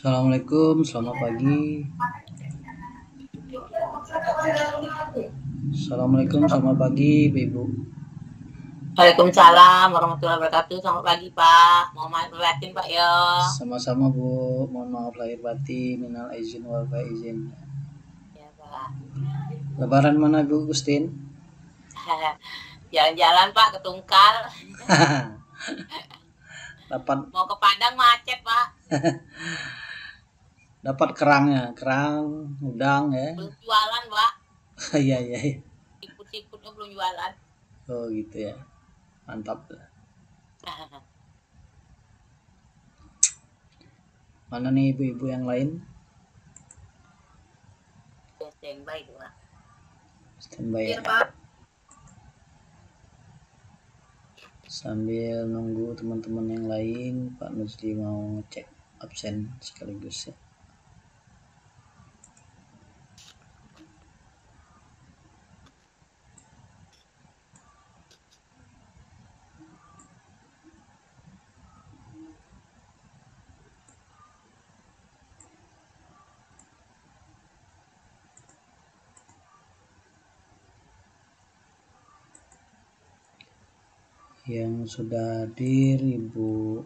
Assalamualaikum, selamat pagi. Assalamualaikum, selamat pagi, Ibu. Waalaikumsalam warahmatullahi wabarakatuh. Selamat pagi Pak. Mau main batin Pak ya. Sama-sama Bu. Mohon maaf lahir batin, minal izin wal faizin. Ya Pak. Lebaran mana Bu Gustin? Jalan-jalan Pak ke Tungkal. dapat Mau ke Padang macet Pak. dapat kerangnya, kerang, udang ya. Belum jualan Pak. Iya iya. iya. Ikut-ikutnya belum jualan. Oh gitu ya. Mantap. Mana nih ibu-ibu yang lain? Ya standby Pak. Standby ya. Pak. Sambil nunggu teman-teman yang lain, Pak Nuzli mau ngecek absen sekaligus ya. Yang sudah hadir Ibu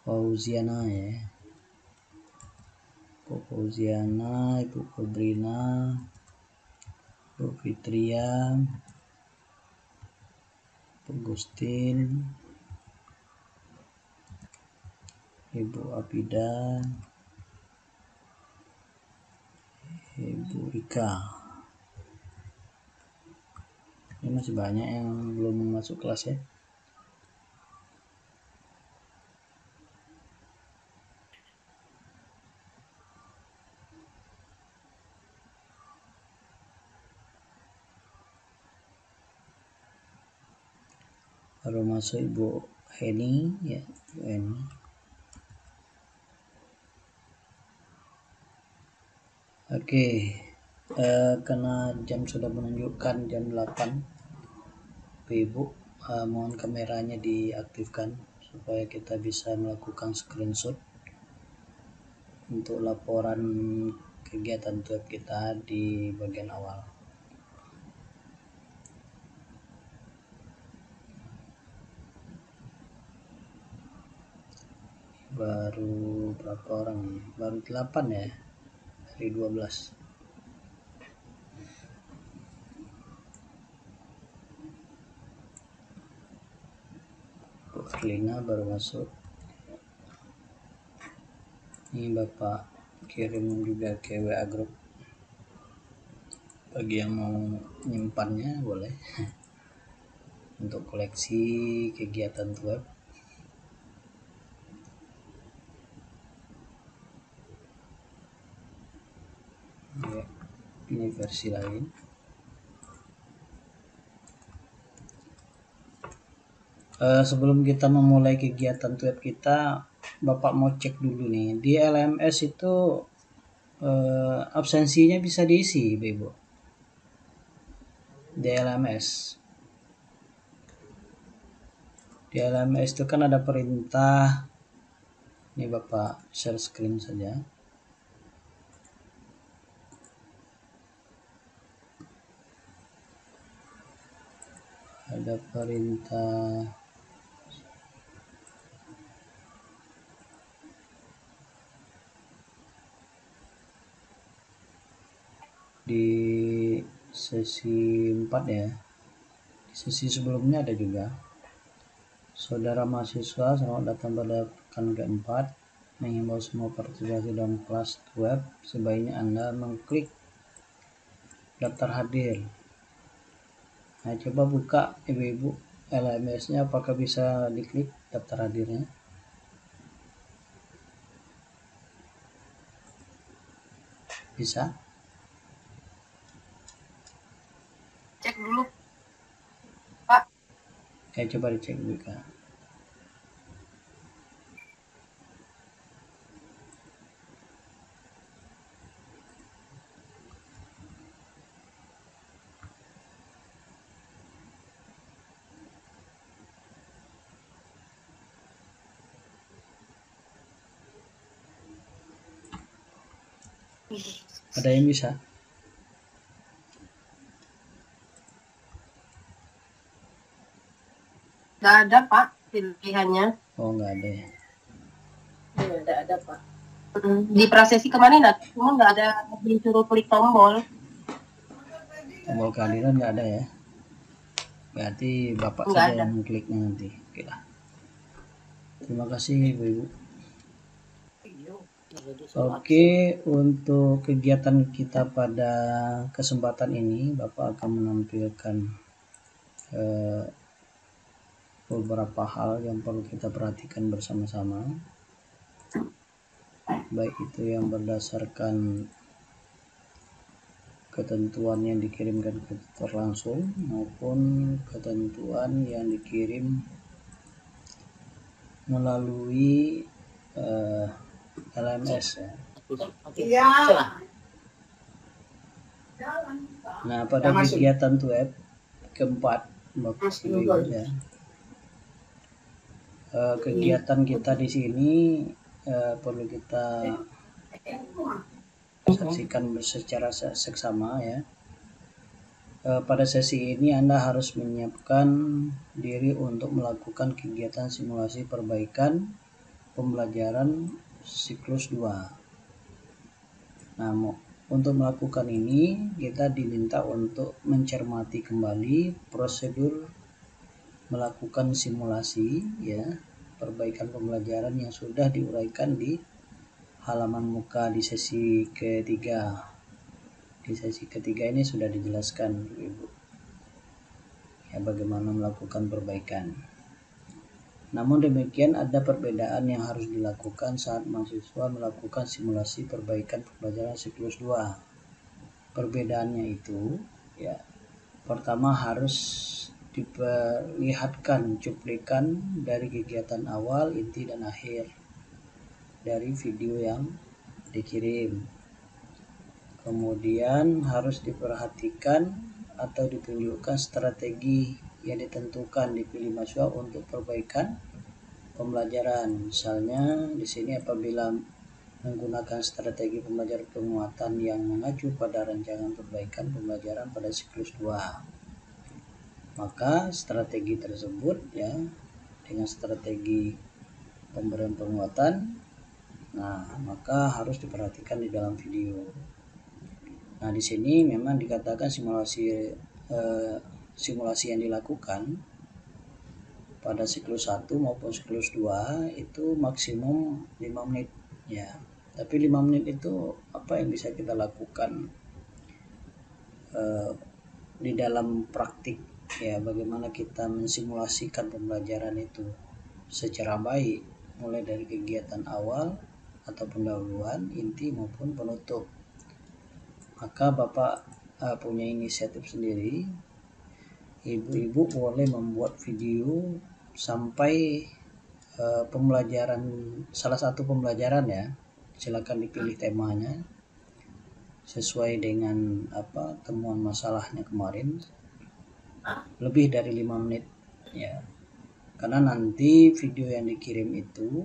Fauziana ya. Ibu Fauziana, Ibu Febrina, Ibu Fitria, Ibu Gustin, Ibu Abida, Ibu Ika. Ini masih banyak yang belum masuk kelas ya. Baru masuk Ibu Heni ya, Ibu Heni. Oke, eh, karena jam sudah menunjukkan jam 8 Ibu eh, mohon kameranya diaktifkan supaya kita bisa melakukan screenshot untuk laporan kegiatan web kita di bagian awal. Baru berapa orang? Baru 8 ya dari 12. Bu Erlina baru masuk. Ini bapak kirim juga ke WA group. Bagi yang mau nyimpannya boleh. Untuk koleksi kegiatan web. Ini versi lain Eh, sebelum kita memulai kegiatan web kita, Bapak mau cek dulu nih. Di LMS itu eh, absensinya bisa diisi, Ibu. Di LMS. Di LMS itu kan ada perintah. Ini Bapak share screen saja. Ada perintah di sesi 4 ya. Di sesi sebelumnya ada juga. Saudara mahasiswa selamat datang pada pekan keempat. Mengimbau semua partisipasi dalam kelas web. Sebaiknya anda mengklik daftar hadir. Nah coba buka ibu-ibu LMS nya apakah bisa diklik daftar hadirnya? Bisa saya coba dicek juga ada yang bisa? Nggak ada Pak pilihannya. oh nggak ada ya Iya, ada ada pak. Hmm, Di prosesi kemarin cuma nggak ada disuruh klik tombol. tombol kehadiran nggak ada ya berarti bapak Nggak saja ada. yang mengkliknya nanti oke lah terima kasih ibu ibu Oke, untuk kegiatan kita pada kesempatan ini, Bapak akan menampilkan eh, beberapa hal yang perlu kita perhatikan bersama-sama. Baik itu yang berdasarkan ketentuan yang dikirimkan ke tutor langsung maupun ketentuan yang dikirim melalui eh, LMS ya. Iya. Nah, pada kegiatan web keempat Bapak Ibu ya. Eh, kegiatan kita di sini eh, perlu kita saksikan secara se- seksama ya. Eh, pada sesi ini Anda harus menyiapkan diri untuk melakukan kegiatan simulasi perbaikan pembelajaran siklus 2. Nah, untuk melakukan ini kita diminta untuk mencermati kembali prosedur melakukan simulasi ya perbaikan pembelajaran yang sudah diuraikan di halaman muka di sesi ketiga. Di sesi ketiga ini sudah dijelaskan Ibu ya bagaimana melakukan perbaikan. Namun demikian ada perbedaan yang harus dilakukan saat mahasiswa melakukan simulasi perbaikan pembelajaran siklus 2. Perbedaannya itu ya pertama harus diperlihatkan cuplikan dari kegiatan awal, inti dan akhir dari video yang dikirim. Kemudian harus diperhatikan atau ditunjukkan strategi yang ditentukan dipilih mahasiswa untuk perbaikan pembelajaran. Misalnya di sini apabila menggunakan strategi pembelajaran penguatan yang mengacu pada rancangan perbaikan pembelajaran pada siklus 2. Maka strategi tersebut ya dengan strategi pemberian penguatan nah maka harus diperhatikan di dalam video. Nah, di sini memang dikatakan simulasi eh, simulasi yang dilakukan pada siklus 1 maupun siklus 2 itu maksimum 5 menit ya. Tapi 5 menit itu apa yang bisa kita lakukan eh, di dalam praktik ya bagaimana kita mensimulasikan pembelajaran itu secara baik mulai dari kegiatan awal atau pendahuluan, inti maupun penutup. Maka Bapak eh, punya inisiatif sendiri. Ibu-ibu boleh membuat video sampai eh, pembelajaran salah satu pembelajaran ya. Silakan dipilih temanya sesuai dengan apa temuan masalahnya kemarin lebih dari lima menit ya. Karena nanti video yang dikirim itu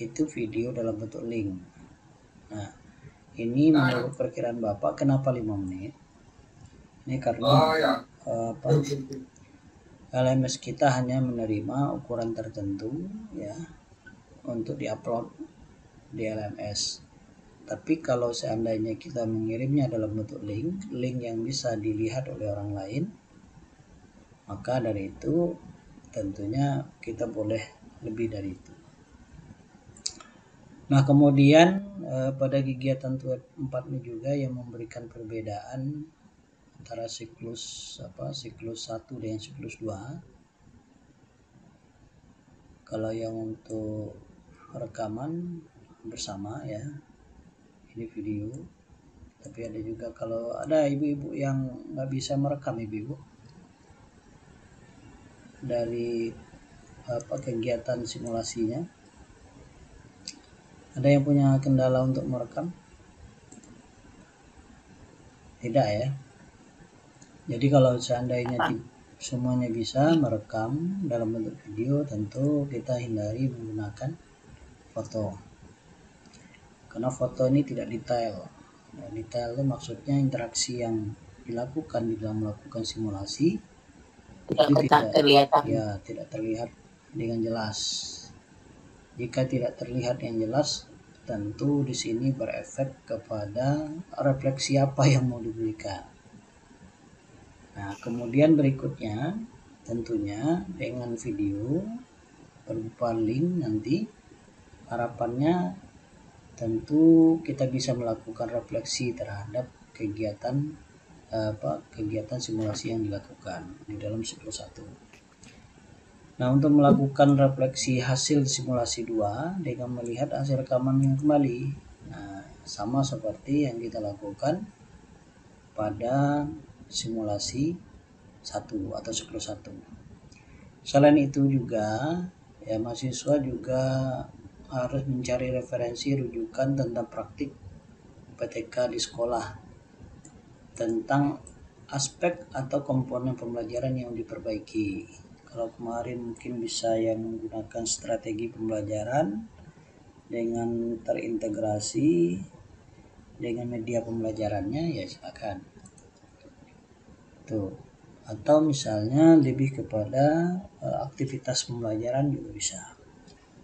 itu video dalam bentuk link. Nah ini menurut perkiraan bapak kenapa lima menit? Ini karena eh, apa LMS kita hanya menerima ukuran tertentu ya untuk diupload di LMS. Tapi kalau seandainya kita mengirimnya dalam bentuk link, link yang bisa dilihat oleh orang lain, maka dari itu tentunya kita boleh lebih dari itu. Nah, kemudian eh, pada kegiatan 4 ini juga yang memberikan perbedaan antara siklus apa siklus 1 dengan siklus 2 kalau yang untuk rekaman bersama ya ini video. Tapi ada juga kalau ada ibu-ibu yang nggak bisa merekam ibu-ibu dari apa kegiatan simulasinya ada yang punya kendala untuk merekam tidak ya jadi kalau seandainya semuanya bisa merekam dalam bentuk video, tentu kita hindari menggunakan foto. Karena foto ini tidak detail. Nah, detail itu maksudnya interaksi yang dilakukan di dalam melakukan simulasi Tidak tidak kelihatan. ya tidak terlihat dengan jelas. Jika tidak terlihat yang jelas, tentu di sini berefek kepada refleksi apa yang mau diberikan. Nah, kemudian berikutnya tentunya dengan video berupa link nanti harapannya tentu kita bisa melakukan refleksi terhadap kegiatan apa kegiatan simulasi yang dilakukan di dalam siklus 1. Nah, untuk melakukan refleksi hasil simulasi 2 dengan melihat hasil rekaman yang kembali. Nah, sama seperti yang kita lakukan pada simulasi 1 atau siklus 1. Selain itu juga ya mahasiswa juga harus mencari referensi rujukan tentang praktik PTK di sekolah tentang aspek atau komponen pembelajaran yang diperbaiki. Kalau kemarin mungkin bisa yang menggunakan strategi pembelajaran dengan terintegrasi dengan media pembelajarannya ya silakan. Tuh. Atau misalnya lebih kepada uh, aktivitas pembelajaran juga bisa.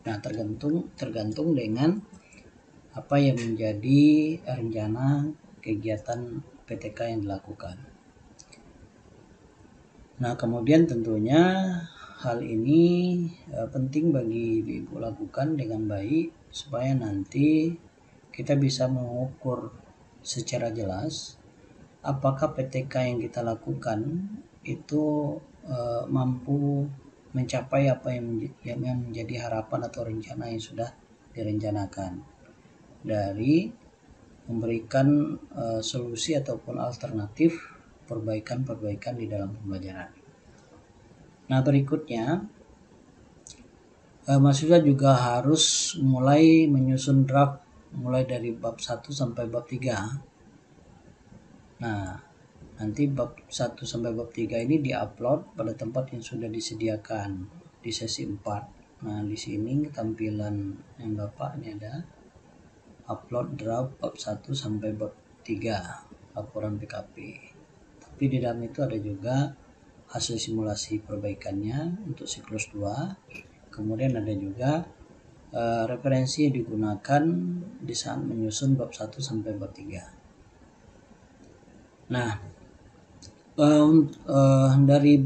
Nah, tergantung tergantung dengan apa yang menjadi rencana kegiatan PTK yang dilakukan. Nah, kemudian tentunya hal ini e, penting bagi ibu lakukan dengan baik supaya nanti kita bisa mengukur secara jelas apakah PTK yang kita lakukan itu e, mampu mencapai apa yang, yang menjadi harapan atau rencana yang sudah direncanakan dari memberikan uh, solusi ataupun alternatif perbaikan-perbaikan di dalam pembelajaran. Nah berikutnya uh, mahasiswa juga harus mulai menyusun draft mulai dari bab 1 sampai bab 3. Nah nanti bab 1 sampai bab 3 ini diupload pada tempat yang sudah disediakan di sesi 4. Nah di sini tampilan yang Bapak ini ada upload draft bab 1 sampai bab 3 laporan PKP tapi di dalam itu ada juga hasil simulasi perbaikannya untuk siklus 2 kemudian ada juga uh, referensi yang digunakan di saat menyusun bab 1 sampai bab 3 nah uh, uh, dari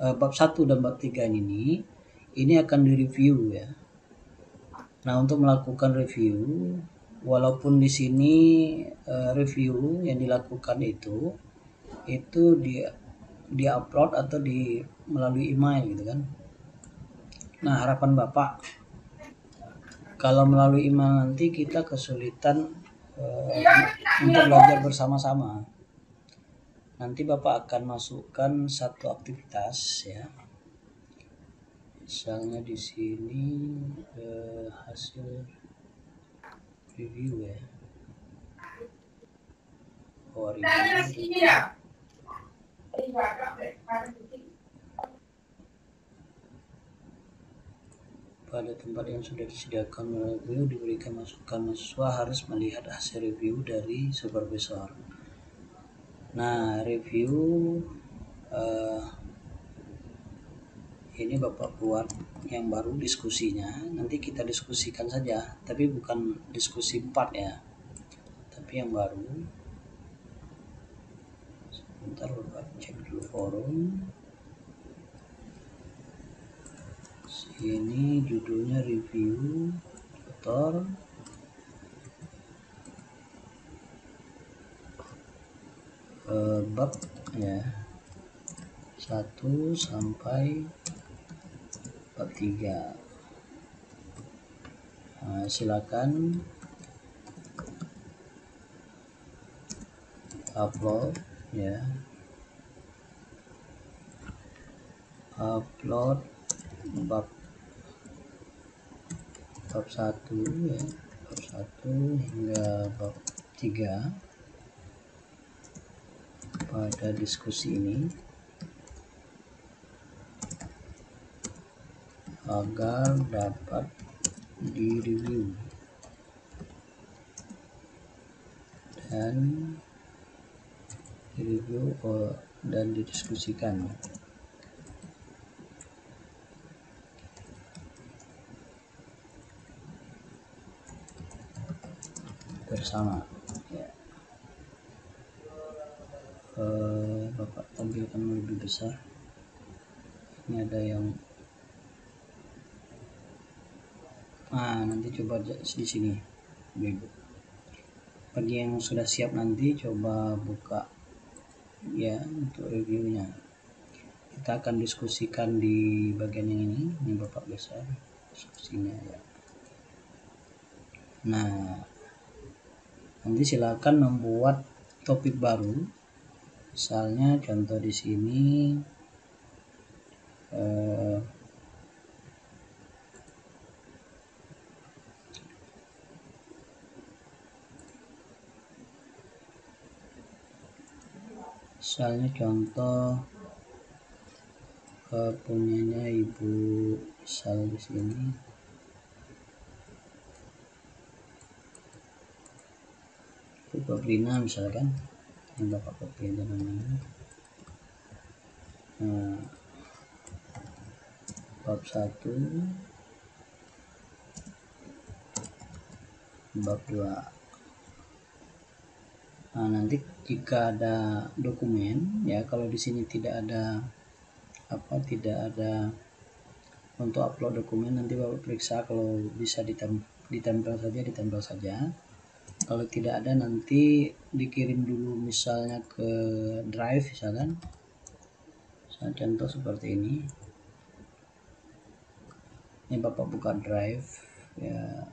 bab 1 dan bab 3 ini ini akan direview ya Nah, untuk melakukan review, walaupun di sini uh, review yang dilakukan itu itu di di upload atau di melalui email gitu kan. Nah, harapan Bapak kalau melalui email nanti kita kesulitan uh, untuk belajar bersama-sama. Nanti Bapak akan masukkan satu aktivitas ya misalnya di sini eh, hasil review ya. Oh review. Pada tempat yang sudah disediakan review diberikan masukan mahasiswa harus melihat hasil review dari supervisor. Nah review uh, ini Bapak buat yang baru diskusinya nanti kita diskusikan saja. Tapi bukan diskusi empat ya. Tapi yang baru. Sebentar Bapak cek dulu forum. Sini judulnya review tutor uh, bab ya. 1 sampai bab 3 nah, silakan. Upload ya. Upload bab bab 1 ya. Bab 1 hingga bab 3 pada diskusi ini agar dapat direview dan direview dan didiskusikan. Bersama. Ya. Eh, Bapak tampilkan lebih besar. Ini ada yang ah nanti coba di sini. Bagi yang sudah siap nanti coba buka ya untuk reviewnya. Kita akan diskusikan di bagian yang ini ini bapak besar diskusinya ya. Nah nanti silakan membuat topik baru. Misalnya contoh di sini eh, misalnya contoh eh, punyanya ibu misal di sini. Ibu Pabrina misalkan ini bapak Pabrina namanya. Nah, bab satu bab dua Nah, nanti jika ada dokumen ya kalau di sini tidak ada apa tidak ada untuk upload dokumen nanti Bapak periksa kalau bisa ditem ditempel saja ditempel saja. Kalau tidak ada nanti dikirim dulu misalnya ke drive misalkan. Saya contoh seperti ini. Ini Bapak buka drive ya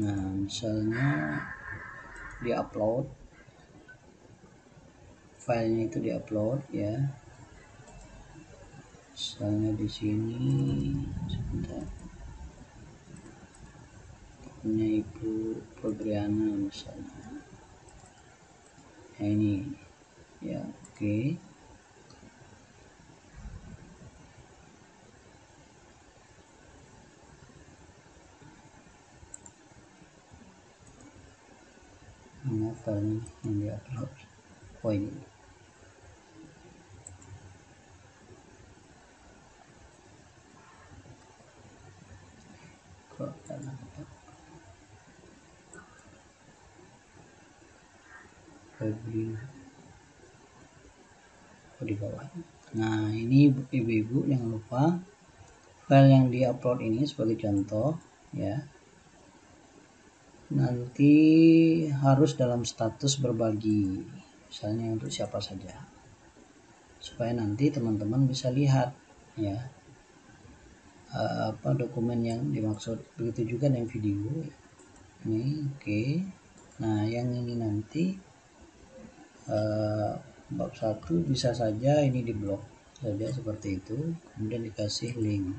nah misalnya di upload filenya itu di upload ya. Misalnya di sini sebentar. Punya ibu Febriana misalnya. Nah ini. Ya oke. okay. Oh ini. Kok dalam Febri oh di bawah. Nah ini ibu-ibu jangan lupa file yang di upload ini sebagai contoh ya nanti harus dalam status berbagi. Misalnya untuk siapa saja. Supaya nanti teman-teman bisa lihat ya. Apa dokumen yang dimaksud. Begitu juga dengan video. Ini oke. Okay. nah yang ini nanti uh, bab satu bisa saja ini diblok saja seperti itu. Kemudian dikasih link.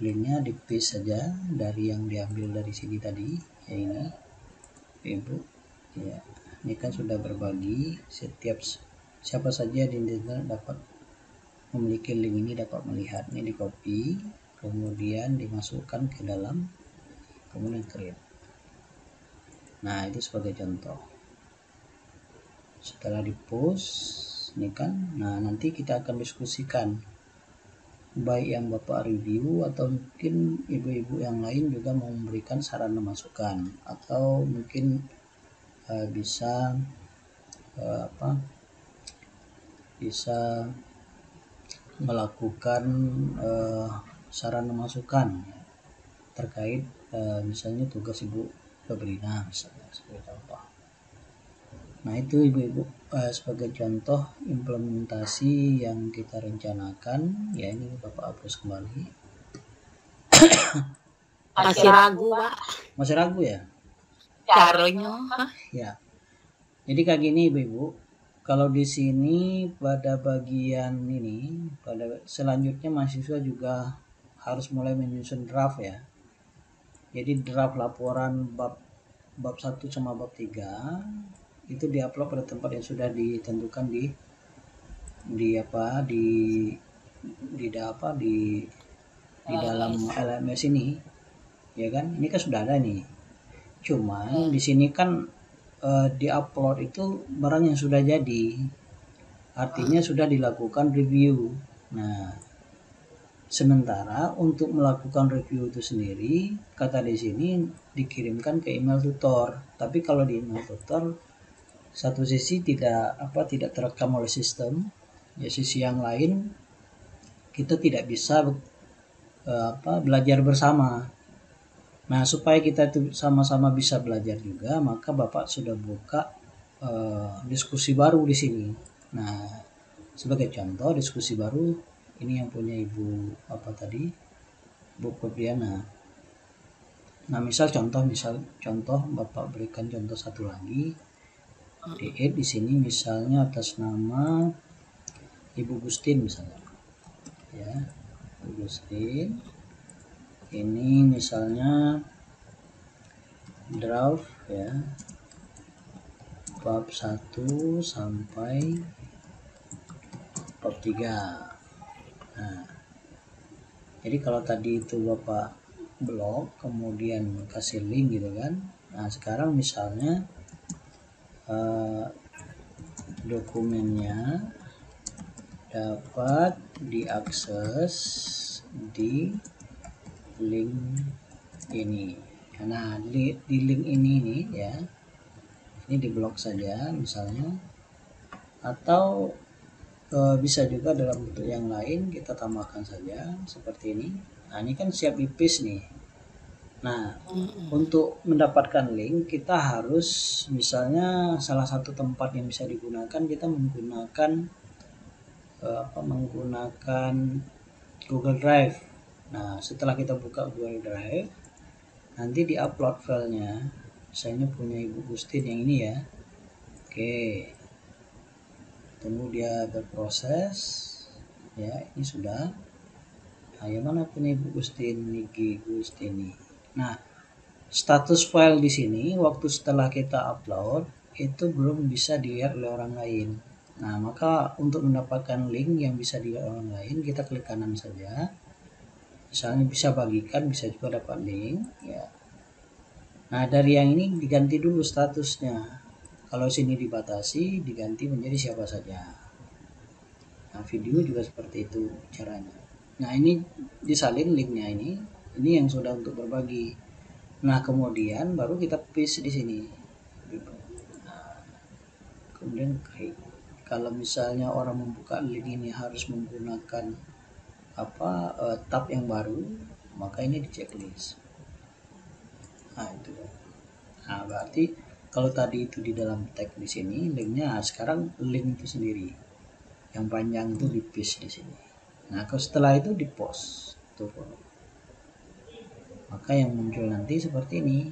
Linknya di paste saja dari yang diambil dari sini tadi ya ini. Ibu. Ya ini kan sudah berbagi. Setiap siapa saja di internet dapat memiliki link ini dapat melihat ini di copy kemudian dimasukkan ke dalam kemudian create. Nah itu sebagai contoh. Setelah di post ini kan nah nanti kita akan diskusikan baik yang Bapak review atau mungkin ibu-ibu yang lain juga mau memberikan saran dan masukan atau mungkin uh, bisa uh, apa bisa melakukan uh, saran dan masukan terkait uh, misalnya tugas Ibu Febrina misalnya sebagai contoh. Nah itu ibu-ibu uh, sebagai contoh implementasi yang kita rencanakan ya ini Bapak hapus kembali. Masih ragu, Pak. Masih ragu ya? Caranya. Ya. Jadi kayak gini ibu-ibu, kalau di sini pada bagian ini, pada selanjutnya mahasiswa juga harus mulai menyusun draft ya. Jadi draft laporan bab bab 1 sama bab 3 itu diupload pada tempat yang sudah ditentukan di di apa di di apa di di dalam LMS ini ya kan? Ini kan sudah ada nih. Cuman di sini kan eh, di upload itu barang yang sudah jadi. Artinya sudah dilakukan review. Nah sementara untuk melakukan review itu sendiri kata di sini dikirimkan ke email tutor. Tapi kalau di email tutor satu sisi tidak apa tidak terekam oleh sistem ya sisi yang lain kita tidak bisa eh, apa belajar bersama. Nah supaya kita itu sama-sama bisa belajar juga maka bapak sudah buka eh, diskusi baru di sini. Nah sebagai contoh diskusi baru ini yang punya ibu apa tadi Bu Febriana nah misal contoh misal contoh bapak berikan contoh satu lagi di di sini misalnya atas nama Ibu Gustin misalnya. Ya Ibu Gustin. Ini misalnya draft ya. Bab 1 sampai bab 3 Nah, jadi kalau tadi itu Bapak blog, kemudian kasih link gitu kan. Nah, sekarang misalnya uh, dokumennya dapat diakses di link ini. Nah, di, di link ini nih ya. Ini di blog saja misalnya atau e, bisa juga dalam bentuk yang lain kita tambahkan saja seperti ini nah ini kan siap ipis nih nah untuk mendapatkan link kita harus misalnya salah satu tempat yang bisa digunakan kita menggunakan e, apa menggunakan Google Drive. Nah setelah kita buka Google Drive nanti di upload filenya. Misalnya punya Ibu Gustin yang ini ya. Oke. Tunggu dia berproses. Ya ini sudah. Nah yang mana punya Ibu Gustin Niki Gustini nah status file di sini waktu setelah kita upload itu belum bisa dilihat oleh orang lain nah maka untuk mendapatkan link yang bisa dilihat orang lain kita klik kanan saja misalnya bisa bagikan bisa juga dapat link ya nah dari yang ini diganti dulu statusnya kalau sini dibatasi, diganti menjadi siapa saja. Nah, video juga seperti itu caranya. Nah, ini disalin linknya ini. Ini yang sudah untuk berbagi. Nah, kemudian baru kita paste di sini. Kemudian kalau misalnya orang membuka link ini harus menggunakan apa uh, tab yang baru, maka ini di checklist. Nah, itu. Nah, berarti kalau tadi itu di dalam tag di sini linknya nah, sekarang link itu sendiri yang panjang itu di paste di sini nah kalau setelah itu di post tuh maka yang muncul nanti seperti ini.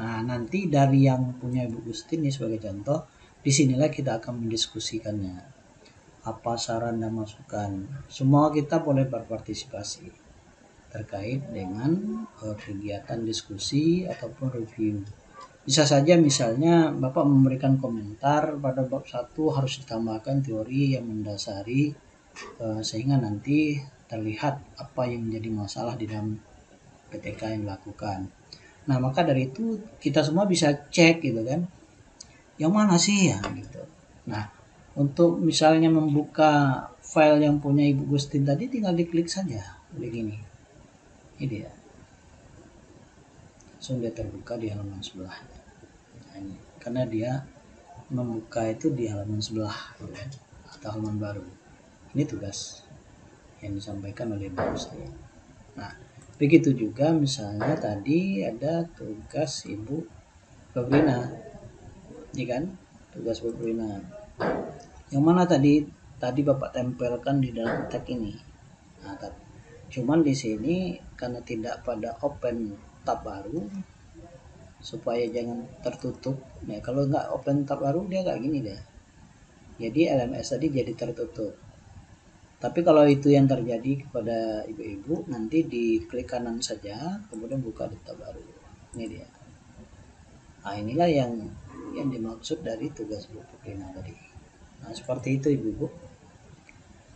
Nah nanti dari yang punya Ibu Gustin ini sebagai contoh di sinilah kita akan mendiskusikannya. Apa saran dan masukan? Semua kita boleh berpartisipasi terkait dengan uh, kegiatan diskusi ataupun review. Bisa saja misalnya Bapak memberikan komentar pada bab 1 harus ditambahkan teori yang mendasari uh, sehingga nanti terlihat apa yang menjadi masalah di dalam PTK yang dilakukan. Nah, maka dari itu kita semua bisa cek gitu kan. Yang mana sih ya gitu. Nah, untuk misalnya membuka file yang punya Ibu Gustin tadi tinggal diklik saja begini. Ini dia. Langsung dia terbuka di halaman sebelah ini karena dia membuka itu di halaman sebelah atau halaman baru ini tugas yang disampaikan oleh ibu saya nah begitu juga misalnya tadi ada tugas ibu Fabrina ini kan? Tugas Fabrina yang mana tadi tadi bapak tempelkan di dalam tag ini? Nah cuman di sini karena tidak pada open tab baru supaya jangan tertutup. Ya kalau nggak open tab baru dia nggak gini deh. Jadi LMS tadi jadi tertutup tapi kalau itu yang terjadi kepada ibu-ibu nanti di klik kanan saja kemudian buka di tab baru. Ini dia. Nah inilah yang yang dimaksud dari tugas buku Prina tadi. Nah seperti itu ibu-ibu.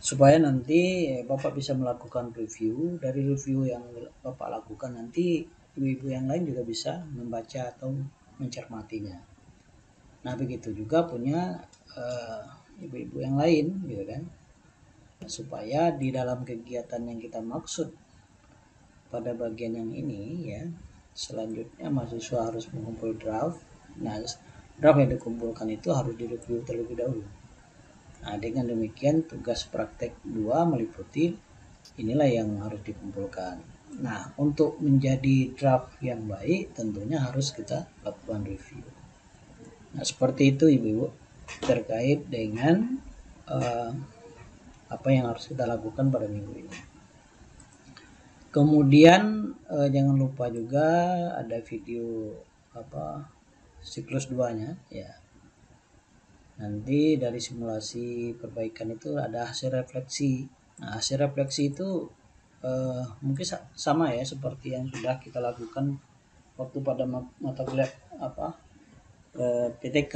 Supaya nanti eh, Bapak bisa melakukan review. Dari review yang Bapak lakukan nanti ibu-ibu yang lain juga bisa membaca atau mencermatinya. Nah, begitu juga punya eh, ibu-ibu yang lain gitu kan. Supaya di dalam kegiatan yang kita maksud pada bagian yang ini ya, selanjutnya mahasiswa harus mengumpul draft. Nah, draft yang dikumpulkan itu harus direview terlebih dahulu. Nah, dengan demikian tugas praktek 2 meliputi inilah yang harus dikumpulkan. Nah, untuk menjadi draft yang baik tentunya harus kita lakukan review. Nah, seperti itu Ibu-ibu terkait dengan uh, apa yang harus kita lakukan pada minggu ini. Kemudian uh, jangan lupa juga ada video apa siklus 2-nya ya. Nanti dari simulasi perbaikan itu ada hasil refleksi. Nah, hasil refleksi itu uh, mungkin sama ya seperti yang sudah kita lakukan waktu pada mata kuliah apa uh, PTK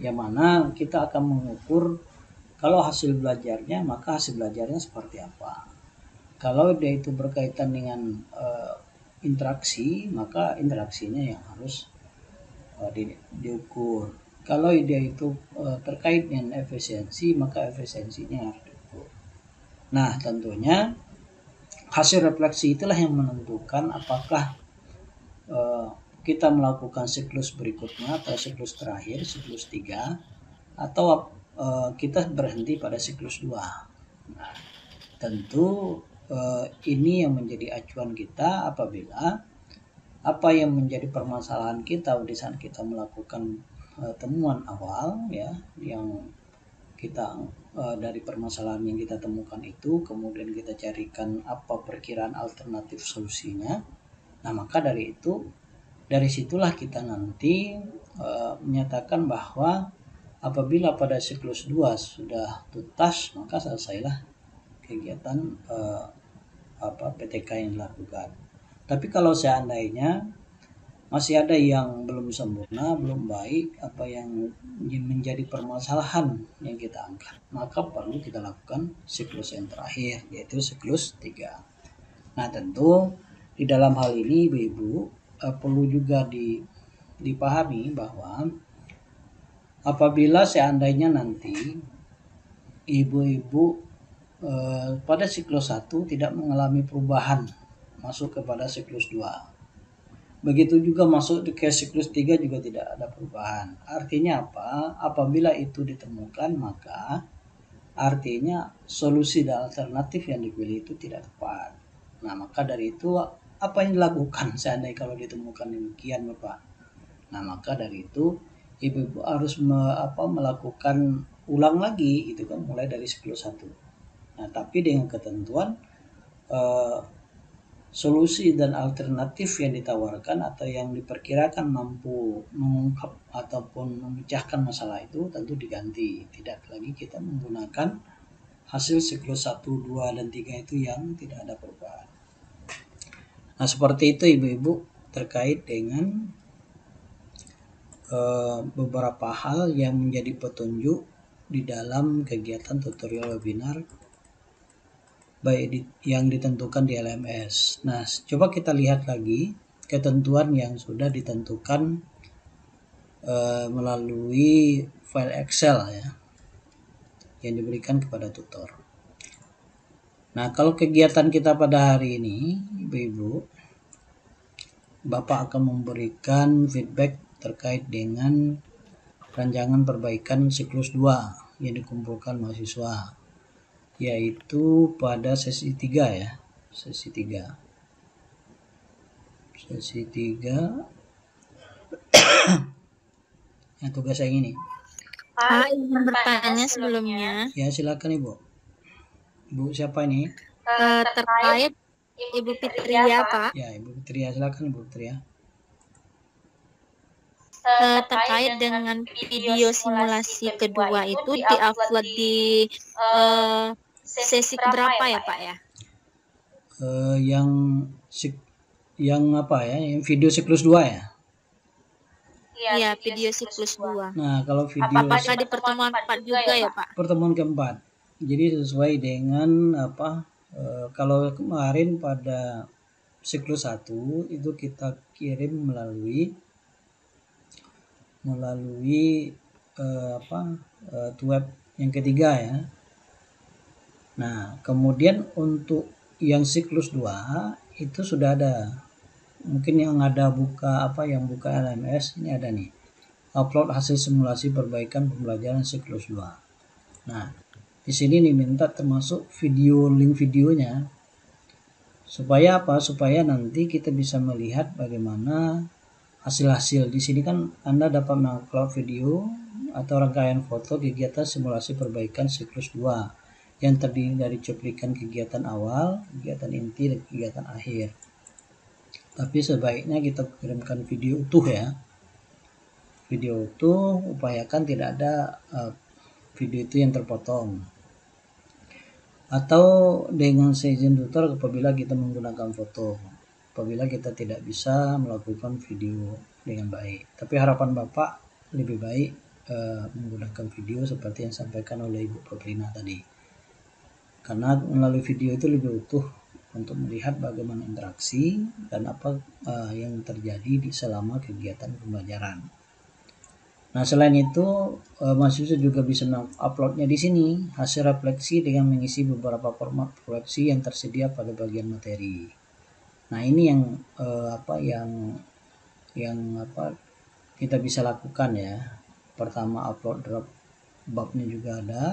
yang mana kita akan mengukur kalau hasil belajarnya maka hasil belajarnya seperti apa? Kalau dia itu berkaitan dengan uh, interaksi maka interaksinya yang harus uh, di, diukur. Kalau dia itu uh, terkait dengan efisiensi maka efisiensinya harus diukur. Nah tentunya hasil refleksi itulah yang menentukan apakah uh, kita melakukan siklus berikutnya atau siklus terakhir, siklus 3 atau uh, kita berhenti pada siklus 2. Nah, tentu uh, ini yang menjadi acuan kita apabila apa yang menjadi permasalahan kita di saat kita melakukan uh, temuan awal ya yang kita uh, dari permasalahan yang kita temukan itu kemudian kita carikan apa perkiraan alternatif solusinya nah maka dari itu dari situlah kita nanti uh, menyatakan bahwa apabila pada siklus 2 sudah tuntas maka selesailah kegiatan uh, apa PTK yang dilakukan tapi kalau seandainya masih ada yang belum sempurna, belum baik, apa yang menjadi permasalahan yang kita angkat. Maka perlu kita lakukan siklus yang terakhir, yaitu siklus 3. Nah tentu di dalam hal ini Ibu-Ibu eh, perlu juga di, dipahami bahwa apabila seandainya nanti Ibu-Ibu eh, pada siklus 1 tidak mengalami perubahan masuk kepada siklus 2 Begitu juga masuk ke siklus 3 juga tidak ada perubahan. Artinya apa? Apabila itu ditemukan maka artinya solusi dan alternatif yang dipilih itu tidak tepat. Nah, maka dari itu apa yang dilakukan seandainya kalau ditemukan demikian Bapak? Nah, maka dari itu ibu-ibu harus me, apa, melakukan ulang lagi gitu kan mulai dari siklus 1. Nah, tapi dengan ketentuan eh, solusi dan alternatif yang ditawarkan atau yang diperkirakan mampu mengungkap ataupun memecahkan masalah itu tentu diganti. Tidak lagi kita menggunakan hasil siklus 1, 2, dan 3 itu yang tidak ada perubahan. Nah seperti itu ibu-ibu terkait dengan beberapa hal yang menjadi petunjuk di dalam kegiatan tutorial webinar baik di, yang ditentukan di LMS. Nah, coba kita lihat lagi ketentuan yang sudah ditentukan uh, melalui file Excel ya yang diberikan kepada tutor. Nah, kalau kegiatan kita pada hari ini, Ibu-ibu, Bapak akan memberikan feedback terkait dengan rancangan perbaikan siklus 2 yang dikumpulkan mahasiswa yaitu pada sesi 3 ya sesi 3 sesi 3 yang tugas yang ini. Pak ingin bertanya sebelumnya. ya silakan ibu. Ibu siapa ini? Uh, terkait ibu Fitria Pak. Ya ibu Fitria silakan ibu Fitria uh, terkait dengan video simulasi kedua itu diupload di uh, sesi keberapa ya Pak ya? Uh, yang yang apa ya? Yang video siklus 2 ya? Iya, video siklus 2. Nah, kalau video Apakah di pertemuan 4 juga ya, Pak? Pertemuan keempat. jadi sesuai dengan apa eh, kalau kemarin pada siklus 1 itu kita kirim melalui melalui eh, apa eh, web yang ketiga ya. Nah kemudian untuk yang siklus 2 itu sudah ada. Mungkin yang ada buka apa yang buka LMS ini ada nih. Upload hasil simulasi perbaikan pembelajaran siklus 2 nah di sini diminta termasuk video link videonya. Supaya apa? Supaya nanti kita bisa melihat bagaimana hasil-hasil di sini kan Anda dapat mengupload video atau rangkaian foto kegiatan simulasi perbaikan siklus 2 yang terdiri dari cuplikan kegiatan awal, kegiatan inti, dan kegiatan akhir. Tapi sebaiknya kita kirimkan video utuh ya. Video utuh, upayakan tidak ada uh, video itu yang terpotong. Atau dengan seizin tutor apabila kita menggunakan foto apabila kita tidak bisa melakukan video dengan baik. Tapi harapan Bapak lebih baik uh, menggunakan video seperti yang disampaikan oleh Ibu Peprina tadi. Karena melalui video itu lebih utuh untuk melihat bagaimana interaksi dan apa uh, yang terjadi di selama kegiatan pembelajaran. Nah, selain itu, uh, mahasiswa juga bisa menguploadnya di sini hasil refleksi dengan mengisi beberapa format refleksi yang tersedia pada bagian materi. Nah ini yang uh, apa yang yang apa kita bisa lakukan ya. Pertama upload drop babnya juga ada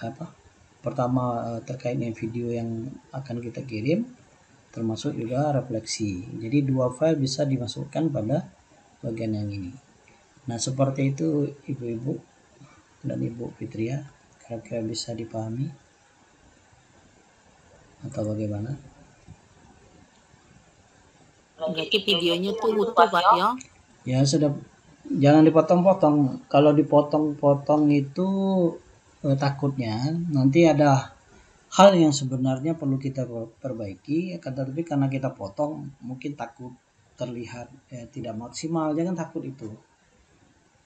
apa pertama uh, terkait dengan video yang akan kita kirim termasuk juga refleksi. Jadi dua file bisa dimasukkan pada bagian yang ini. Nah seperti itu ibu-ibu dan ibu Fitria kira-kira bisa dipahami atau bagaimana? Berarti videonya tuh utuh Pak ya? Ya sudah jangan dipotong-potong. Kalau dipotong-potong itu eh, takutnya nanti ada hal yang sebenarnya perlu kita perbaiki, akan tetapi karena kita potong mungkin takut terlihat eh, tidak maksimal. Jangan takut itu.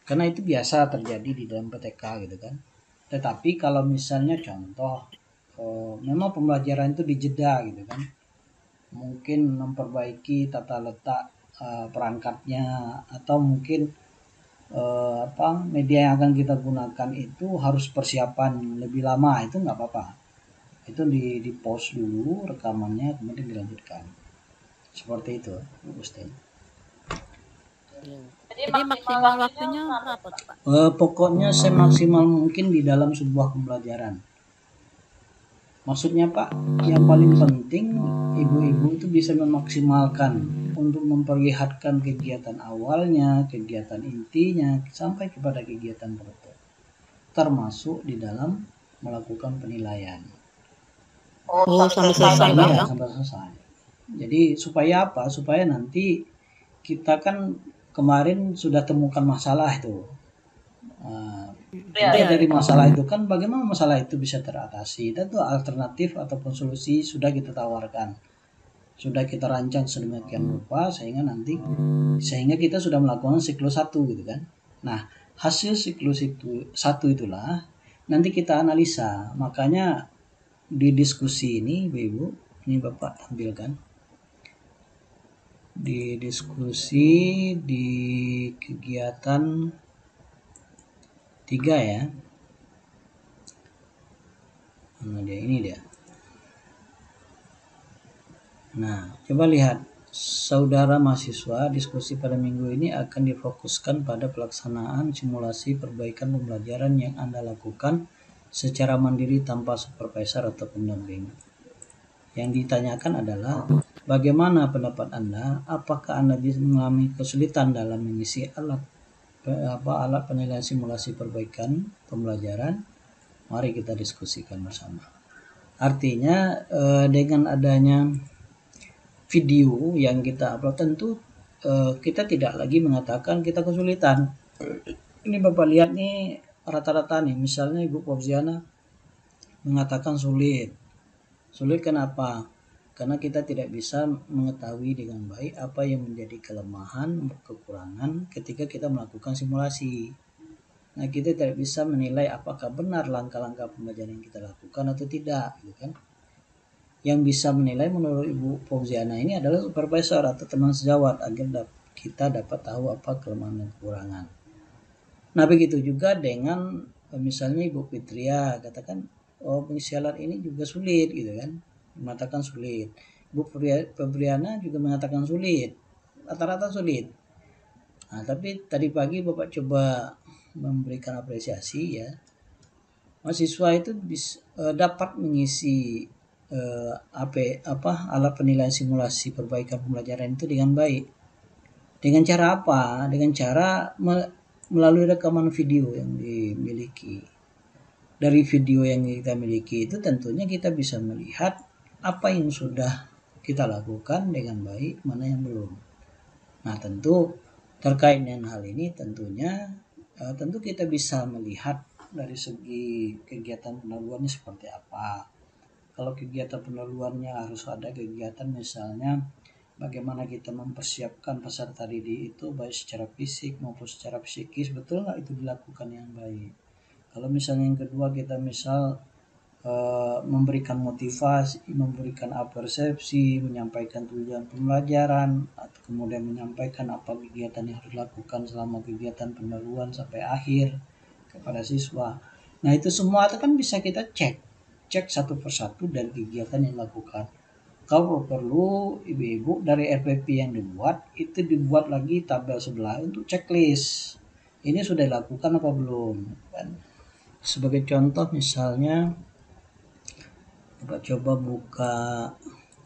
Karena itu biasa terjadi di dalam PTK gitu kan. Tetapi kalau misalnya contoh, oh, memang pembelajaran itu dijeda gitu kan mungkin memperbaiki tata letak uh, perangkatnya atau mungkin uh, apa media yang akan kita gunakan itu harus persiapan lebih lama itu nggak apa-apa itu di di post dulu rekamannya kemudian dilanjutkan seperti itu Gustin. Jadi maksimal waktunya berapa Pak? Uh, pokoknya semaksimal mungkin di dalam sebuah pembelajaran Maksudnya Pak, yang paling penting ibu-ibu itu bisa memaksimalkan untuk memperlihatkan kegiatan awalnya, kegiatan intinya, sampai kepada kegiatan proto. Termasuk di dalam melakukan penilaian. Oh, sampai selesai ya, sampai selesai. Jadi supaya apa? Supaya nanti kita kan kemarin sudah temukan masalah itu. Nah, ya, ya, dari masalah itu. Kan bagaimana masalah itu bisa teratasi? Dan tuh alternatif ataupun solusi sudah kita tawarkan. Sudah kita rancang sedemikian rupa sehingga nanti sehingga kita sudah melakukan siklus satu gitu kan. Nah hasil siklus itu satu itulah nanti kita analisa. Makanya di diskusi ini ibu ini bapak tampilkan. Di diskusi di kegiatan tiga ya. Mana dia ini dia. Nah coba lihat. Saudara mahasiswa diskusi pada minggu ini akan difokuskan pada pelaksanaan simulasi perbaikan pembelajaran yang anda lakukan secara mandiri tanpa supervisor atau pendamping. Yang ditanyakan adalah bagaimana pendapat Anda? Apakah Anda mengalami kesulitan dalam mengisi alat apa alat penilaian simulasi perbaikan pembelajaran? Mari kita diskusikan bersama. Artinya eh, dengan adanya video yang kita upload tentu eh, kita tidak lagi mengatakan kita kesulitan. Ini bapak lihat nih rata-rata nih. Misalnya ibu Fauziana mengatakan sulit. Sulit kenapa karena kita tidak bisa mengetahui dengan baik apa yang menjadi kelemahan kekurangan ketika kita melakukan simulasi Nah, kita tidak bisa menilai apakah benar langkah-langkah pembelajaran yang kita lakukan atau tidak, gitu kan? Yang bisa menilai menurut Ibu Fauziana ini adalah supervisor atau teman sejawat agar kita dapat tahu apa kelemahan dan kekurangan. Nah, begitu juga dengan misalnya Ibu Fitria katakan oh pengisialan ini juga sulit gitu kan. Mengatakan sulit. Ibu Febriana juga mengatakan sulit. Rata-rata sulit. Nah, tapi tadi pagi Bapak coba memberikan apresiasi ya mahasiswa itu bisa, uh, dapat mengisi uh, apa apa alat penilaian simulasi perbaikan pembelajaran itu dengan baik dengan cara apa dengan cara me, melalui rekaman video yang dimiliki dari video yang kita miliki itu tentunya kita bisa melihat apa yang sudah kita lakukan dengan baik mana yang belum nah tentu terkait dengan hal ini tentunya uh, tentu kita bisa melihat dari segi kegiatan pendahuluannya seperti apa. Kalau kegiatan pendahuluannya harus ada kegiatan misalnya bagaimana kita mempersiapkan peserta didik itu baik secara fisik maupun secara psikis betul nggak itu dilakukan yang baik. Kalau misalnya yang kedua kita misal uh, memberikan motivasi, memberikan persepsi, menyampaikan tujuan pembelajaran, atau kemudian menyampaikan apa kegiatan yang harus dilakukan selama kegiatan pendahuluan sampai akhir kepada siswa. Nah itu semua itu kan bisa kita cek, cek satu persatu dari kegiatan yang dilakukan. Kalau perlu ibu-ibu dari RPP yang dibuat itu dibuat lagi tabel sebelah untuk checklist. Ini sudah dilakukan apa belum? Kan? Sebagai contoh misalnya kita coba buka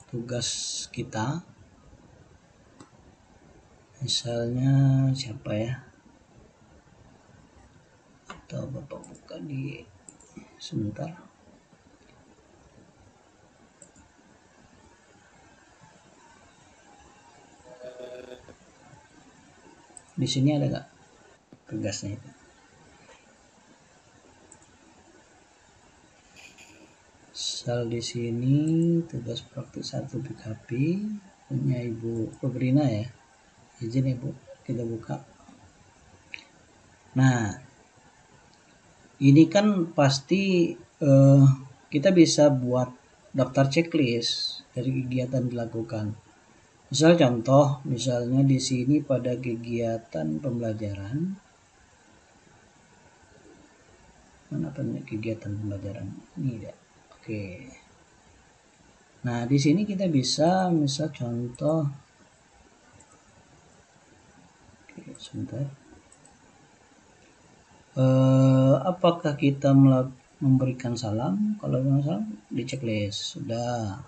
tugas kita. Misalnya siapa ya? Atau bapak buka di sebentar. Di sini ada nggak tugasnya itu misal di sini tugas praktik satu PKP punya Ibu Febrina ya? Izin Ibu kita buka. Nah ini kan pasti uh, kita bisa buat daftar checklist dari kegiatan dilakukan. Misal contoh misalnya di sini pada kegiatan pembelajaran. Mana kegiatan pembelajaran? Ini ya Oke. Nah, di sini kita bisa misal contoh Oke, sebentar. Eh, apakah kita memberikan salam? Kalau memang salam di checklist sudah.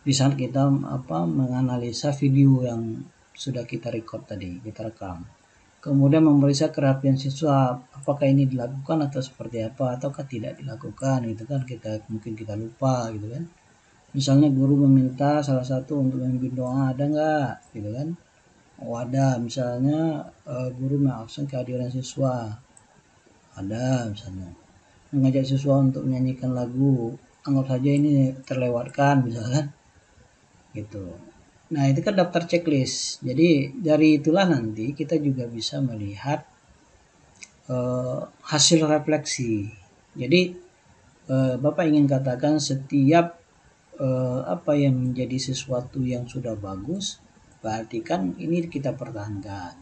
Di saat kita apa menganalisa video yang sudah kita record tadi, kita rekam kemudian memeriksa kerapian siswa apakah ini dilakukan atau seperti apa ataukah tidak dilakukan gitu kan kita mungkin kita lupa gitu kan. Misalnya guru meminta salah satu untuk memimpin doa ada nggak gitu kan. Oh ada misalnya uh, guru mengabsen kehadiran siswa. Ada misalnya. Mengajak siswa untuk menyanyikan lagu anggap saja ini terlewatkan misalkan. Gitu Nah, itu kan daftar checklist. Jadi, dari itulah nanti kita juga bisa melihat uh, hasil refleksi. Jadi, uh, Bapak ingin katakan setiap uh, apa yang menjadi sesuatu yang sudah bagus, berarti kan ini kita pertahankan.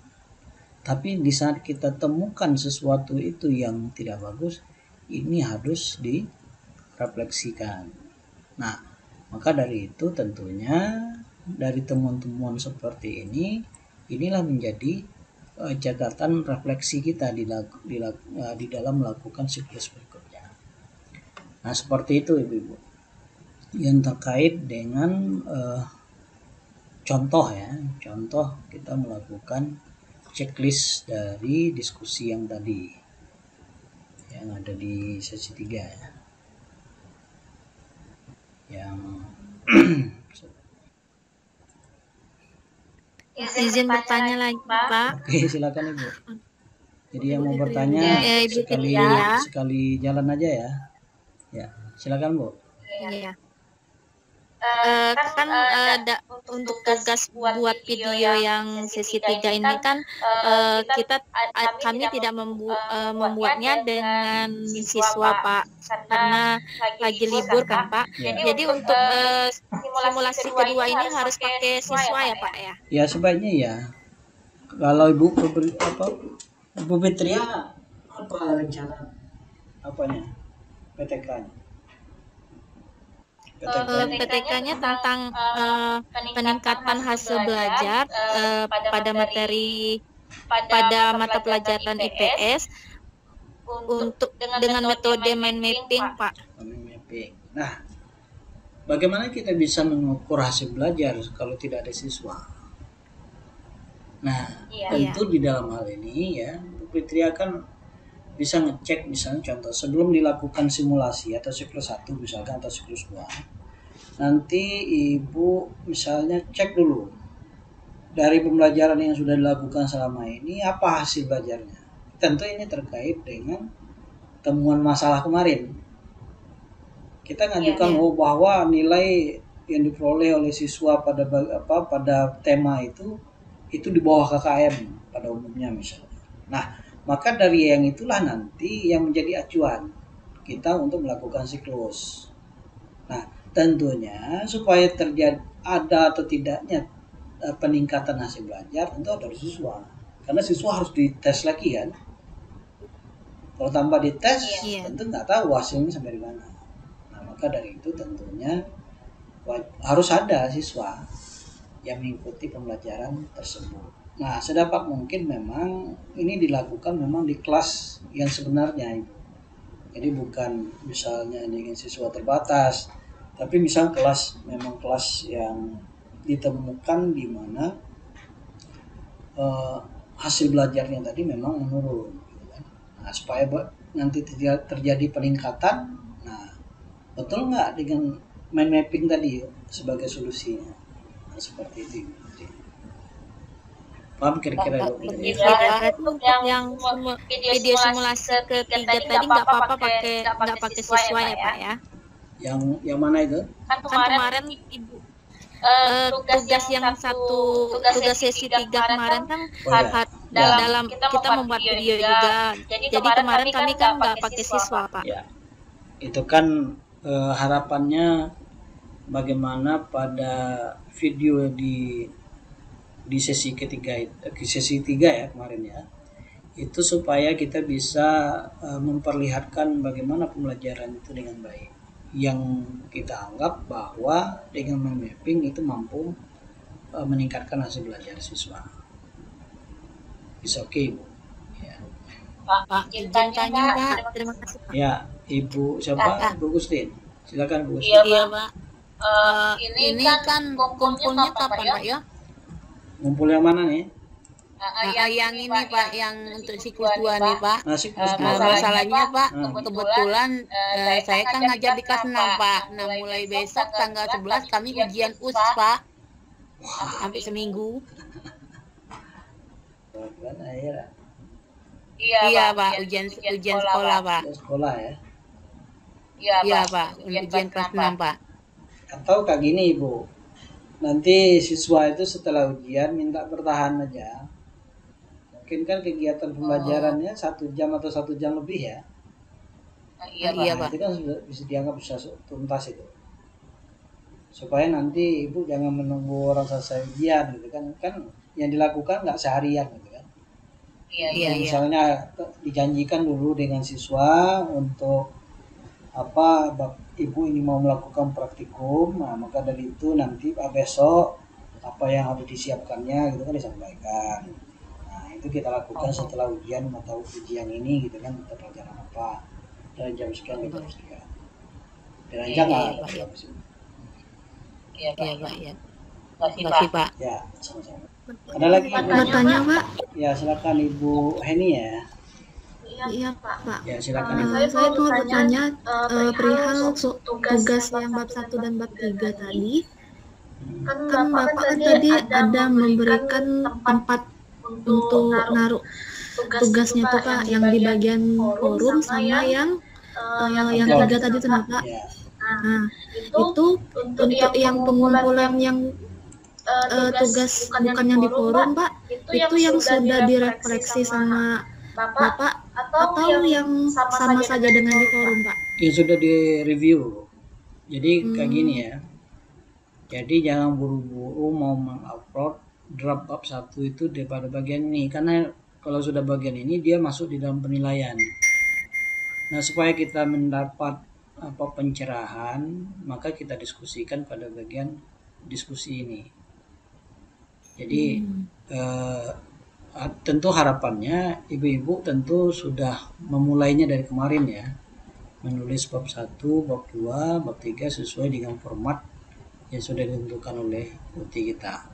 Tapi di saat kita temukan sesuatu itu yang tidak bagus, ini harus direfleksikan. Nah, maka dari itu tentunya dari temuan-temuan seperti ini inilah menjadi uh, catatan refleksi kita di, di, uh, dalam melakukan siklus berikutnya. Nah seperti itu ibu-ibu yang terkait dengan uh, contoh ya contoh kita melakukan checklist dari diskusi yang tadi yang ada di sesi 3 ya yang izin bertanya lagi Pak. Oke silakan Ibu. Jadi yang mau bertanya ya, Ibu sekali ya. sekali jalan aja ya. Ya silakan Bu. Iya. Eh, kan eh, da- untuk tugas buat video yang sesi tiga ini kan eh, kita a- kami tidak membu- eh, membuatnya dengan siswa Pak karena lagi libur kan Pak. Ya. Jadi untuk eh, simulasi kedua ini harus pakai siswa ya Pak ya. ya sebaiknya ya kalau ibu apa ibu Fitria apa rencana apanya PTK-nya Eh, PTK-nya tentang eh, peningkatan hasil belajar eh, pada materi pada mata pelajaran IPS untuk dengan metode mind mapping Pak. Kami mapping. Nah, bagaimana kita bisa mengukur hasil belajar kalau tidak ada siswa? Nah, Iya. tentu di dalam hal ini ya, Bu Fitri akan bisa ngecek misalnya contoh sebelum dilakukan simulasi atau siklus 1 misalkan atau siklus 2 nanti ibu misalnya cek dulu dari pembelajaran yang sudah dilakukan selama ini apa hasil belajarnya tentu ini terkait dengan temuan masalah kemarin kita ngajukan Iya, oh, bahwa nilai yang diperoleh oleh siswa pada apa pada tema itu itu di bawah KKM pada umumnya misalnya. Nah, maka dari yang itulah nanti yang menjadi acuan kita untuk melakukan siklus. Nah, tentunya supaya terjadi ada atau tidaknya eh, peningkatan hasil belajar tentu ada siswa. Karena siswa harus dites lagi kan. Kalau tanpa dites, Iya. tentu nggak tahu hasilnya sampai di mana. Nah, maka dari itu tentunya wa- harus ada siswa yang mengikuti pembelajaran tersebut. Nah, sedapat mungkin memang ini dilakukan memang di kelas yang sebenarnya. Jadi bukan misalnya dengan siswa terbatas, tapi misal kelas memang kelas yang ditemukan di mana eh, hasil belajarnya tadi memang menurun. gitu kan. Nah, supaya nanti terja- terjadi peningkatan, nah betul nggak dengan mind mapping tadi sebagai solusinya? Nah, seperti itu. Paham kira-kira Berarti untuk yang yang video simulasi ketiga tadi nggak apa-apa pakai nggak nggak pakai siswa ya Pak ya. Yang yang mana itu? Kan Kan kemarin Ibu eh, eh, tugas yang satu tugas sesi tiga kemarin kan Oh ya. har- Ya. dalam kita membuat video juga. Jadi Jadi kemarin kami kan nggak pakai siswa Pak. Ya, itu kan eh, harapannya bagaimana pada video di di sesi ketiga eh, sesi tiga ya kemarin ya itu supaya kita bisa memperlihatkan bagaimana pembelajaran itu dengan baik yang kita anggap bahwa dengan mind mapping itu mampu eh, meningkatkan hasil belajar siswa bisa oke ibu ya. Pak, izin tanya Pak. Terima kasih Pak. ya ibu siapa Kakak. Bu Gustin silakan Bu Gustin Iya, Iya, Pak. Pak. Eh, ini, kan kumpulnya kapan, Pak ya? ngumpul yang mana nih Nah, yang, ini, Pak, yang untuk siklus 2 nih, Pak. Eh, Nah, dua. masalahnya, Pak, kebetulan eh, saya kan ngajar di kelas 6, Pak. Nah, mulai besok tanggal 11 kami ujian US, Pak. Sampai seminggu. Ya Iya, Iya, Pak, ujian ujian sekolah, Pak. Sekolah ya Iya, Pak, ujian kelas 6, Pak. atau kayak gini ibu nanti siswa itu setelah ujian minta bertahan aja mungkin kan kegiatan pembelajarannya satu jam atau satu jam lebih ya. Iya, Nah, Pak. itu kan sudah bisa dianggap bisa tuntas itu. Supaya nanti ibu jangan menunggu orang selesai ujian gitu kan. Kan yang dilakukan nggak seharian gitu kan. Iya, Iya, iya. misalnya dijanjikan dulu dengan siswa untuk apa ibu ini mau melakukan praktikum nah maka dari itu nanti ah, besok apa yang harus disiapkannya gitu kan disampaikan. nah itu kita lakukan setelah ujian atau ujian ini gitu kan kita pelajaran apa dari jam sekian ke jam sekian dirancang Iya, nggak iya, Pak, iya. Iya, Pak. Iya, Pak, iya. Pak. Pak. ya sama-sama ada lagi ibu Bertanya Pak, ya silakan ibu Heni ya iya Pak. ya silakan ibu saya tuh bertanya eh, perihal su- tugas yang bab 1 dan bab 3 tadi. Kan Bapak kan tadi ada memberikan tempat untuk naruh tugasnya tuh Pak yang di bagian forum sama yang eh, yang tiga tadi tuh nah, Pak. ya Nah, itu untuk yang pengumpulan yang eh, tugas bukan yang di forum, Pak, itu yang sudah direfleksi sama Bapak atau yang sama saja dengan di forum, Pak? yang sudah di review jadi kayak Hmm. gini ya. Jadi jangan buru-buru mau mengupload draft bab satu itu daripada bagian ini. Karena kalau sudah bagian ini dia masuk di dalam penilaian. Nah supaya kita mendapat apa pencerahan maka kita diskusikan pada bagian diskusi ini. Jadi eh, ah, tentu harapannya ibu-ibu tentu sudah memulainya dari kemarin ya. Menulis bab 1, bab 2, bab 3 sesuai dengan format yang sudah ditentukan oleh UT kita.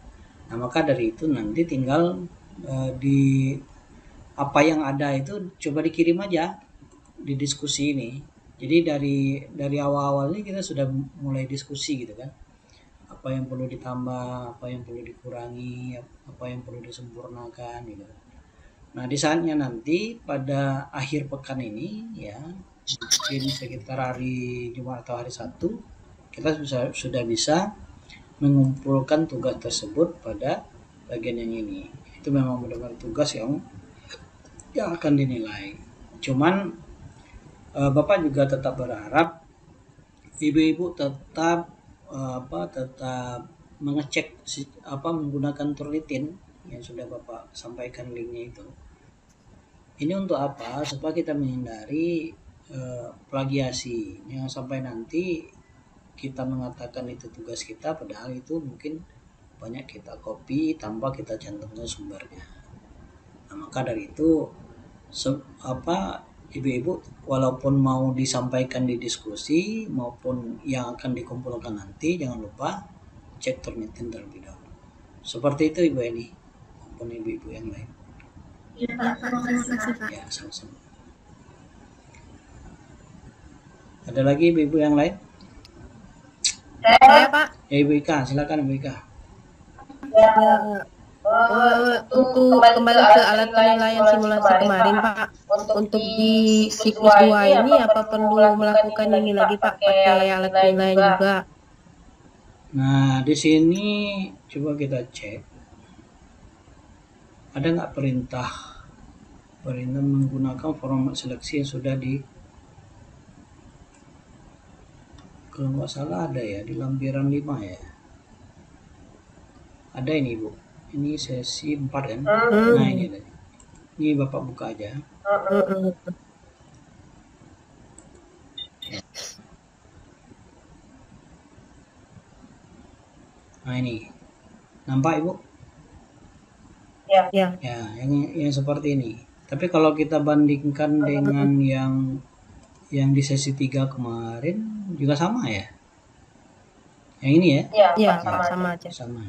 Nah, maka dari itu nanti tinggal eh, di apa yang ada itu coba dikirim aja di diskusi ini. Jadi dari dari awal-awalnya kita sudah mulai diskusi gitu kan. Apa yang perlu ditambah, apa yang perlu dikurangi, apa yang perlu disempurnakan gitu. Nah, di saatnya nanti pada akhir pekan ini ya mungkin sekitar hari Jumat atau hari Sabtu kita sudah bisa mengumpulkan tugas tersebut pada bagian yang ini. Itu memang benar-benar tugas yang yang akan dinilai. Cuman eh, Bapak juga tetap berharap ibu-ibu tetap eh, apa tetap mengecek apa menggunakan turnitin yang sudah Bapak sampaikan linknya itu. Ini untuk apa? Supaya kita menghindari eh, plagiasi. Jangan sampai nanti kita mengatakan itu tugas kita padahal itu mungkin banyak kita copy tanpa kita cantumkan sumbernya. Nah, maka dari itu apa ibu-ibu walaupun mau disampaikan di diskusi maupun yang akan dikumpulkan nanti jangan lupa cek turnitin terlebih dahulu. Seperti itu ibu ini maupun ibu-ibu yang lain. Ya, Pak. Terima kasih, Pak. ya sama-sama. Ada lagi ibu-ibu yang lain Saya Pak, ya ibu Ika silakan ibu Ika. Ya, Eh, untuk kembali ke alat penilaian simulasi kemarin Pak. Untuk di siklus 2 ini apa perlu melakukan ini lagi Pak? Pakai alat penilaian juga. Nah, di sini coba kita cek. Ada nggak perintah? Perintah menggunakan format seleksi yang sudah di kalau nggak salah ada ya di lampiran 5 ya. Ada ini Bu. Ini sesi 4 kan? Nah, ini ada. Ini Bapak buka aja. Nah, ini. Nampak Ibu? ya Ya, yang yang seperti ini. Tapi kalau kita bandingkan dengan yang yang di sesi 3 kemarin juga sama ya. Yang ini ya, ya sama aja. sama.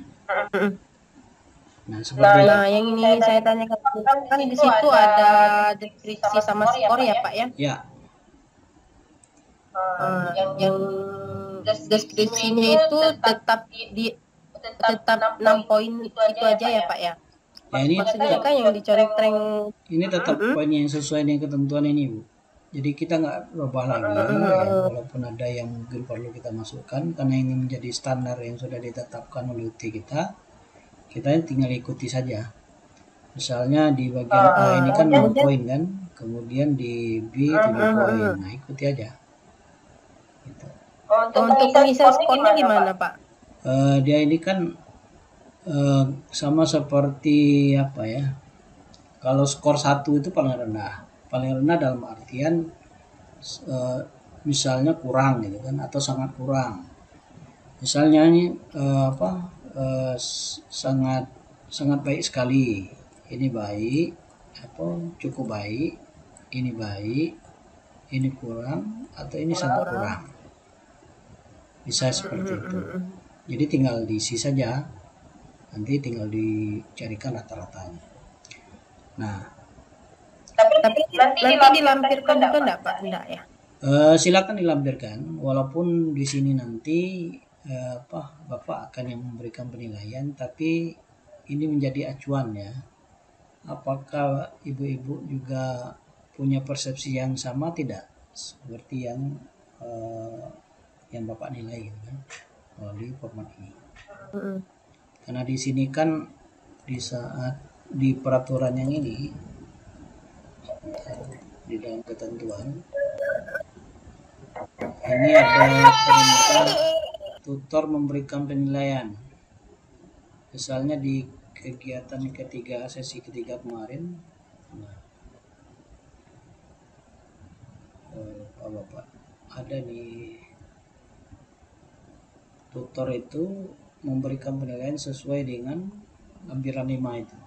Nah, seperti nah yang ini saya tanyakan kan di situ ada deskripsi sama skor ya Pak ya ya, Eh, yang deskripsinya itu tetap di tetap 6 poin itu aja ya Pak ya ya? Ini maksudnya kan yang dicoreng-coreng. ini tetap poin yang sesuai dengan ketentuan ini, Bu. Jadi kita nggak rubah lagi, ya, walaupun ada yang mungkin perlu kita masukkan karena ini menjadi standar yang sudah ditetapkan oleh UT kita. Kita tinggal ikuti saja. Misalnya di bagian A ini kan 2 poin kan, kemudian di B 3 poin. Nah, ikuti aja. Gitu. untuk misal skornya gimana Pak Eh, dia ini kan eh, sama seperti apa ya kalau skor satu itu paling rendah paling rendah dalam artian eh, misalnya kurang gitu kan atau sangat kurang. Misalnya ini eh, apa s- sangat sangat baik sekali. Ini baik apa cukup baik ini baik ini kurang atau ini sangat kurang. bisa seperti itu. Jadi tinggal diisi saja. Nanti tinggal dicarikan rata-ratanya. Nah tapi nanti dilampirkan juga enggak Pak? Enggak ya? Eh, silakan dilampirkan. Walaupun di sini nanti eh, apa bapak akan yang memberikan penilaian tapi ini menjadi acuan ya. Apakah ibu-ibu juga punya persepsi yang sama tidak? Seperti yang eh, yang bapak nilai gitu kan melalui format ini. Karena di sini kan di saat di peraturan yang ini di dalam ketentuan. Ini ada perintah tutor memberikan penilaian. Misalnya di kegiatan ketiga sesi ketiga kemarin nah, eh, apa bapak ada nih. Tutor itu memberikan penilaian sesuai dengan lampiran 5 itu.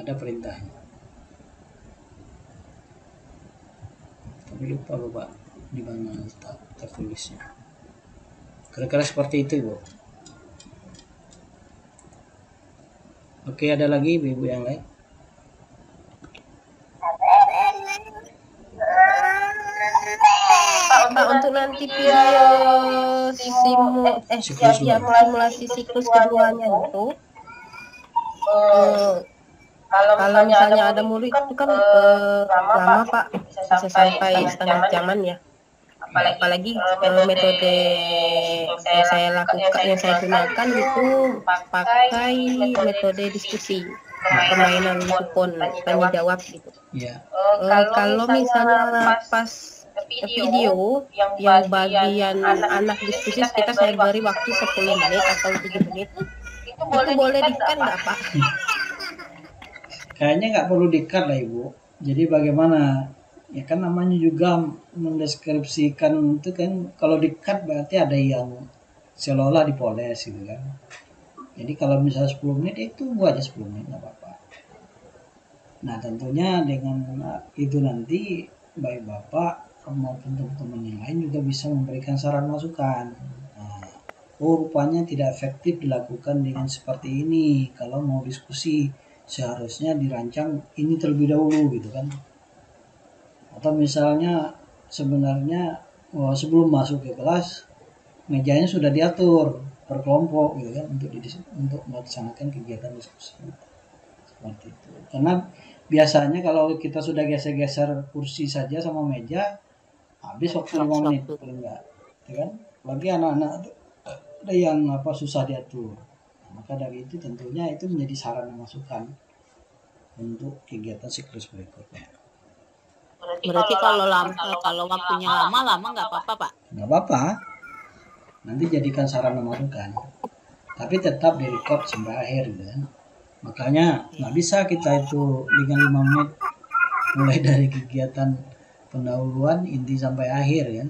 Ada perintahnya tapi lupa bapak di mana letak tertulisnya. Kira-kira seperti itu ibu. Oke ada lagi ibu-ibu yang lain? Pak untuk nanti video simu eh Siklus ya, simulasi siklus keduanya itu eh, kalau misalnya ada murid itu kan eh, lama Pak. bisa sampai setengah jaman ya. apalagi eh, metode yang saya lakukan yang saya gunakan itu pakai metode diskusi. permainan kupon tanya jawab. gitu. Ya Eh, kalau misalnya pas video yang bagian anak diskusi kita saya beri waktu 10 menit atau 7 menit. itu boleh di-scan nggak Pak? Kayaknya nggak perlu dikat lah ibu. Jadi bagaimana? Ya kan namanya juga mendeskripsikan itu kan kalau dikat berarti ada yang seolah-olah dipoles gitu kan. Jadi kalau misalnya 10 menit ya itu gua aja 10 menit nggak apa-apa. Nah tentunya dengan itu nanti baik bapak maupun teman-teman yang lain juga bisa memberikan saran masukan. Nah, oh rupanya tidak efektif dilakukan dengan seperti ini. Kalau mau diskusi seharusnya dirancang ini terlebih dahulu gitu kan. Atau misalnya sebenarnya wah, sebelum masuk ke kelas mejanya sudah diatur per kelompok gitu kan untuk didis- untuk melaksanakan kegiatan diskusi. Seperti itu. Karena biasanya kalau kita sudah geser-geser kursi saja sama meja habis waktu lima menit paling enggak ya kan? Bagi anak-anak ada yang apa susah diatur maka dari itu tentunya itu menjadi saran dan masukan untuk kegiatan siklus berikutnya. Berarti kalau lama, kalau waktunya lama lama nggak apa-apa Pak. nggak apa-apa. Nanti jadikan saran dan masukan. Tapi tetap direcord sampai akhir gitu kan. Makanya nggak bisa kita itu dengan lima menit mulai dari kegiatan pendahuluan inti sampai akhir kan.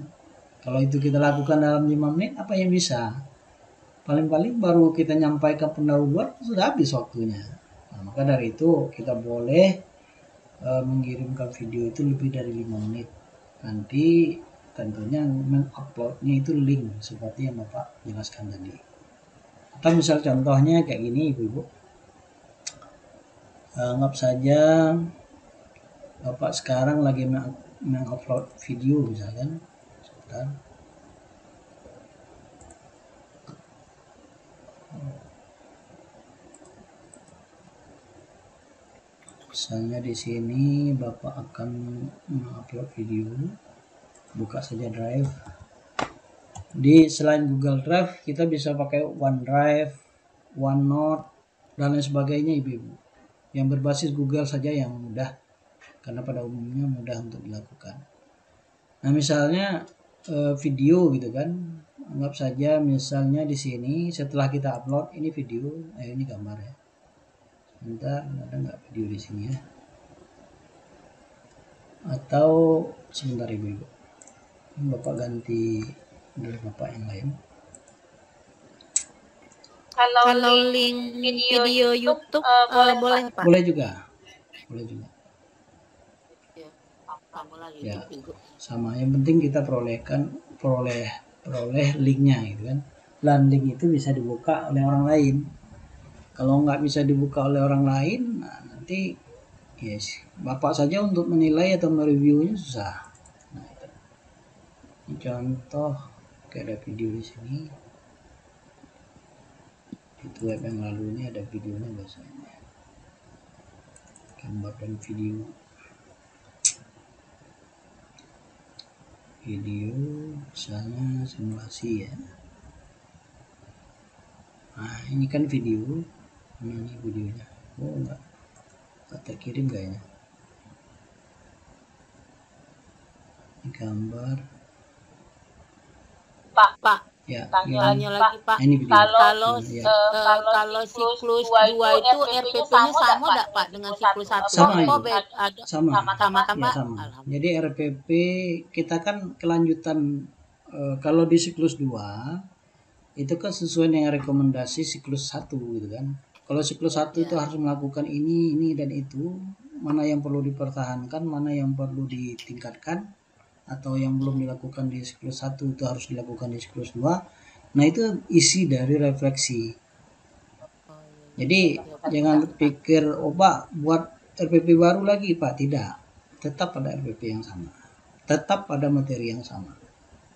Kalau itu kita lakukan dalam lima menit apa yang bisa paling-paling baru kita nyampaikan pendahuluan sudah habis waktunya. Nah, maka dari itu kita boleh eh, mengirimkan video itu lebih dari lima menit. Nanti tentunya menguploadnya itu link seperti yang bapak jelaskan tadi. Atau misal contohnya kayak gini ibu-ibu. Anggap saja bapak sekarang lagi meng- mengupload video misalkan sebentar misalnya di sini bapak akan mengupload video. Buka saja drive. Di selain Google Drive kita bisa pakai OneDrive, OneNote dan lain sebagainya ibu-ibu. Yang berbasis Google saja yang mudah karena pada umumnya mudah untuk dilakukan. Nah misalnya eh, video gitu kan. Anggap saja misalnya di sini setelah kita upload ini video eh ini gambar ya sebentar ada nggak video di sini ya? Atau sebentar ibu-ibu. Bapak ganti dari bapak yang lain. Kalau link video YouTube eh, boleh Pak. boleh juga. Boleh juga. Lagi Ya. sama. Yang penting kita perolehkan peroleh peroleh linknya gitu kan. Dan link itu bisa dibuka oleh orang lain kalau nggak bisa dibuka oleh orang lain nah nanti yes. Bapak saja untuk menilai atau mereviewnya susah. Nah itu. Contoh kayak ada video di sini. Itu web yang lalu ini ada videonya biasanya. Gambar dan video. Video misalnya simulasi ya. Nah ini kan video mana ini videonya oh enggak enggak terkirim kayaknya ini gambar Pak, Pak, ya tanya ini, lagi Pak. Ini video Kalau Ya. eh, kalau siklus 2 itu RPP-nya sama enggak Pak dengan siklus 1? Sama, Oh, beda ada sama sama kan Ya, Pak? sama. Alhamdulillah. Jadi RPP kita kan kelanjutan eh, kalau di siklus 2 itu kan sesuai dengan rekomendasi siklus 1 gitu kan. Kalau siklus 1 itu harus melakukan ini, ini dan itu, mana yang perlu dipertahankan, mana yang perlu ditingkatkan atau yang belum dilakukan di siklus 1 itu harus dilakukan di siklus 2. Nah, itu isi dari refleksi. Jadi jangan pikir oh Pak buat RPP baru lagi. Pak tidak. Tetap pada RPP yang sama. Tetap pada materi yang sama.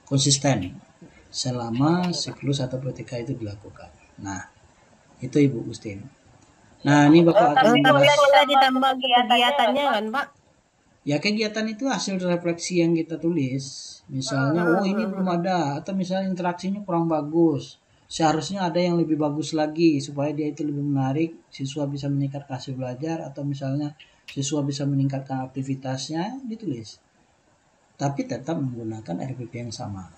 Konsisten. Selama siklus atau PTK itu dilakukan. Nah itu Ibu Gustin nah ini Bapak akan Tapi bahas bisa ditambah kegiatannya kan Pak? ya kegiatan itu hasil refleksi yang kita tulis. Misalnya oh ini belum ada. Atau misalnya interaksinya kurang bagus. Seharusnya ada yang lebih bagus lagi supaya dia itu lebih menarik. Siswa bisa meningkatkan hasil belajar. Atau misalnya siswa bisa meningkatkan aktivitasnya ditulis. Tapi tetap menggunakan RPP yang sama.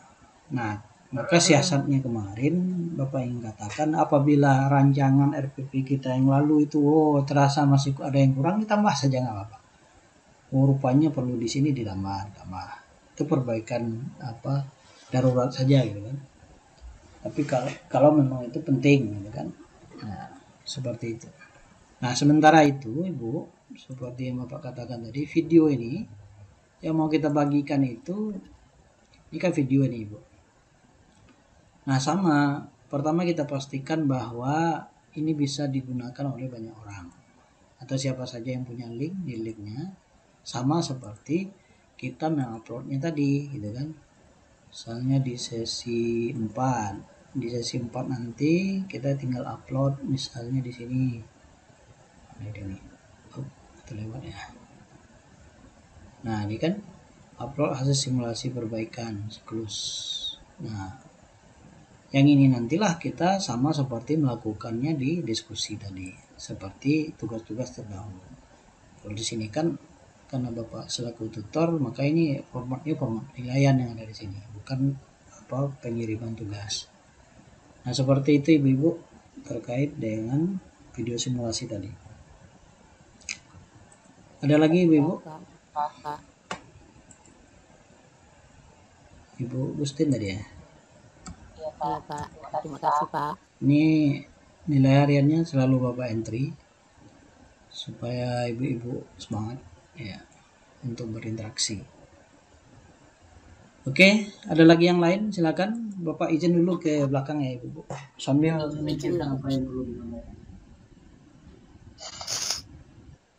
Nah maka siasatnya kemarin Bapak ingin katakan apabila rancangan RPP kita yang lalu itu oh terasa masih ada yang kurang ditambah saja nggak apa-apa. Oh rupanya perlu di sini ditambah tambah itu perbaikan apa darurat saja gitu kan. Tapi kalau kalau memang itu penting gitu kan. Nah seperti itu. Nah sementara itu ibu seperti yang bapak katakan tadi video ini yang mau kita bagikan itu ini kan video ini ibu nah sama. Pertama kita pastikan bahwa ini bisa digunakan oleh banyak orang. Atau siapa saja yang punya link di linknya. Sama seperti kita menguploadnya tadi gitu kan. Misalnya di sesi 4 di sesi 4 nanti kita tinggal upload misalnya di sini. Nah ini oh, itu lewat ya. Nah ini kan upload hasil simulasi perbaikan siklus nah yang ini nantilah kita sama seperti melakukannya di diskusi tadi seperti tugas-tugas terdahulu kalau di sini kan karena bapak selaku tutor maka ini formatnya format penilaian yang ada di sini bukan apa pengiriman tugas Nah, seperti itu Ibu-ibu terkait dengan video simulasi tadi. Ada lagi Ibu-ibu? Ibu Gustin tadi ya. Iya Pak. Terima kasih Pak. Ini nilai hariannya selalu Bapak entry supaya ibu-ibu semangat ya untuk berinteraksi. Oke, ada lagi yang lain? Silakan Bapak izin dulu ke belakang ya Ibu. Sambil memikirkan apa yang perlu disampaikan.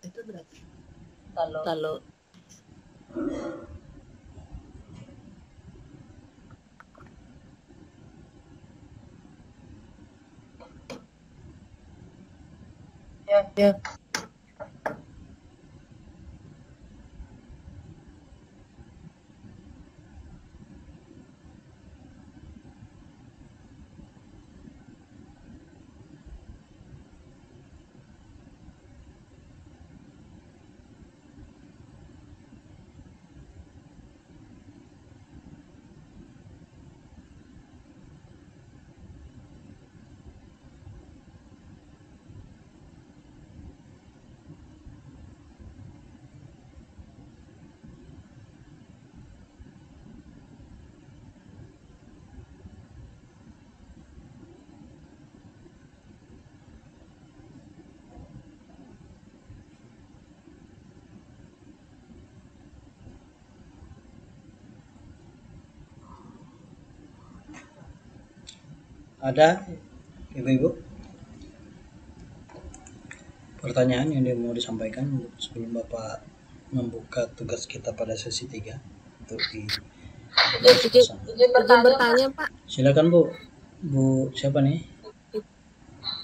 Itu berarti. Kalau kalau Ya. Ada Ibu-ibu? Pertanyaan yang dia mau disampaikan sebelum Bapak membuka tugas kita pada sesi 3 untuk di Izin, izin bertanya Pak. Silakan Bu. Bu siapa nih?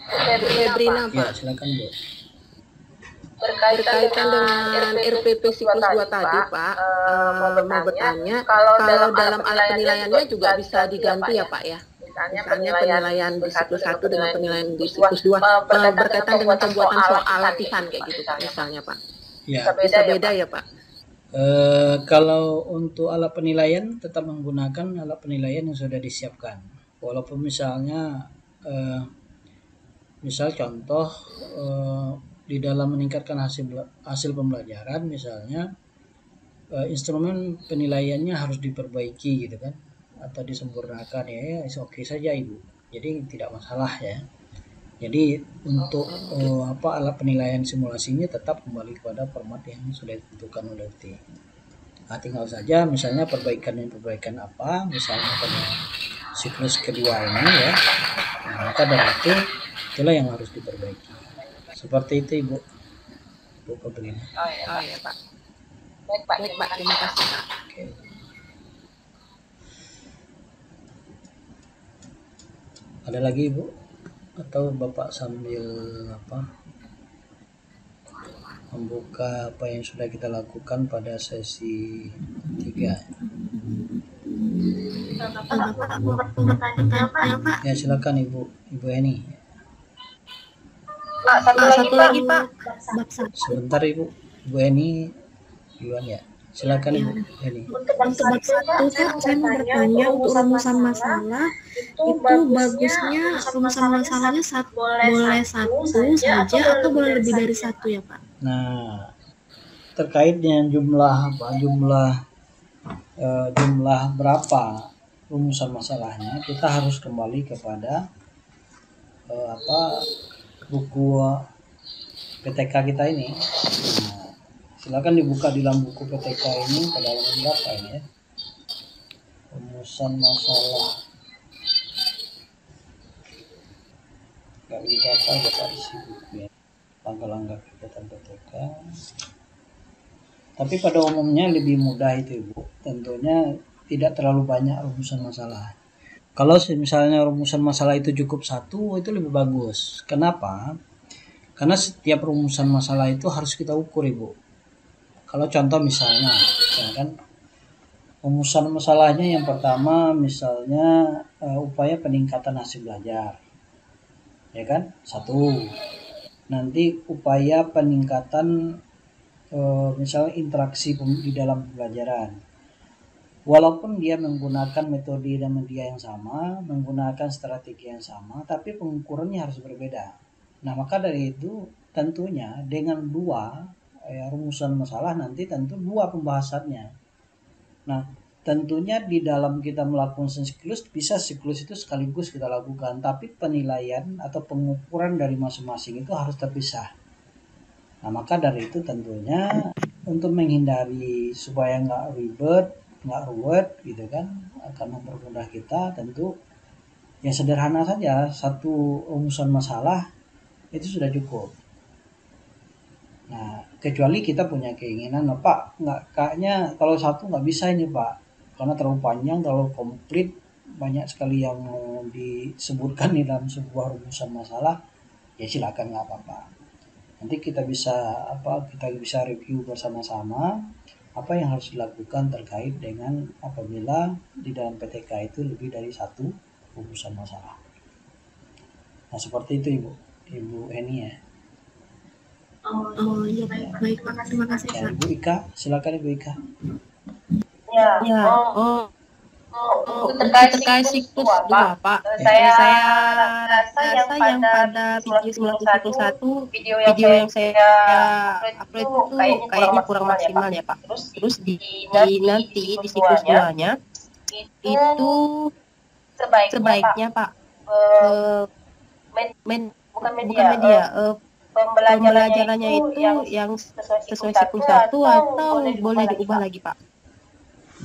Febrina Ya, Pak. silakan Bu. Berkaitan dengan RPP siklus 2 tadi, Pak, eh, mau bertanya, kalau dalam alat penilaiannya juga bisa diganti ya, Pak ya? Misalnya penilaian di siklus 1 dengan penilaian di siklus 2 eh, berkaitan dengan pembuatan soal latihan kayak gitu, Pak, misalnya, Pak. Ya. Bisa beda ya, Pak? Eh, kalau untuk alat penilaian tetap menggunakan alat penilaian yang sudah disiapkan. Walaupun misalnya eh, misal contoh eh, di dalam meningkatkan hasil hasil pembelajaran misalnya eh, instrumen penilaiannya harus diperbaiki gitu kan atau disempurnakan ya, ya oke saja ibu jadi tidak masalah ya jadi untuk eh, apa alat penilaian simulasinya tetap kembali kepada format yang sudah ditentukan oleh T. Nah, tinggal saja misalnya perbaikan dan perbaikan apa misalnya pada siklus kedua ini ya. Nah, maka dari itu itulah yang harus diperbaiki. Seperti itu Ibu. Ibu Pabrina. Oh iya, Oh iya, Pak. baik Pak. Baik, Pak. Terima kasih, Pak. Oke. Ada lagi Ibu? Atau Bapak sambil apa? Membuka apa yang sudah kita lakukan pada sesi 3. Bapak mau bertanya Pak. Ya silakan Ibu, Ibu Eni. Pak, satu Pak, lagi satu Pak. lagi. Sebentar Ibu, Ibu Eni duluan ya. Silakan Ibu Eni. Untuk bab satu Pak, saya mau bertanya untuk rumusan masalah itu bagusnya rumusan masalahnya satu, boleh satu saja atau boleh lebih dari satu ya Pak? Nah, terkait dengan jumlah apa jumlah eh, jumlah berapa rumusan masalahnya, kita harus kembali kepada eh, apa buku PTK kita ini. Nah, silakan dibuka di dalam buku PTK ini pada halaman berapa ini ya? Rumusan masalah. Gak begitu apa aja Pak isi bukunya langkah-langkah kegiatan PTK. Tapi pada umumnya lebih mudah itu Ibu. Tentunya tidak terlalu banyak rumusan masalah. Kalau misalnya rumusan masalah itu cukup satu, itu lebih bagus. Kenapa? Karena setiap rumusan masalah itu harus kita ukur Ibu. Kalau contoh misalnya, ya kan, rumusan masalahnya yang pertama misalnya eh, upaya peningkatan hasil belajar. Ya kan? Satu nanti upaya peningkatan eh, misalnya interaksi di dalam pembelajaran. Walaupun dia menggunakan metode dan media yang sama, menggunakan strategi yang sama, tapi pengukurannya harus berbeda. Nah, maka dari itu tentunya dengan dua eh, rumusan masalah nanti tentu dua pembahasannya. Nah, tentunya di dalam kita melakukan siklus bisa siklus itu sekaligus kita lakukan. Tapi penilaian atau pengukuran dari masing-masing itu harus terpisah. Nah maka dari itu tentunya untuk menghindari supaya nggak ribet nggak ruwet gitu kan akan mempermudah kita tentu yang sederhana saja. Satu rumusan masalah itu sudah cukup. Nah kecuali kita punya keinginan "Nah, pak nggak kayaknya kalau satu nggak bisa ini pak karena terlalu panjang, terlalu komplit, banyak sekali yang disebutkan di dalam sebuah rumusan masalah, ya silakan nggak apa-apa. Nanti kita bisa apa kita bisa review bersama-sama apa yang harus dilakukan terkait dengan apabila di dalam PTK itu lebih dari satu rumusan masalah. Nah seperti itu ibu, ibu Eni ya. Oh iya baik, baik Pak. Terima kasih Ya, Pak. ibu Ika, silakan ibu Ika. Ya, Ya, oh, oh, oh, oh, untuk terkait terkait siklus dua, Pak. 2, Pak. Eh, Saya Saya rasa yang yang pada video video simulasi simulasi siklus siklus 1 video yang video yang saya upload itu kayaknya kurang maksimal ya Pak. Terus Terus di, di di nanti di siklus 2-nya itu itu sebaiknya, sebaiknya Pak Pak, eh, eh, men- men, bukan media, bukan media, eh, pembelajarannya pembelajarannya itu itu yang yang sesuai siklus siklus 1 1 atau boleh diubah lagi Pak.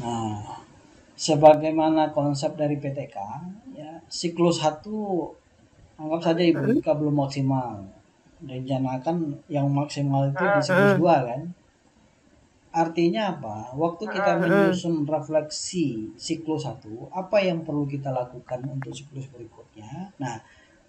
Nah, sebagaimana konsep dari PTK, ya siklus 1 anggap saja ibu Ika belum maksimal. Rencanakan yang maksimal itu di siklus 2 kan. Artinya apa? Waktu kita menyusun refleksi siklus 1, apa yang perlu kita lakukan untuk siklus berikutnya? Nah,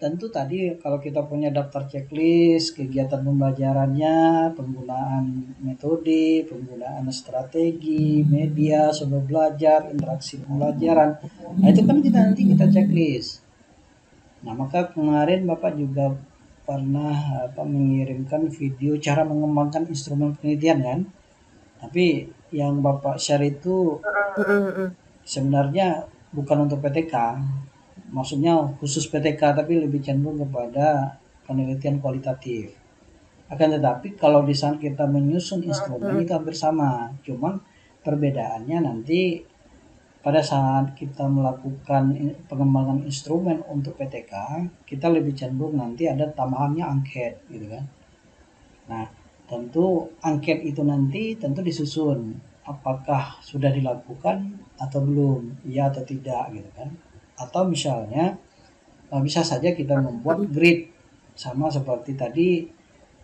tentu tadi kalau kita punya daftar checklist kegiatan pembelajarannya penggunaan metode penggunaan strategi media sumber belajar interaksi pembelajaran nah itu kan kita nanti kita checklist. Nah maka kemarin bapak juga pernah apa mengirimkan video cara mengembangkan instrumen penelitian kan? Tapi yang bapak share itu sebenarnya bukan untuk PTK maksudnya khusus PTK tapi lebih cenderung kepada penelitian kualitatif. Akan tetapi kalau di saat kita menyusun instrumen itu hampir sama. Cuman perbedaannya nanti pada saat kita melakukan pengembangan instrumen untuk PTK kita lebih cenderung nanti ada tambahannya angket gitu kan. Nah tentu angket itu nanti tentu disusun. Apakah sudah dilakukan atau belum? Iya atau tidak gitu kan atau misalnya uh, bisa saja kita membuat grid sama seperti tadi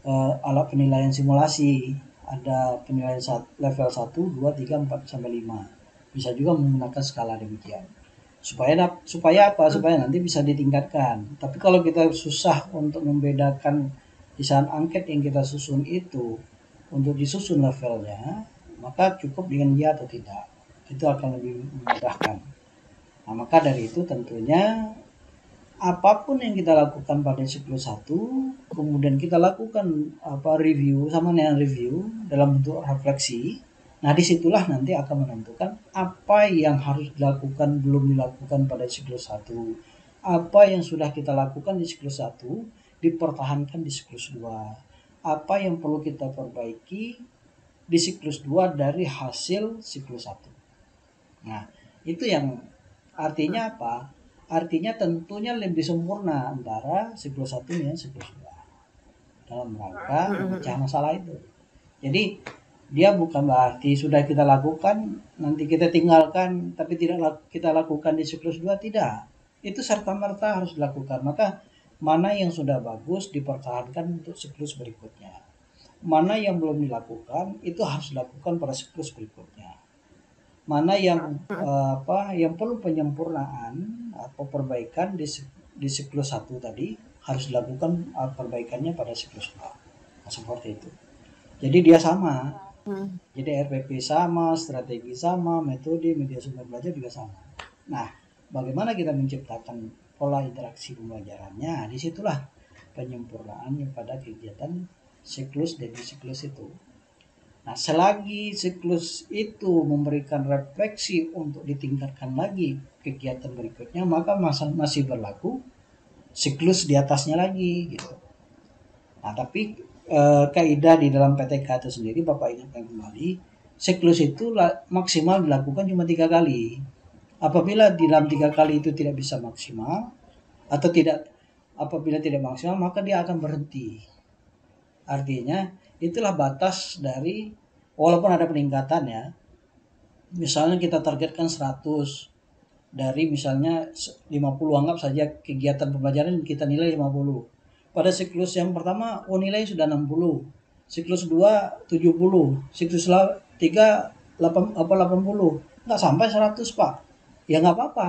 uh, alat penilaian simulasi ada penilaian level 1, 2, 3, 4 sampai 5. Bisa juga menggunakan skala demikian. Supaya supaya apa? Supaya nanti bisa ditingkatkan. Tapi kalau kita susah untuk membedakan di angket yang kita susun itu untuk disusun levelnya, maka cukup dengan ya atau tidak. Itu akan lebih memudahkan. Nah, maka dari itu tentunya apa pun yang kita lakukan pada siklus 1, kemudian kita lakukan apa review sama dengan review dalam bentuk refleksi. Nah, di situlah nanti akan menentukan apa yang harus dilakukan belum dilakukan pada siklus 1. Apa yang sudah kita lakukan di siklus 1 dipertahankan di siklus 2. Apa yang perlu kita perbaiki di siklus 2 dari hasil siklus 1. Nah, itu yang Artinya apa? Artinya tentunya lebih sempurna antara siklus satu dan siklus dua dalam rangka memecah masalah itu. Jadi dia bukan berarti sudah kita lakukan nanti kita tinggalkan tapi tidak kita lakukan di siklus dua tidak. Itu serta merta harus dilakukan. Maka mana yang sudah bagus dipertahankan untuk siklus berikutnya. Mana yang belum dilakukan itu harus dilakukan pada siklus berikutnya mana yang uh, apa yang perlu penyempurnaan atau perbaikan di di siklus satu tadi harus dilakukan uh, perbaikannya pada siklus dua. Nah, seperti itu. Jadi dia sama. Hmm. jadi RPP sama strategi sama metode media sumber belajar juga sama. Nah bagaimana kita menciptakan pola interaksi pembelajarannya? Di situlah penyempurnaan pada kegiatan siklus demi siklus itu Nah, selagi siklus itu memberikan refleksi untuk ditingkatkan lagi kegiatan berikutnya, maka masih berlaku siklus di atasnya lagi gitu. Nah, tapi e, kaidah di dalam PTK itu sendiri Bapak ingatkan kembali, siklus itu la, maksimal dilakukan cuma tiga kali. Apabila di dalam tiga kali itu tidak bisa maksimal atau tidak apabila tidak maksimal maka dia akan berhenti. Artinya itulah batas dari walaupun ada peningkatan ya misalnya kita targetkan 100 dari misalnya 50 anggap saja kegiatan pembelajaran kita nilai 50 pada siklus yang pertama oh nilai sudah 60 siklus 2 70 siklus 3 8, apa 80 nggak sampai 100 pak. Ya nggak apa-apa.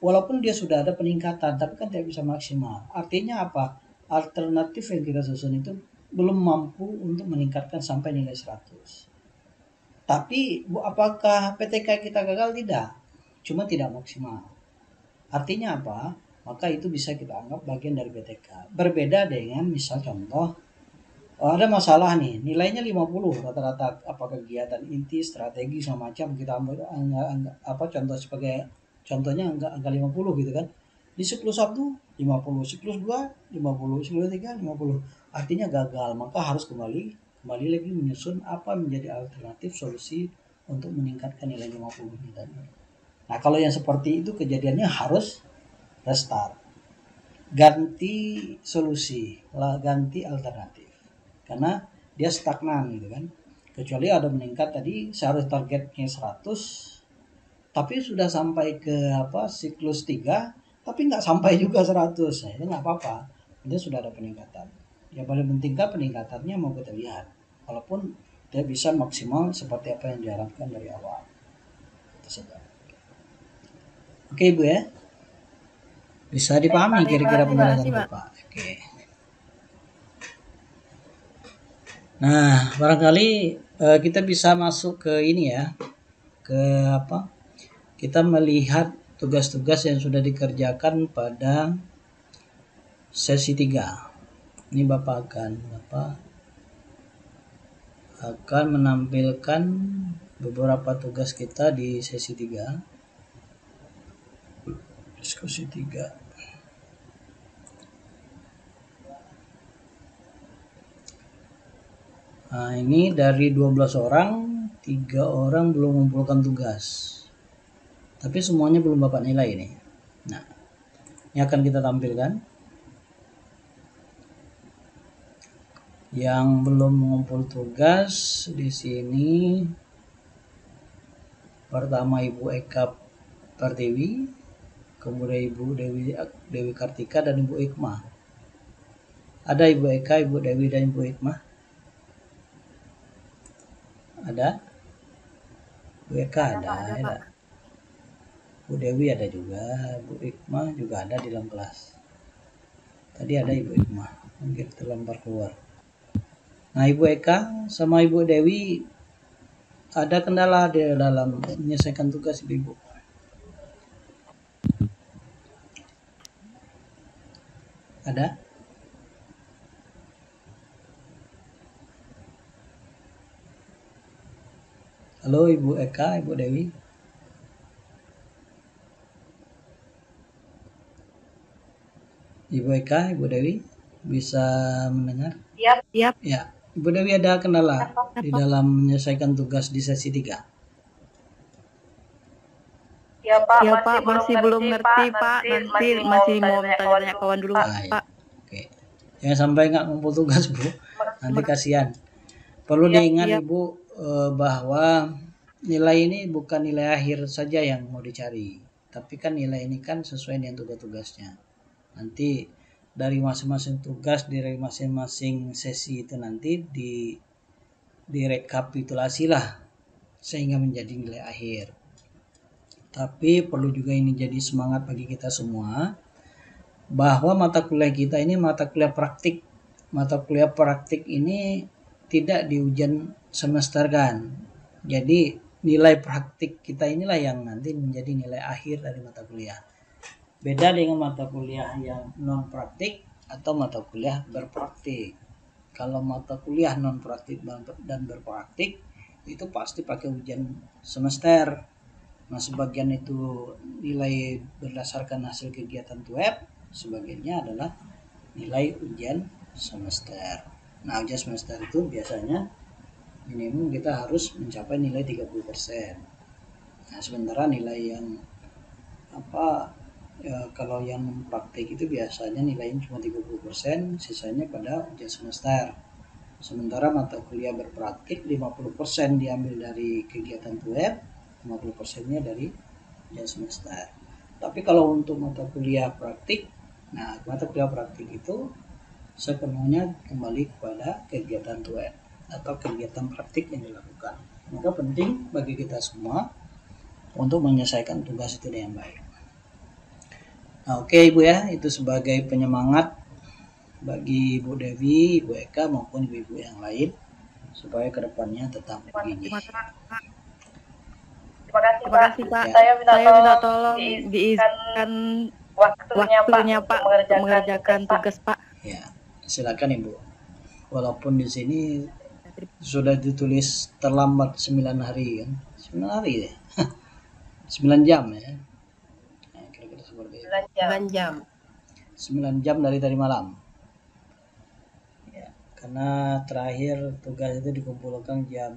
Walaupun dia sudah ada peningkatan tapi kan tidak bisa maksimal. Artinya apa? Alternatif yang kita susun itu belum mampu untuk meningkatkan sampai nilai 100. Tapi apakah PTK kita gagal? Tidak. Cuma tidak maksimal. Artinya apa? Maka itu bisa kita anggap bagian dari PTK. Berbeda dengan misal contoh oh, ada masalah nih nilainya 50 rata-rata apa kegiatan inti strategi sama macam kita ambil angka, angka, apa contoh sebagai contohnya angka, angka 50 gitu kan di siklus 1 50 siklus 2 50 siklus 3 50 artinya gagal maka harus kembali kembali lagi menyusun apa menjadi alternatif solusi untuk meningkatkan nilai 50 ini tadi. Nah kalau yang seperti itu kejadiannya harus restart, ganti solusi, lah ganti alternatif, karena dia stagnan gitu kan. Kecuali ada meningkat tadi, seharusnya targetnya 100, tapi sudah sampai ke apa siklus 3, tapi nggak sampai juga 100, nah, itu nggak apa-apa, dia sudah ada peningkatan yang paling penting kan peningkatannya mau kita lihat walaupun dia bisa maksimal seperti apa yang diharapkan dari awal itu saja oke ibu ya Bisa dipahami kira-kira penjelasan. Bapak. Oke. Nah, barangkali eh, kita bisa masuk ke ini ya. Ke apa? Kita melihat tugas-tugas yang sudah dikerjakan pada sesi 3. Ini Bapak akan apa? akan menampilkan beberapa tugas kita di sesi 3 diskusi 3 Nah, ini dari 12 orang, tiga orang belum mengumpulkan tugas. Tapi semuanya belum Bapak nilai ini. Nah, ini akan kita tampilkan. Yang belum mengumpul tugas di sini pertama Ibu Eka Pertiwi, kemudian Ibu Dewi Dewi Kartika dan Ibu Ikmah. Ada Ibu Eka, Ibu Dewi dan Ibu Ikmah? Ada? Bu Eka ada, ada. Bu Dewi ada juga, Bu Ikmah juga ada di dalam kelas. Tadi ada Ibu Ikmah, mungkin terlempar keluar. Nah, Ibu Eka sama Ibu Dewi ada kendala di dalam menyelesaikan tugas Ibu. Ada? Halo Ibu Eka, Ibu Dewi. Ibu Eka, Ibu Dewi bisa mendengar? Siap. Siap. Ya, Ibu Dewi ada kendala di dalam menyelesaikan tugas di sesi 3. Ya Pak, Ya Pak, masih belum ngerti Pak. Nanti masih mau tanya-tanya kawan dulu Ah, iya. Pak. Oke. Jangan sampai nggak ngumpul tugas, Bu. Nanti kasihan. Perlu diingat iya. Ibu eh, bahwa nilai ini bukan nilai akhir saja yang mau dicari, tapi kan nilai ini kan sesuai dengan tugas-tugasnya. Nanti dari masing-masing tugas dari masing-masing sesi itu nanti di direkapitulasi lah sehingga menjadi nilai akhir. Tapi perlu juga ini jadi semangat bagi kita semua bahwa mata kuliah kita ini mata kuliah praktik. Mata kuliah praktik ini tidak di ujian semester kan. Jadi nilai praktik kita inilah yang nanti menjadi nilai akhir dari mata kuliah. Beda dengan mata kuliah yang non praktik atau mata kuliah berpraktik. Kalau mata kuliah non praktik dan berpraktik itu pasti pakai ujian semester. Nah, sebagian itu nilai berdasarkan hasil kegiatan web, sebagiannya adalah nilai ujian semester. Nah, ujian semester itu biasanya minimum kita harus mencapai nilai 30%. Nah, sementara nilai yang apa ya, kalau yang praktik itu biasanya nilainya cuma 30%, sisanya pada ujian semester. Sementara mata kuliah berpraktik 50% diambil dari kegiatan web, 50%-nya dari ujian semester. Tapi kalau untuk mata kuliah praktik, nah mata kuliah praktik itu sepenuhnya kembali kepada kegiatan web atau kegiatan praktik yang dilakukan. Maka penting bagi kita semua untuk menyelesaikan tugas itu dengan baik. Nah, oke Ibu ya, itu sebagai penyemangat bagi Ibu Devi, Ibu Eka maupun ibu-ibu yang lain supaya ke depannya tetap begini. Terima kasih Terima Pak. kasih Pak. Ya. Saya minta Saya minta tolong diisikan waktunya, waktunya Pak, Pak untuk untuk mengerjakan tugas Pak. Ya, silakan Ibu. Walaupun di sini sudah ditulis terlambat 9 hari kan. 9 hari ya. 9 jam ya. Nah, kira-kira seperti itu. 9 jam. 9 jam. 9 jam dari tadi malam. Ya, karena terakhir tugas itu dikumpulkan jam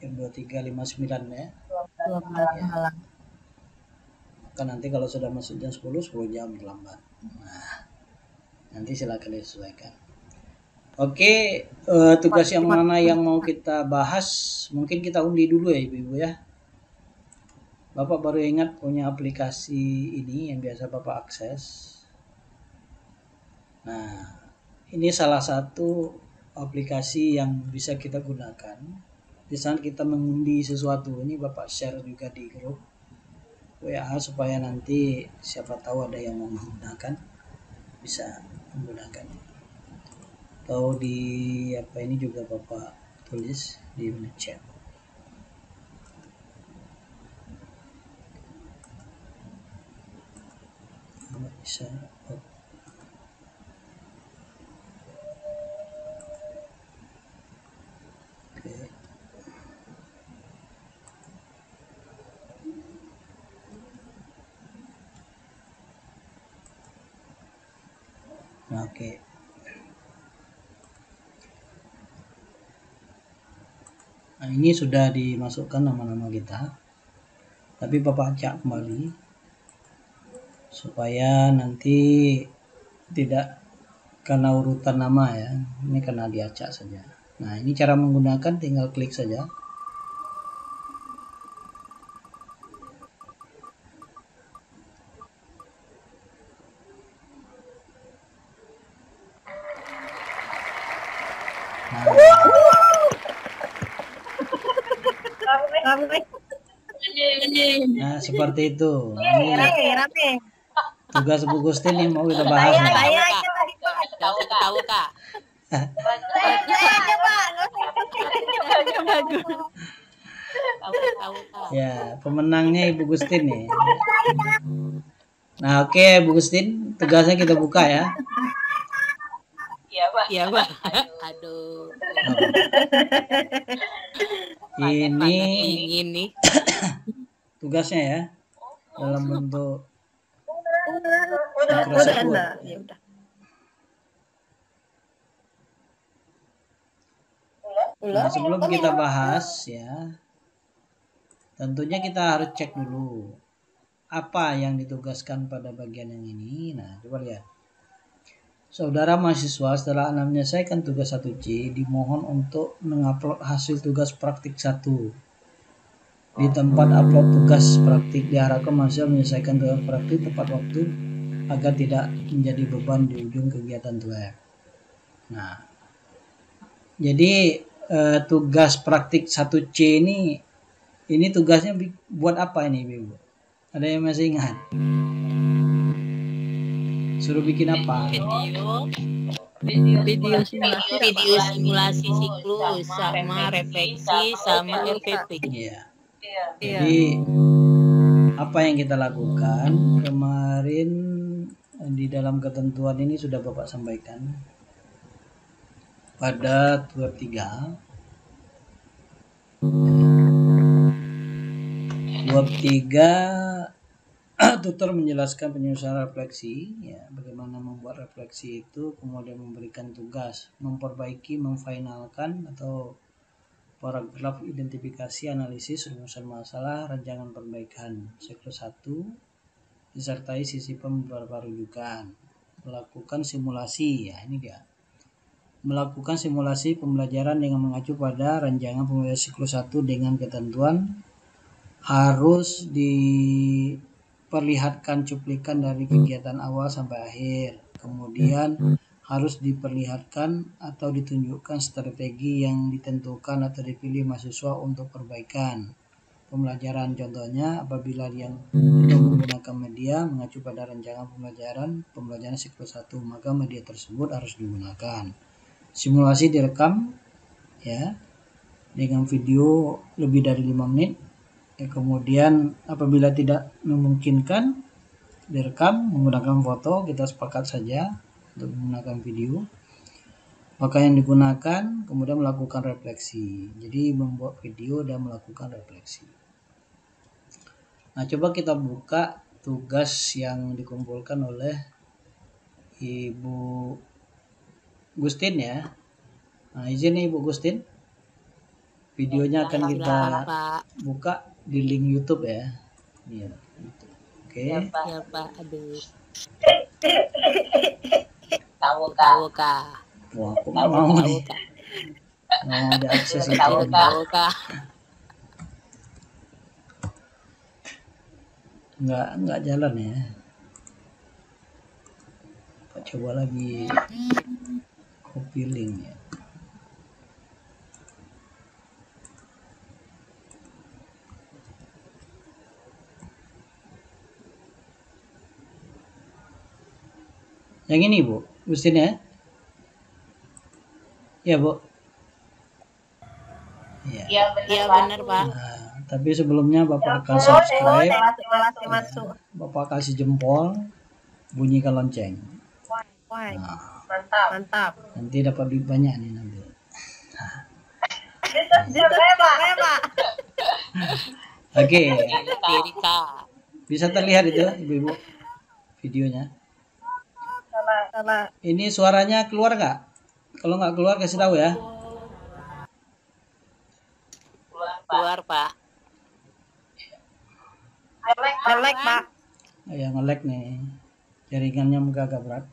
jam 23.59 ya. 12 malam. Maka nanti kalau sudah masuk jam 10, 10 jam terlambat. Nah, nanti silakan disesuaikan. Oke, eh, tugas yang mana yang mau kita bahas? Mungkin kita undi dulu ya Ibu-ibu ya. Bapak baru ingat punya aplikasi ini yang biasa Bapak akses. Nah, ini salah satu aplikasi yang bisa kita gunakan. Di saat kita mengundi sesuatu, ini Bapak share juga di grup. WA supaya nanti siapa tahu ada yang mau menggunakan bisa menggunakan atau di apa ini juga bapak tulis di chat bisa oke. Oke. Nah, ini sudah dimasukkan nama-nama kita. Tapi Bapak acak kembali supaya nanti tidak karena urutan nama ya. Ini karena diacak saja. Nah, ini cara menggunakan tinggal klik saja. Nah, seperti itu. Ini tugas Bu Gusti nih mau kita bahas nih. Gak usah ketawa kak. Gak usah ketawa kak. Ya, pemenangnya Ibu Gustin nih. Nah, oke Bu Gustin, tugasnya kita buka ya. Iya, Pak. Iya pak. Aduh. Ini Dingin nih. tugasnya ya. Dalam bentuk Udah, ya udah. Nah, sebelum kita bahas ya, tentunya kita harus cek dulu apa yang ditugaskan pada bagian yang ini. Nah, coba lihat. Saudara mahasiswa setelah Anda menyelesaikan tugas 1C dimohon untuk mengupload hasil tugas praktik 1. Di tempat upload tugas praktik diharapkan mahasiswa menyelesaikan tugas praktik tepat waktu agar tidak menjadi beban di ujung kegiatan tugas. Nah, jadi eh, tugas praktik 1C ini ini tugasnya buat apa ini Ibu? Ada yang masih ingat? Suruh bikin apa? Video. Video simulasi Video simulasi siklus sama refleksi sama RPP. Iya. Iya. Jadi apa yang kita lakukan kemarin eh, di dalam ketentuan ini sudah Bapak sampaikan. Pada tugas 3 Bab 3 tutor menjelaskan penyusunan refleksi ya bagaimana membuat refleksi itu kemudian memberikan tugas memperbaiki memfinalkan atau paragraf identifikasi analisis rumusan masalah rancangan perbaikan. Siklus 1 disertai sisi beberapa rujukan melakukan simulasi ya ini dia. Melakukan simulasi pembelajaran dengan mengacu pada rancangan pembelajaran siklus 1 dengan ketentuan harus diperlihatkan cuplikan dari kegiatan awal sampai akhir. Kemudian harus diperlihatkan atau ditunjukkan strategi yang ditentukan atau dipilih mahasiswa untuk perbaikan pembelajaran. Contohnya apabila yang untuk menggunakan media mengacu pada rancangan pembelajaran pembelajaran siklus 1, maka media tersebut harus digunakan. Simulasi direkam ya dengan video lebih dari 5 menit Ya, kemudian apabila tidak memungkinkan direkam menggunakan foto, kita sepakat saja untuk menggunakan video. Maka yang digunakan kemudian melakukan refleksi. Jadi membuat video dan melakukan refleksi. Nah, coba kita buka tugas yang dikumpulkan oleh Ibu Gustin ya. Nah, izin nih Ibu Gustin. Videonya akan kita buka di link YouTube ya. Iya. Oke. Iya, Pak. Ya Pak. Aduh. Tawoka. Tawoka. Wah, aku nggak mau nih. Nah, ada akses itu. Nggak, nggak jalan ya. Kita coba lagi copy link ya. Yang ini, Bu mesinnya ya. Ya, Bu. Iya. ya benar, ya, Pak. Nah, tapi sebelumnya Bapak akan subscribe. Iya, Bapak kasih jempol, bunyikan lonceng. Nah, mantap. Mantap. Nanti dapat lebih banyak nih nanti. Oke. Okay. Bisa terlihat itu ibu-ibu videonya ini suaranya keluar nggak? Kalau nggak keluar kasih tahu ya. Keluar pak, ngelek pak. Ngelek pak. Ya ngelek nih. Jaringannya agak berat.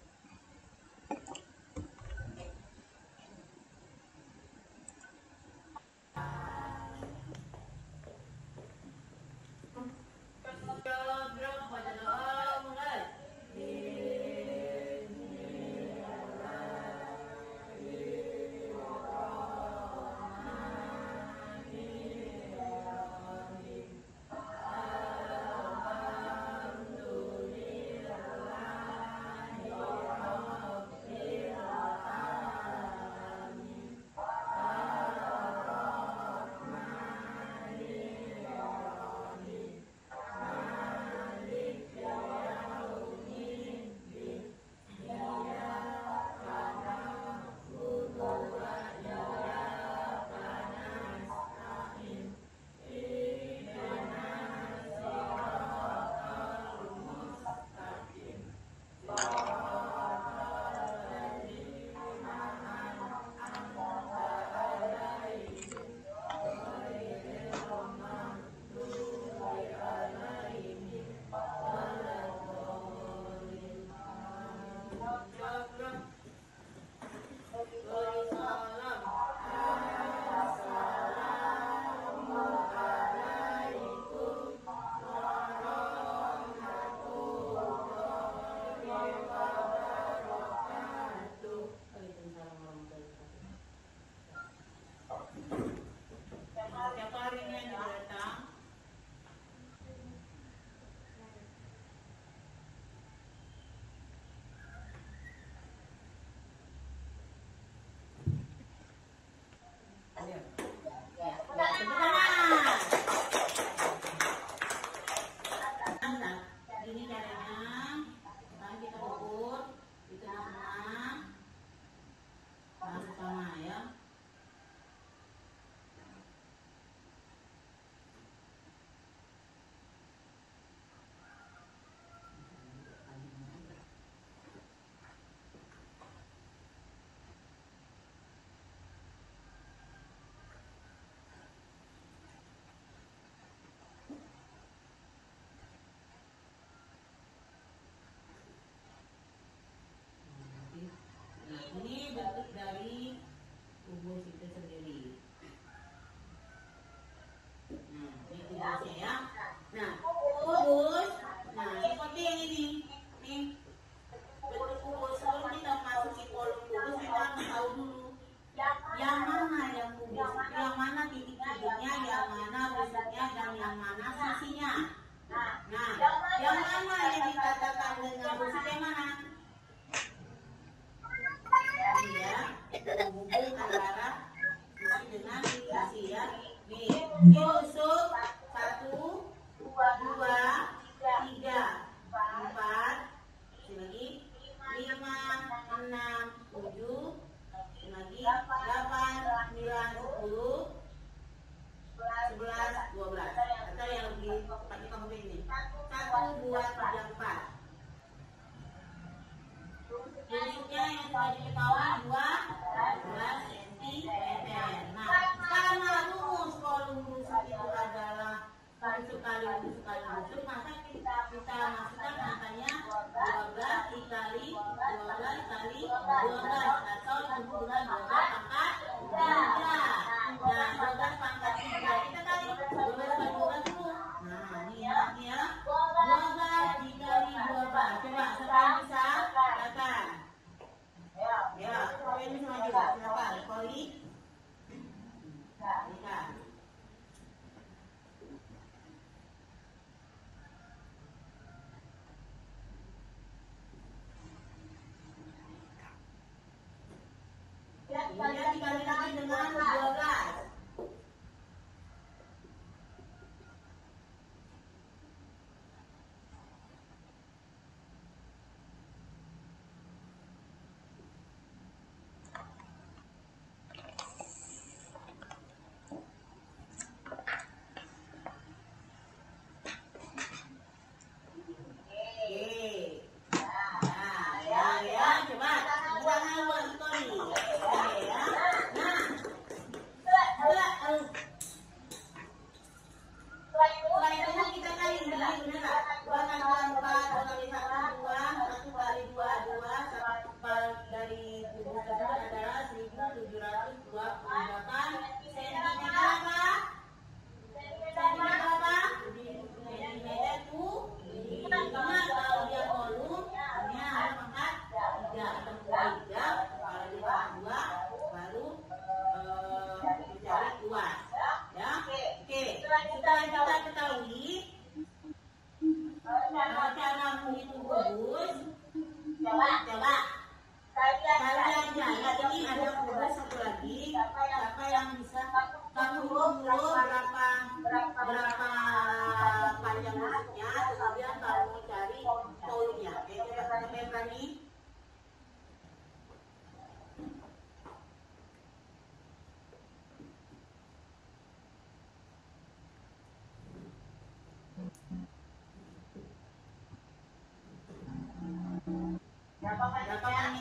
Oh,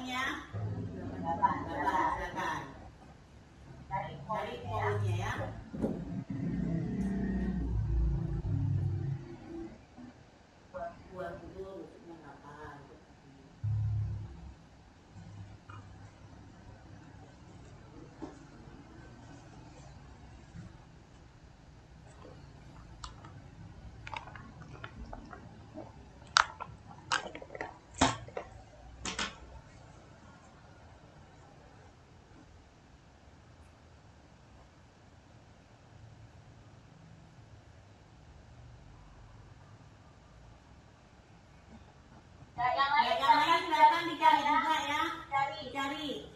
娘 Dari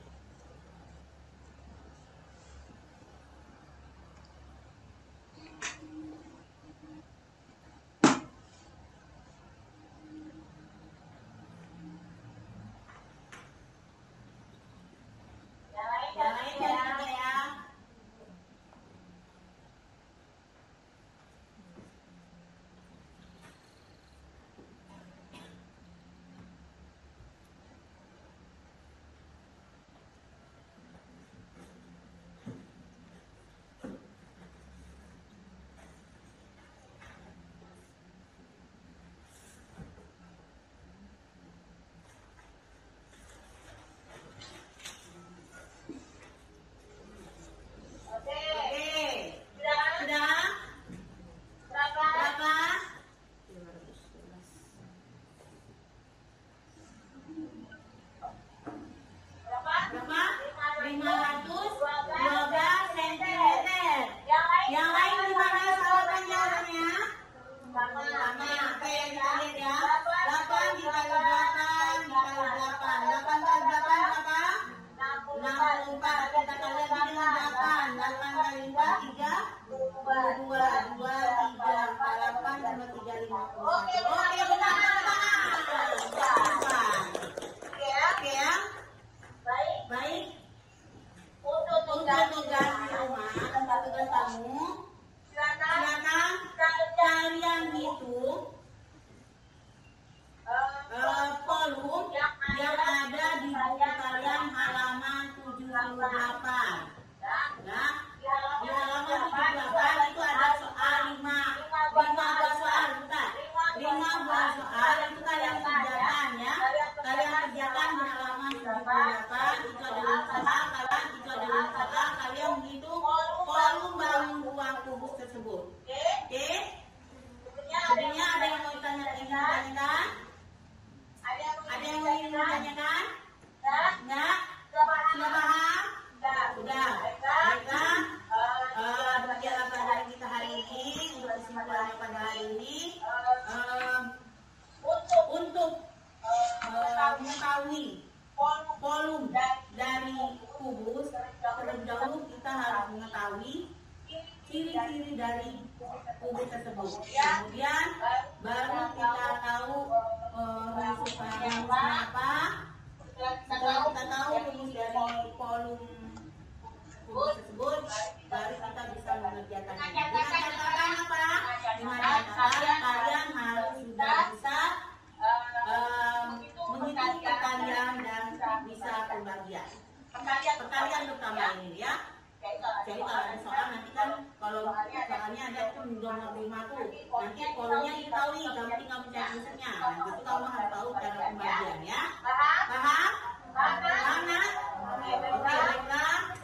diri dari tubuh tersebut. Kemudian baru kita tahu eh, rumus uh, apa. Setelah kita tahu rumus dari volume tubuh tersebut, baru kita bisa mengerjakan. Dengan apa? Dengan catatan kalian harus sudah bisa eh, uh, menghitung pertanyaan dan bisa pembagian. pertanyaan pertama ini ya jadi kalau soal nanti kan kalau soalnya ada pun nomor lima tuh nanti kolomnya kita tahu nih kamu tinggal mencari isinya nah, nanti itu kamu harus tahu cara pembagian ya paham? Paham paham oke baiklah.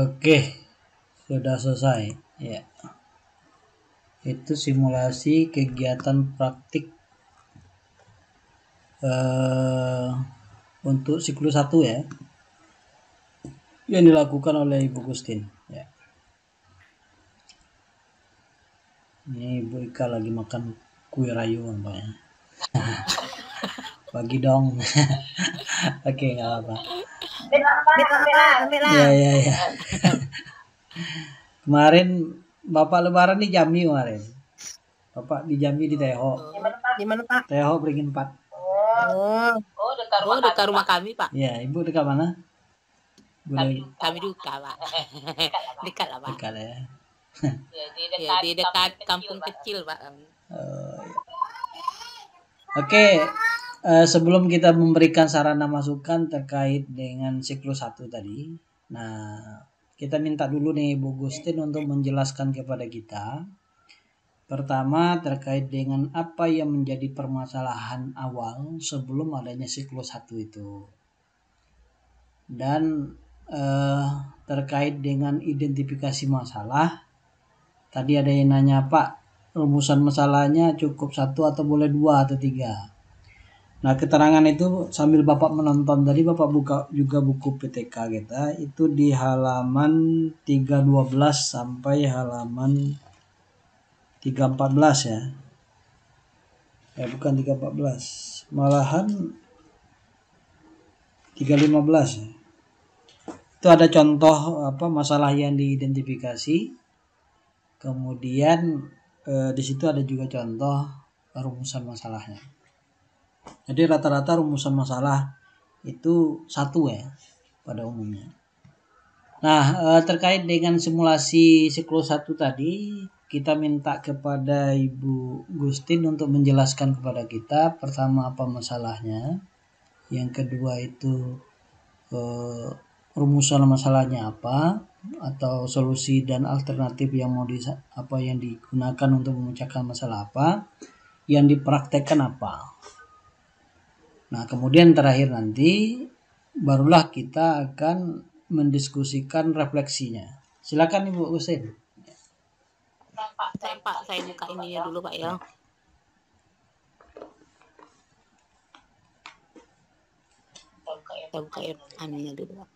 Oke, sudah selesai. Ya. Itu simulasi kegiatan praktik eh, untuk siklus 1 ya. Yang dilakukan oleh Ibu Gustin. Ya. Ini Ibu Ika lagi makan kue rayu nampaknya. Bagi dong. Oke, nggak apa-apa. Ya, ya, ya. kemarin Bapak Lebaran di Jambi kemarin. Bapak di Jambi di Teho. Di mana Pak? Teho beringin 4. Oh, Oh, dekat Oh, dekat rumah kami, Pak. Ya, Ibu dekat mana? kami, kami juga, Pak. dekat lah, Pak. dekat ya. Ya, di Ya, di dekat kampung kecil, Pak. kami. Oh, ya. Oke, eh, sebelum kita memberikan sarana masukan terkait dengan siklus 1 tadi. Nah, kita minta dulu nih Bu Gustin untuk menjelaskan kepada kita. Pertama, terkait dengan apa yang menjadi permasalahan awal sebelum adanya siklus 1 itu. Dan eh, terkait dengan identifikasi masalah, tadi ada yang nanya Pak, rumusan masalahnya cukup satu atau boleh dua atau tiga. Nah keterangan itu sambil Bapak menonton tadi Bapak buka juga buku PTK kita itu di halaman 312 sampai halaman 314 ya. Ya bukan 314 malahan 315 ya. Itu ada contoh apa masalah yang diidentifikasi. Kemudian eh, di situ ada juga contoh rumusan masalahnya. Jadi rata-rata rumusan masalah itu satu ya pada umumnya. Nah eh, terkait dengan simulasi siklus satu tadi kita minta kepada Ibu Gustin untuk menjelaskan kepada kita pertama apa masalahnya, yang kedua itu eh, rumusan masalahnya apa atau solusi dan alternatif yang mau di, apa yang digunakan untuk memecahkan masalah apa yang dipraktekkan apa nah kemudian terakhir nanti barulah kita akan mendiskusikan refleksinya silakan ibu Usin Pak, saya Pak, saya buka ininya dulu Pak ya. Saya buka ya, anunya dulu Pak.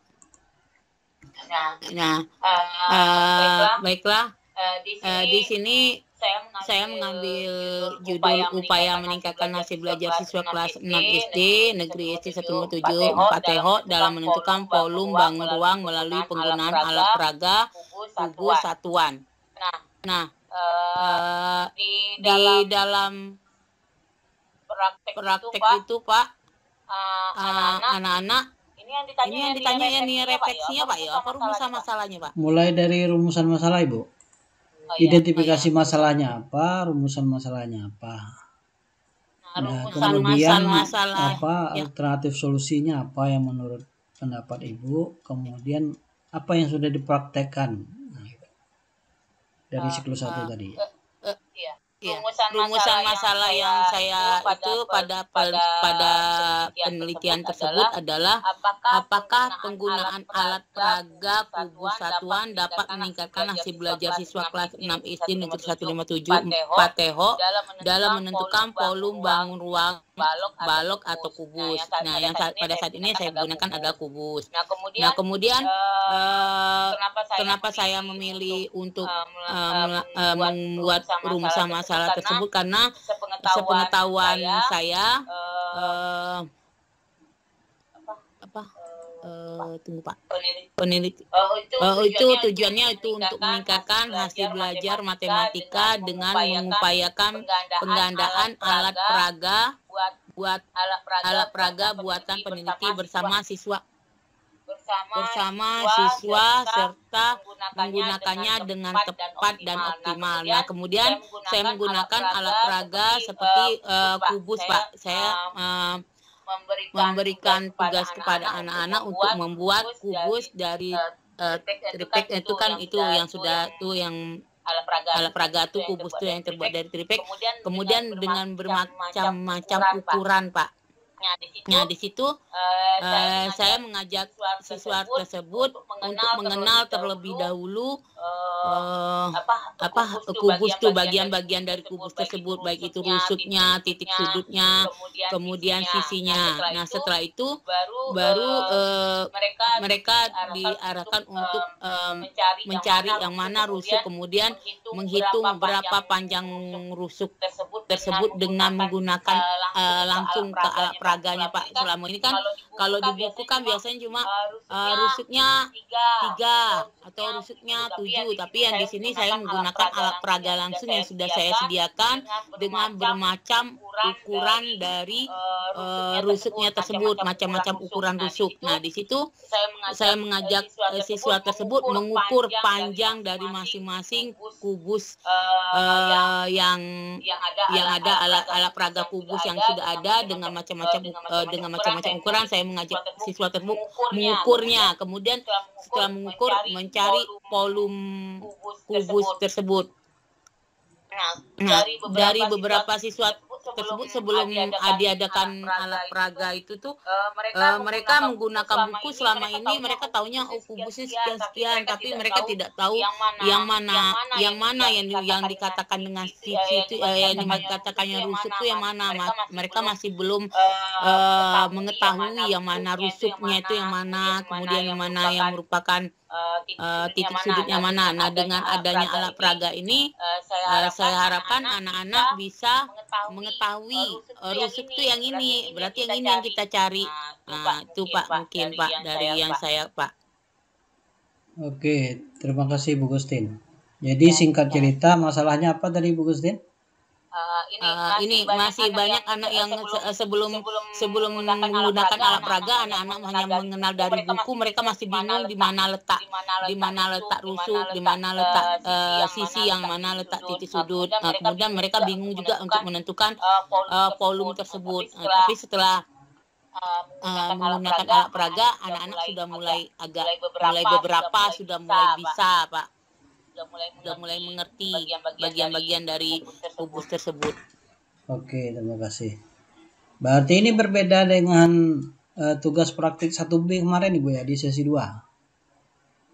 Nah, Nah, eh, eh, baiklah. baiklah. Eh, di sini, Eh, di sini saya mengambil, saya mengambil judul upaya meningkatkan hasil belajar siswa kelas 6 SD negeri SD 157 4 TH dalam menentukan volume bangun ruang melalui penggunaan alat peraga kubu tubuh satuan. satuan. Nah, Eh, eh, di di dalam dalam praktek, praktek itu, Pak, itu Pak, eh, anak-anak ini yang ditanya, ini yang ditanya ya nih refleksinya Pak ya, apa rumusan masalahnya, Pak? masalahnya Pak? mulai dari rumusan masalah ibu Oh, iya. identifikasi masalahnya apa rumusan masalahnya apa Nah, Nah, rumusan kemudian masalah- apa ya. alternatif solusinya apa yang menurut pendapat ibu kemudian apa yang sudah dipraktekkan Nah, dari siklus satu tadi Iya. Iya, Rumusan, rumusan masalah yang saya itu pada pada, pada penelitian tersebut adalah apakah penggunaan alat peraga kubu satuan dapat meningkatkan hasil belajar siswa kelas 6 SD negeri 157 4 TH dalam menentukan volume bangun ruang balok, balok atau kubus. Nah, yang saat, pada saat ini saya gunakan adalah kubus. Nah, kemudian, Nah, kemudian eh, kenapa saya, kenapa saya memilih untuk eh, mela- eh, eh, membuat rumusan masalah tersebut karena sepengetahuan, sepengetahuan saya, saya apa eh, tunggu Pak. Peneliti- peneliti. Oh, itu, Oh, itu tujuannya tujuannya itu untuk meningkatkan hasil belajar matematika dengan mengupayakan penggandaan alat peraga buat buat alat peraga, alat peraga buatan peneliti bersama siswa. Bersama, bersama siswa serta menggunakannya dengan tepat dan optimal. Nah, kemudian kemudian saya menggunakan alat peraga seperti eh, kubus, Pak. Saya eh, memberikan tugas kepada anak-anak untuk membuat kubus dari uh, tripek itu kan itu yang sudah tuh yang alat peraga itu kubus tuh yang terbuat dari tripek kemudian dengan bermacam-macam ukuran pak Nah, di situ uh, saya mengajak siswa tersebut untuk mengenal terlebih dahulu uh, apa kubus itu bagian-bagian dari kubus tersebut baik itu rusuknya, titik sudutnya, kemudian sisinya. Nah, setelah itu baru uh, mereka diarahkan untuk uh, mencari yang mana rusuk kemudian menghitung berapa panjang rusuk tersebut dengan menggunakan uh, langsung ke alat raganya Pak selama ini kan kalau di buku kan biasanya cuma uh, rusuknya tiga. atau rusuknya tujuh. tapi yang di sini saya menggunakan alat peraga langsung yang sudah saya sediakan dengan bermacam ukuran dari uh, rusuknya tersebut macam-macam ukuran rusuk. nah di situ saya mengajak siswa tersebut mengukur panjang dari masing-masing kubus uh, yang yang ada alat-alat peraga kubus yang sudah ada dengan macam-macam dengan macam-macam ukuran saya mengajak siswa tersebut mengukurnya kemudian setelah mengukur mencari volume kubus tersebut. nah dari beberapa siswa tersebut sebelum diadakan alat peraga itu tuh uh, mereka menggunakan buku selama ini mereka taunya oh kubusnya sekian sekian tapi mereka tidak tahu yang mana yang mana yang yang dikatakan dengan sisi itu uh, yang dikatakannya rusuk itu yang mana mereka masih belum uh, mengetahui yang mana rusuknya itu yang mana kemudian yang mana yang merupakan uh, titik sudutnya mana. Nah, dengan adanya alat peraga ini, uh, saya harapkan anak-anak bisa mengetahui uh, rusuk itu yang ini, berarti yang ini yang kita cari. Nah, itu Pak mungkin Pak dari yang saya Pak. Oke, terima kasih Bu Gustin. Jadi singkat cerita, masalahnya apa tadi Bu Gustin? Uh, ini, uh, masih, ini banyak masih banyak anak yang sebelum sebelum menggunakan alat peraga anak-anak hanya mengenal dari buku mereka masih bingung di mana letak di mana letak rusuk di mana letak uh, sisi yang mana letak titik sudut. Kemudian mereka bingung juga untuk menentukan uh, volume tersebut. Uh, tapi setelah uh, menggunakan alat peraga anak-anak sudah mulai agak mulai beberapa sudah mulai bisa pak sudah mulai sudah mulai mengerti bagian-bagian dari kubus tersebut. Oke, terima kasih. Berarti ini berbeda dengan uh, tugas praktik 1B kemarin Ibu ya di sesi 2.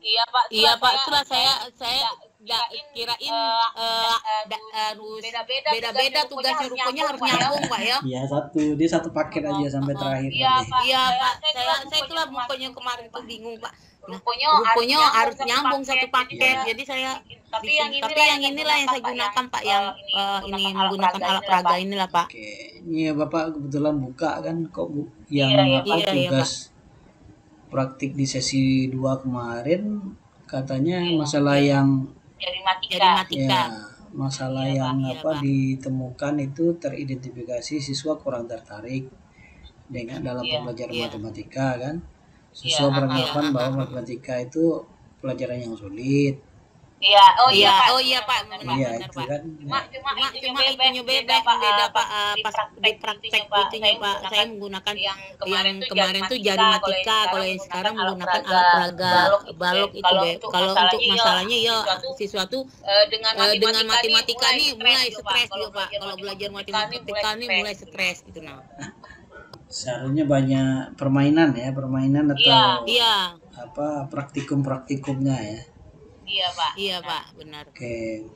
Iya Pak. Iya Pak, itulah saya saya da, kirain uh, uh, harus beda-beda tugasnya rupanya harus nyambung Pak ya. Iya satu, dia satu paket aja sampai terakhir. Iya Pak. Iya Pak, saya saya itulah pokoknya kemarin tuh bingung Pak rupanya harus nyambung satu paket. Jadi saya tapi yang ini tapi yang inilah yang saya gunakan Pak yang uh, ini menggunakan alat peraga inilah Pak. Oke. Iya Bapak kebetulan buka kan kok bu yang iya, apa iya, tugas iya, praktik di sesi 2 kemarin katanya iya, masalah yang dari matika. Ya, masalah iya, yang iya, apa Pak. ditemukan itu teridentifikasi siswa kurang tertarik dengan dalam iya, pembelajaran iya. matematika kan siswa ya, beranggapan ya, bahwa matematika itu pelajaran yang sulit. Iya, oh iya, Pak. Oh iya, Pak. iya, itu kan. Cuma cuma cuma cuma itu beda, beda Pak uh, pas di praktek itunya Pak. Saya menggunakan yang kemarin, yang kemarin tuh jari matika, kalau yang sekarang menggunakan alat peraga balok itu deh. Kalau untuk masalahnya ya siswa tuh dengan dengan matematika nih mulai stres Pak. Kalau belajar matematika nih mulai stres gitu nah seharusnya banyak permainan ya permainan atau iya, iya. apa praktikum praktikumnya ya iya pak iya pak benar oke okay.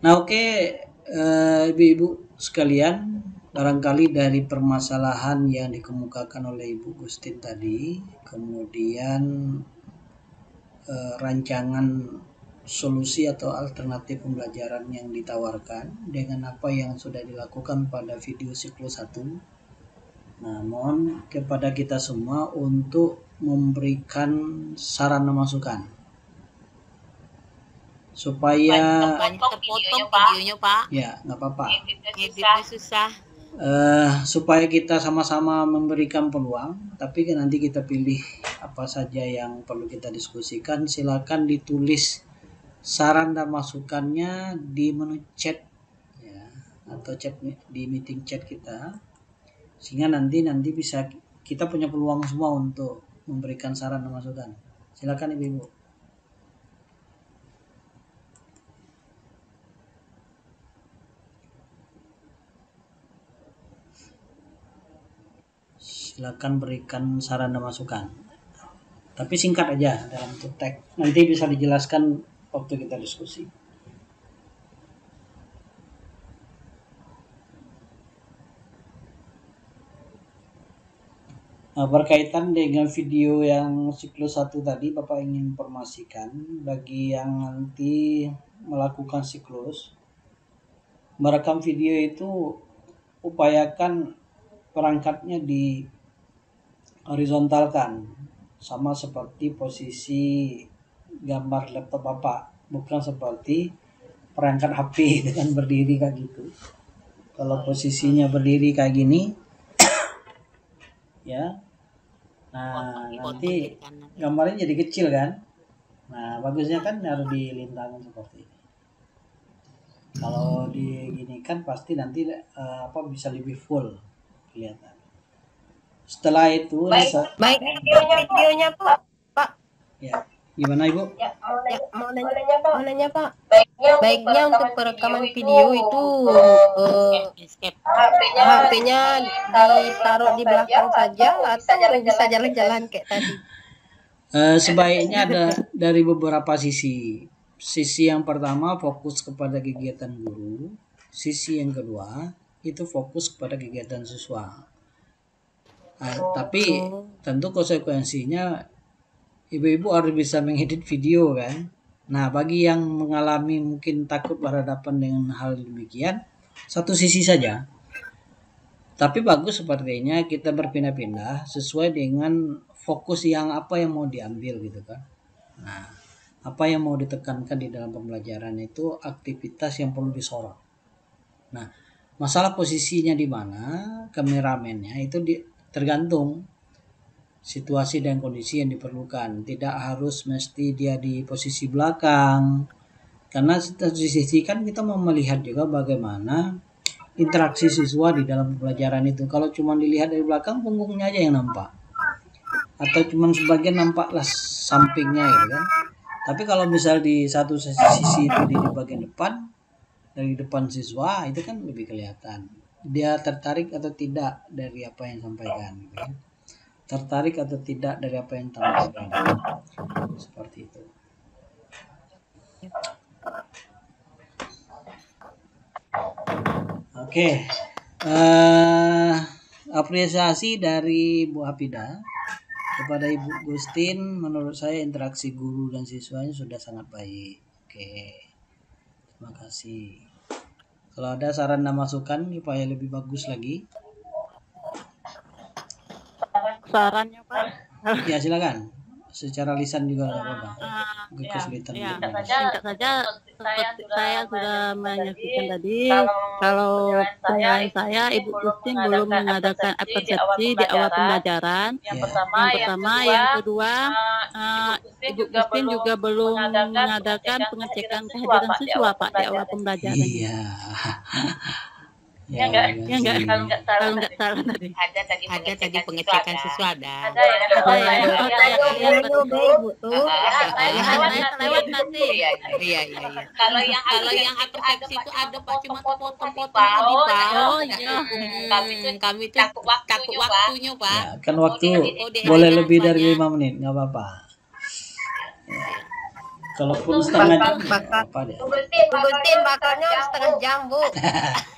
nah oke okay. uh, ibu-ibu sekalian barangkali dari permasalahan yang dikemukakan oleh ibu Gustin tadi kemudian uh, rancangan solusi atau alternatif pembelajaran yang ditawarkan dengan apa yang sudah dilakukan pada video siklus 1 Nah, mohon kepada kita semua untuk memberikan saran dan masukan. Supaya terpotong videonya pak. Ya nggak apa-apa. Editnya susah. uh, supaya kita sama-sama memberikan peluang tapi nanti kita pilih apa saja yang perlu kita diskusikan silakan ditulis saran dan masukannya di menu chat ya atau chat di meeting chat kita sehingga nanti nanti bisa kita punya peluang semua untuk memberikan saran dan masukan. Silakan ibu-ibu. Silakan berikan saran dan masukan. Tapi singkat aja dalam bentuk teks nanti bisa dijelaskan waktu kita diskusi Nah, berkaitan dengan video yang siklus satu tadi, Bapak ingin informasikan bagi yang nanti melakukan siklus, merekam video itu upayakan perangkatnya di horizontalkan, sama seperti posisi gambar laptop Bapak, bukan seperti perangkat HP dengan berdiri kayak gitu. Kalau posisinya berdiri kayak gini, ya Nah, nanti gambarnya jadi kecil kan? Nah, bagusnya kan harus dilintangkan seperti ini. Kalau diginikan pasti nanti uh, apa bisa lebih full kelihatan. Setelah itu baik, bisa, baik videonya videonya Pak. Pak. Ya. Gimana Ibu? Ya, mau nanya, ya, mau nanya Pak. Mau nanya Pak. Baiknya untuk perekaman video itu uh, HP-nya ditaruh di belakang saja atau bisa jalan-jalan kayak tadi? Uh, sebaiknya ada dari beberapa sisi. Sisi yang pertama fokus kepada kegiatan guru, sisi yang kedua itu fokus kepada kegiatan siswa. Uh, tapi tentu konsekuensinya ibu-ibu harus bisa mengedit video kan. Nah, bagi yang mengalami mungkin takut berhadapan dengan hal demikian, satu sisi saja. Tapi bagus sepertinya kita berpindah-pindah sesuai dengan fokus yang apa yang mau diambil gitu kan. Nah, apa yang mau ditekankan di dalam pembelajaran itu aktivitas yang perlu disorot. Nah, masalah posisinya di mana, kameramennya itu di, tergantung situasi dan kondisi yang diperlukan. Tidak harus mesti dia di posisi belakang. Karena di sisi kan kita mau melihat juga bagaimana interaksi siswa di dalam pembelajaran itu. Kalau cuma dilihat dari belakang, punggungnya aja yang nampak. Atau cuma sebagian nampaklah sampingnya gitu kan. Tapi kalau misal di satu sisi itu di bagian depan, dari depan siswa, itu kan lebih kelihatan. Dia tertarik atau tidak dari apa yang disampaikan. Gitu kan tertarik atau tidak dari apa yang tampilkan seperti itu oke okay. uh, apresiasi dari Bu Hafida kepada Ibu Gustin menurut saya interaksi guru dan siswanya sudah sangat baik oke okay. terima kasih kalau ada saran dan masukan supaya lebih bagus lagi sarannya Pak. Ya silakan. Secara lisan juga nggak apa-apa. Uh, Kesulitan. Ya, juga. singkat saja seperti saya sudah menyaksikan tadi kalau penilaian saya Ibu Justin belum mengadakan persepsi di awal pembelajaran. Yang pertama, yang, pertama, yang kedua uh, Ibu Justin juga belum mengadakan pengecekan kehadiran siswa Pak di awal pembelajaran. Iya. Ya enggak? Ya enggak? Kalau enggak salah, kalau enggak salah tadi. Ada tadi Ada tadi pengecekan siswa ada. Ada ya. Ada ya. Ada ya. Tuh. Lewat nanti. Iya, Iya iya iya. Kalau yang Kalau yang persepsi itu ada Pak cuma potong-potong tadi, Pak. Oh, iya. Kami tuh kami tuh takut waktunya, takut Pak. waktunya Pak. Ya, kan waktu Oh, boleh lebih dari lima menit, nggak apa-apa. Ya. Kalaupun setengah jam, apa deh. Gustin bakalnya setengah jam, Bu.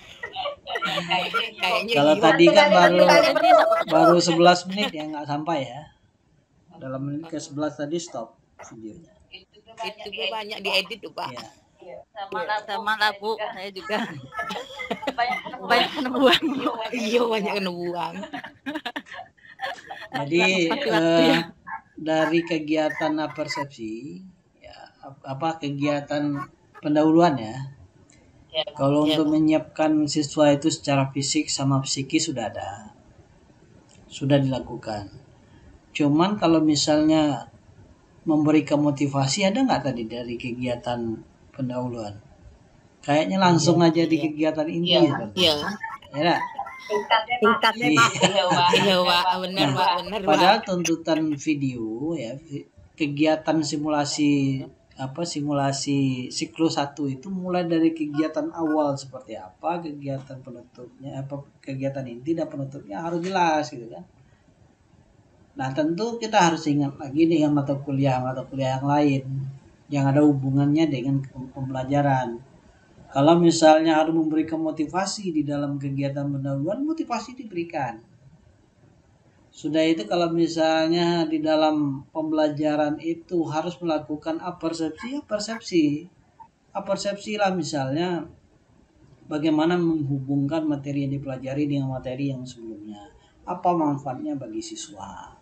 Kayaknya Kalau iya. tadi kan baru baru 11 menit ya nggak sampai ya. Dalam menit ke 11 tadi stop videonya. itu gue banyak diedit tuh Pak. Ya. Sama lah Bu, saya juga banyak kena buang. Iya banyak kena buang. Jadi eh, ya. dari kegiatan persepsi ya ap- apa kegiatan pendahuluan ya. Kalau Ya. untuk menyiapkan siswa itu secara fisik sama psikis sudah ada. Sudah dilakukan. Cuman kalau misalnya memberikan motivasi ada nggak tadi dari kegiatan pendahuluan? Kayaknya langsung aja di kegiatan inti Iya. seperti Iya. Ya tingkatnya Iya. Pak. iya Pak Iya, Pak. Benar, Nah, Pak. Benar, Pak. Padahal tuntutan video ya kegiatan simulasi apa simulasi siklus satu itu mulai dari kegiatan awal seperti apa kegiatan penutupnya apa kegiatan inti dan penutupnya harus jelas gitu kan. Nah tentu kita harus ingat lagi dengan mata kuliah mata kuliah yang lain yang ada hubungannya dengan pembelajaran. Kalau misalnya harus memberikan motivasi di dalam kegiatan pendahuluan motivasi diberikan sudah itu kalau misalnya di dalam pembelajaran itu harus melakukan apersepsi, ya persepsi. Apersepsi lah misalnya bagaimana menghubungkan materi yang dipelajari dengan materi yang sebelumnya. Apa manfaatnya bagi siswa.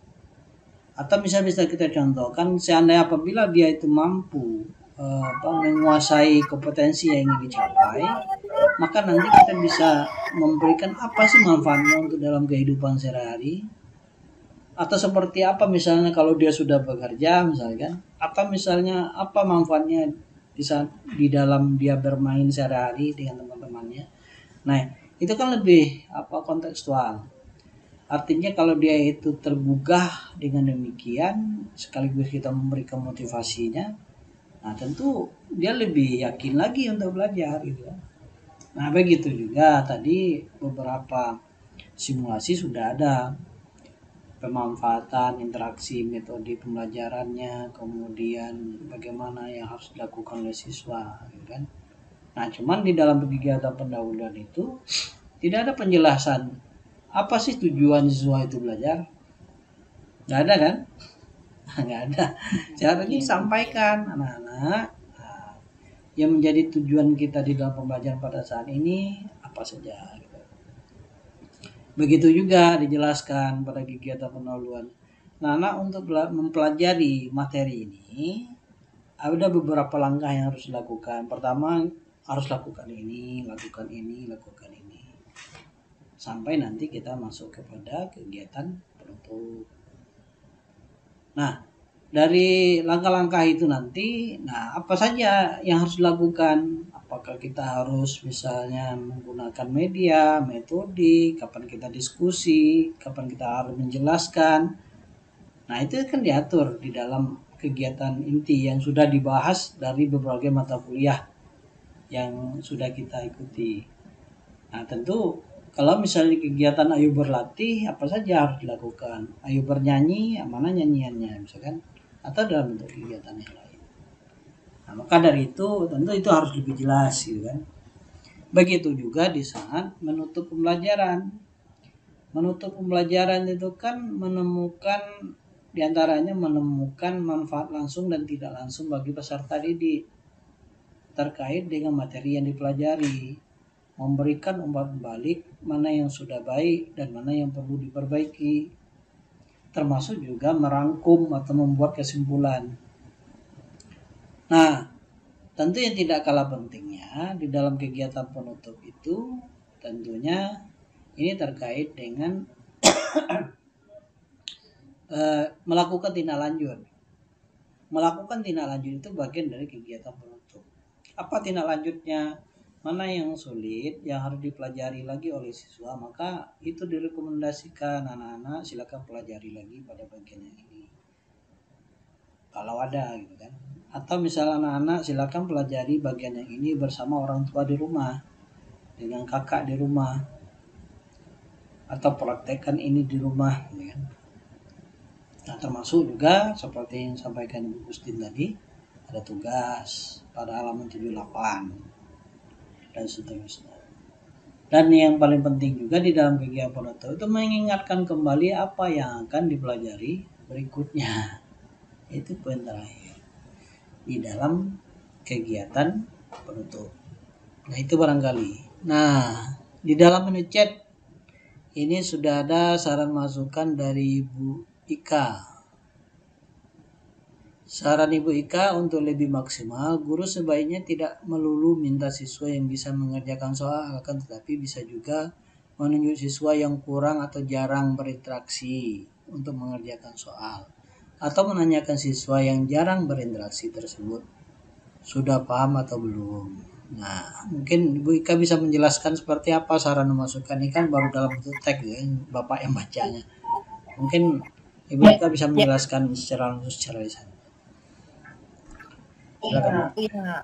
Atau bisa bisa kita contohkan seandainya apabila dia itu mampu eh, apa, menguasai kompetensi yang ingin dicapai, maka nanti kita bisa memberikan apa sih manfaatnya untuk dalam kehidupan sehari-hari atau seperti apa misalnya kalau dia sudah bekerja misalkan atau misalnya apa manfaatnya di di dalam dia bermain sehari-hari dengan teman-temannya? Nah itu kan lebih apa kontekstual. Artinya kalau dia itu tergugah dengan demikian sekaligus kita memberikan motivasinya nah tentu dia lebih yakin lagi untuk belajar gitu kan. nah begitu juga tadi beberapa simulasi sudah ada pemanfaatan interaksi metode pembelajarannya kemudian bagaimana yang harus dilakukan oleh siswa gitu kan? Nah cuman di dalam kegiatan pendahuluan itu tidak ada penjelasan apa sih tujuan siswa itu belajar. Nggak ada kan? Nggak ada. Caranya sampaikan? Anak-anak nah, yang menjadi tujuan kita di dalam pembelajaran pada saat ini apa saja. Begitu juga dijelaskan pada kegiatan pendahuluan. Nah, anak untuk mempelajari materi ini ada beberapa langkah yang harus dilakukan. Pertama, harus lakukan ini, lakukan ini, lakukan ini. Sampai nanti kita masuk kepada kegiatan penutup. Nah, dari langkah-langkah itu nanti, nah apa saja yang harus dilakukan? Apakah kita harus misalnya menggunakan media, metode, kapan kita diskusi, kapan kita harus menjelaskan. Nah, itu kan diatur di dalam kegiatan inti yang sudah dibahas dari berbagai mata kuliah yang sudah kita ikuti. Nah, tentu kalau misalnya kegiatan ayo berlatih, apa saja harus dilakukan? Ayo bernyanyi, mana nyanyiannya misalkan atau dalam bentuk kegiatan yang lain. Nah, maka dari itu tentu itu harus lebih jelas gitu kan. Begitu juga di saat menutup pembelajaran. Menutup pembelajaran itu kan menemukan di antaranya menemukan manfaat langsung dan tidak langsung bagi peserta didik terkait dengan materi yang dipelajari memberikan umpan balik mana yang sudah baik dan mana yang perlu diperbaiki termasuk juga merangkum atau membuat kesimpulan nah tentu yang tidak kalah pentingnya di dalam kegiatan penutup itu tentunya ini terkait dengan eh, melakukan tindak lanjut. Melakukan tindak lanjut itu bagian dari kegiatan penutup. Apa tindak lanjutnya? Mana yang sulit yang harus dipelajari lagi oleh siswa maka itu direkomendasikan. Anak-anak silakan pelajari lagi pada bagian yang ini kalau ada gitu kan atau misalnya anak-anak silakan pelajari bagian yang ini bersama orang tua di rumah dengan kakak di rumah atau praktekkan ini di rumah gitu kan nah termasuk juga seperti yang sampaikan Ibu Gustin tadi ada tugas pada halaman 78 dan seterusnya. Dan yang paling penting juga di dalam kegiatan itu mengingatkan kembali apa yang akan dipelajari berikutnya. Itu poin terakhir di dalam kegiatan penutup. Nah itu barangkali. Nah di dalam menu chat ini sudah ada saran masukan dari Ibu Ika Saran Ibu Ika untuk lebih maksimal, guru sebaiknya tidak melulu minta siswa yang bisa mengerjakan soal, akan tetapi bisa juga menunjuk siswa yang kurang atau jarang berinteraksi untuk mengerjakan soal. Atau menanyakan siswa yang jarang berinteraksi tersebut, sudah paham atau belum. Nah, mungkin Bu Ika bisa menjelaskan seperti apa saran masukan ini kan baru dalam bentuk teks ya, Bapak yang bacanya. Mungkin Ibu Ika bisa menjelaskan secara langsung secara lisan. Silakan. Bu. Iya,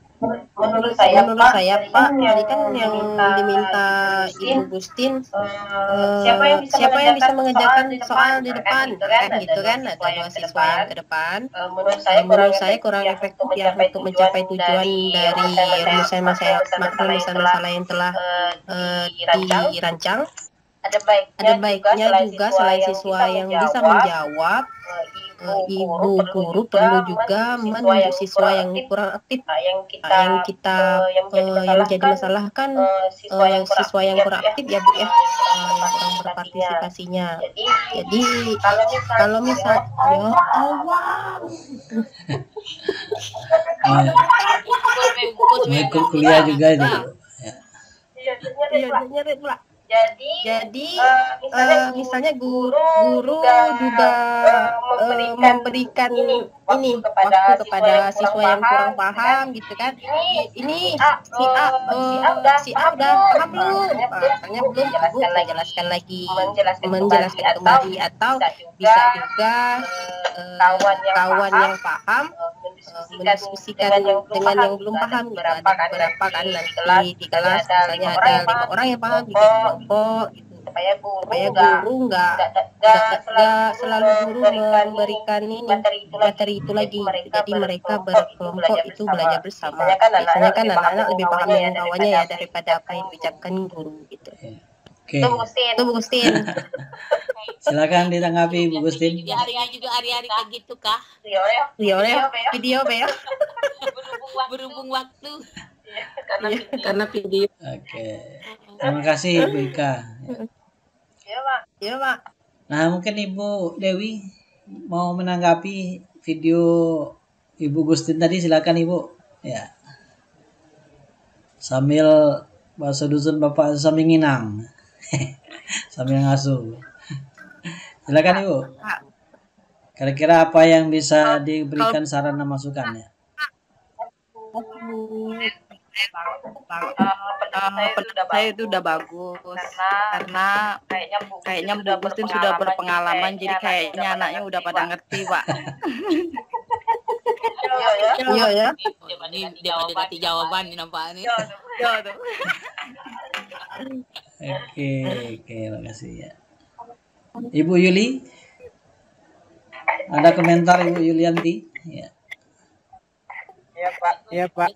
Menurut saya menurut Pak, saya Pak, tadi kan yang diminta Ibu Gustin, eh, siapa yang bisa siapa yang bisa mengerjakan mengerjakan soal di depan, kan gitu kan, ada dua siswa yang ke depan. Eh, menurut saya menurut kurang saya kurang efektif ya untuk mencapai tujuan dari rumusan masalah masalah yang telah dirancang. Ada baiknya, Ada baiknya juga selain siswa yang bisa menjawab, ibu guru perlu juga menunjuk siswa yang kurang aktif eh, yang kita, Nah, yang kita eh, yang menjadi eh, masalah kan, kan eh, siswa eh, yang kurang siswa yang aktif kurang ya, aktif ya bu ya eh, eh, kurang partisipasinya. berpartisipasinya Jadi, kalau misal kalau misal ya Allah Eh, ikut kuliah juga. Ya. Iya, iya nyari pula Jadi, jadi eh, misalnya, eh, misalnya guru guru guru juga, juga eh, memberikan memberikan ini, ini waktu kepada waktu siswa kepada yang siswa kurang yang kurang paham, paham gitu kan. ini ini si A, si A eh, si A udah paham belum? Soalnya belum? Jelaskan Bu, lagi. jelaskan lagi menjelaskan, menjelaskan kembali, atau bisa juga, eh, kawan yang kawan paham, yang paham mendiskusikan, dengan yang belum paham, gitu. Ada Beberapa kan kan nanti di kelas misalnya ada lima orang yang paham di kelompok gitu supaya guru supaya nggak guru nggak nggak selalu guru memberikan memberikan ini materi itu lagi. materi itu lagi. Jadi jadi mereka berkelompok itu belajar bersama. Biasanya kan anak-anak biasanya kan lebih paham anak-anak lebih paham pengetahuannya dengan kawannya ya daripada apa yang diucapkan guru. gitu. Oke, itu Gustin itu Bu Gustin silakan ditanggapi Bu Jadi Gustin. harinya juga hari-hari kayak gitu kah? Rio ya? Video ya? Video, video Beo Berhubung waktu. Berhubung waktu. Iya, karena Iya, video. karena video. Oke, terima kasih Bu Ika. Iya, Pak. ya pak Nah, mungkin Ibu Dewi mau menanggapi video Ibu Gustin tadi silakan Ibu. Ya. Sambil bahasa dusun Bapak sambil nginang. sambil ngasuh. Silakan Ibu. Kira-kira apa yang bisa diberikan saran dan masukan Eh, pendapat saya itu udah bagus karena kayaknya Bu kayaknya Bu Gustin sudah berpengalaman jadi kayaknya anaknya udah pada ngerti pak Iya ya. iya ini dia pada nanti jawaban ini nampak ini. Iya tuh. Oke, oke, makasih ya. Ibu Yuli, ada komentar Ibu Yulianti? Ya. Iya Pak. ya pak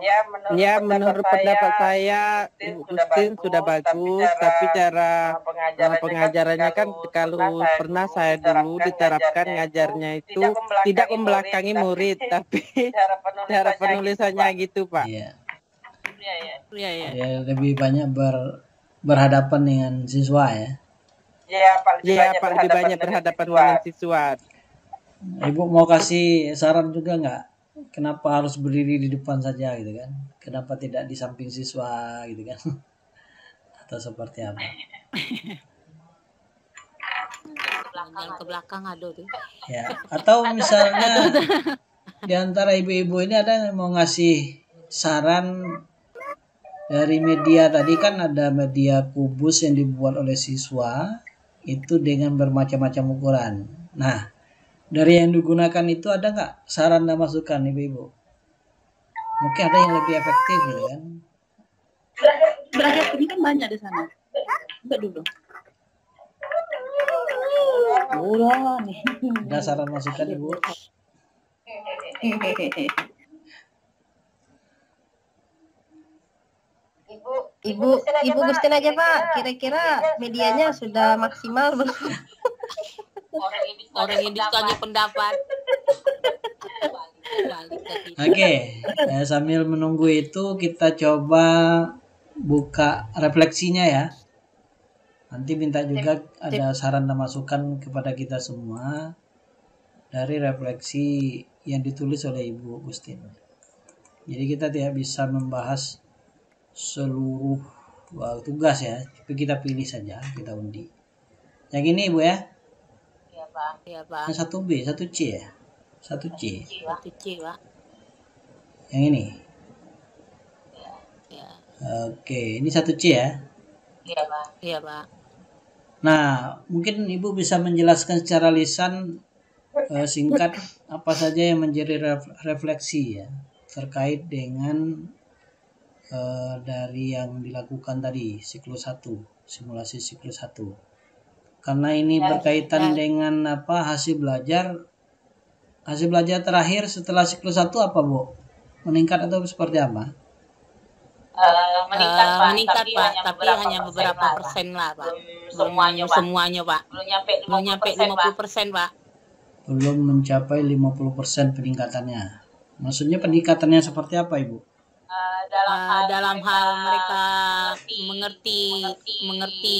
Ya menurut, ya menurut pendapat saya Gustin Bu sudah bagus, sudah tapi cara- tapi cara eh, pengajarannya, eh, pengajarannya kan kalau pernah saya dulu diterapkan ngajarnya itu tidak membelakangi murid tapi cara penulisannya, cara penulisannya gitu pak Iya. Iya, iya. iya ya Ya, lebih banyak ber, berhadapan dengan siswa ya. Iya, Pak. lebih ya banyak pak lebih banyak berhadapan dengan siswa Ibu mau kasih saran juga nggak? Kenapa harus berdiri di depan saja gitu kan? Kenapa tidak di samping siswa gitu kan? Atau seperti apa? Ke belakang ada tuh. Ya. Atau misalnya di antara ibu-ibu ini ada yang mau ngasih saran dari media tadi kan ada media kubus yang dibuat oleh siswa itu dengan bermacam-macam ukuran. Nah, dari yang digunakan itu ada nggak saran dan masukan ibu-ibu? Mungkin ada yang lebih efektif gitu kan? ini kan banyak di sana coba dulu Udah nih. Ada saran masukan ibu? Ibu, ibu ibu Gustin aja pak kira-kira medianya sudah maksimal belum Orang ini orang ini tanya pendapat. Oke, eh, sambil menunggu itu kita coba buka refleksinya ya. Nanti minta juga ada saran dan masukan kepada kita semua dari refleksi yang ditulis oleh Ibu Gustin. Jadi kita tidak bisa membahas seluruh tugas ya, tapi kita pilih saja, kita undi. Yang ini Ibu ya, Pak. Iya, Pak. yang satu B, satu C ya, satu C. Satu C, Pak. Yang ini. Oke, ini satu C ya. Iya, Pak. Iya, Pak. Nah, mungkin Ibu bisa menjelaskan secara lisan eh, singkat apa saja yang menjadi ref- refleksi ya terkait dengan eh, dari yang dilakukan tadi siklus 1, simulasi siklus 1. Karena ini Ya, berkaitan ya. dengan apa hasil belajar hasil belajar terakhir setelah siklus 1 apa, Bu? Meningkat atau seperti apa? Eh, meningkat, Eh, Pak, meningkat, tapi Pak, hanya tapi beberapa hanya persen beberapa lah, Pak. persen lah, Pak. Belum Belum semuanya, Pak. semuanya, Pak. Belum nyampe Belum nyampe 50%, Pak. 50%, Pak. Belum mencapai 50% peningkatannya. Maksudnya peningkatannya seperti apa, Ibu? Eh, dalam Eh, hal dalam mereka hal mereka mengerti, mengerti mengerti, mengerti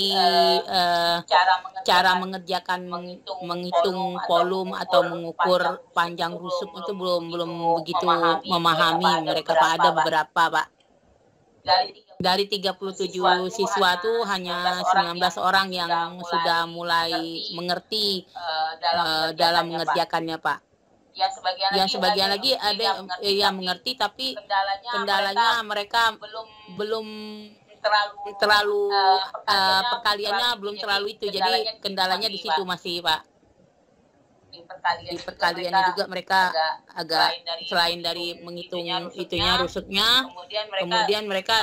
eh, cara mengerjakan cara mengerjakan menghitung menghitung volume volume atau mengukur panjang panjang rusuk itu itu belum belum begitu memahami. memahami Mereka Pak ada beberapa, Pak dari tiga dari 37 siswa tuh hanya 19 orang yang sudah mulai mengerti eh, dalam eh, dalam mengerjakannya, Pak. Yang sebagian Yang lagi sebagian ada lagi yang ada yang mengerti, eh, yang tapi mengerti tapi kendalanya, kendalanya mereka belum belum terlalu terlalu eh, eh, perkaliannya perkaliannya belum terlalu itu. Jadi kendalanya di situ masih Pak di perkalian, di perkaliannya juga mereka agak selain dari menghitung itunya rusuknya kemudian mereka kemudian mereka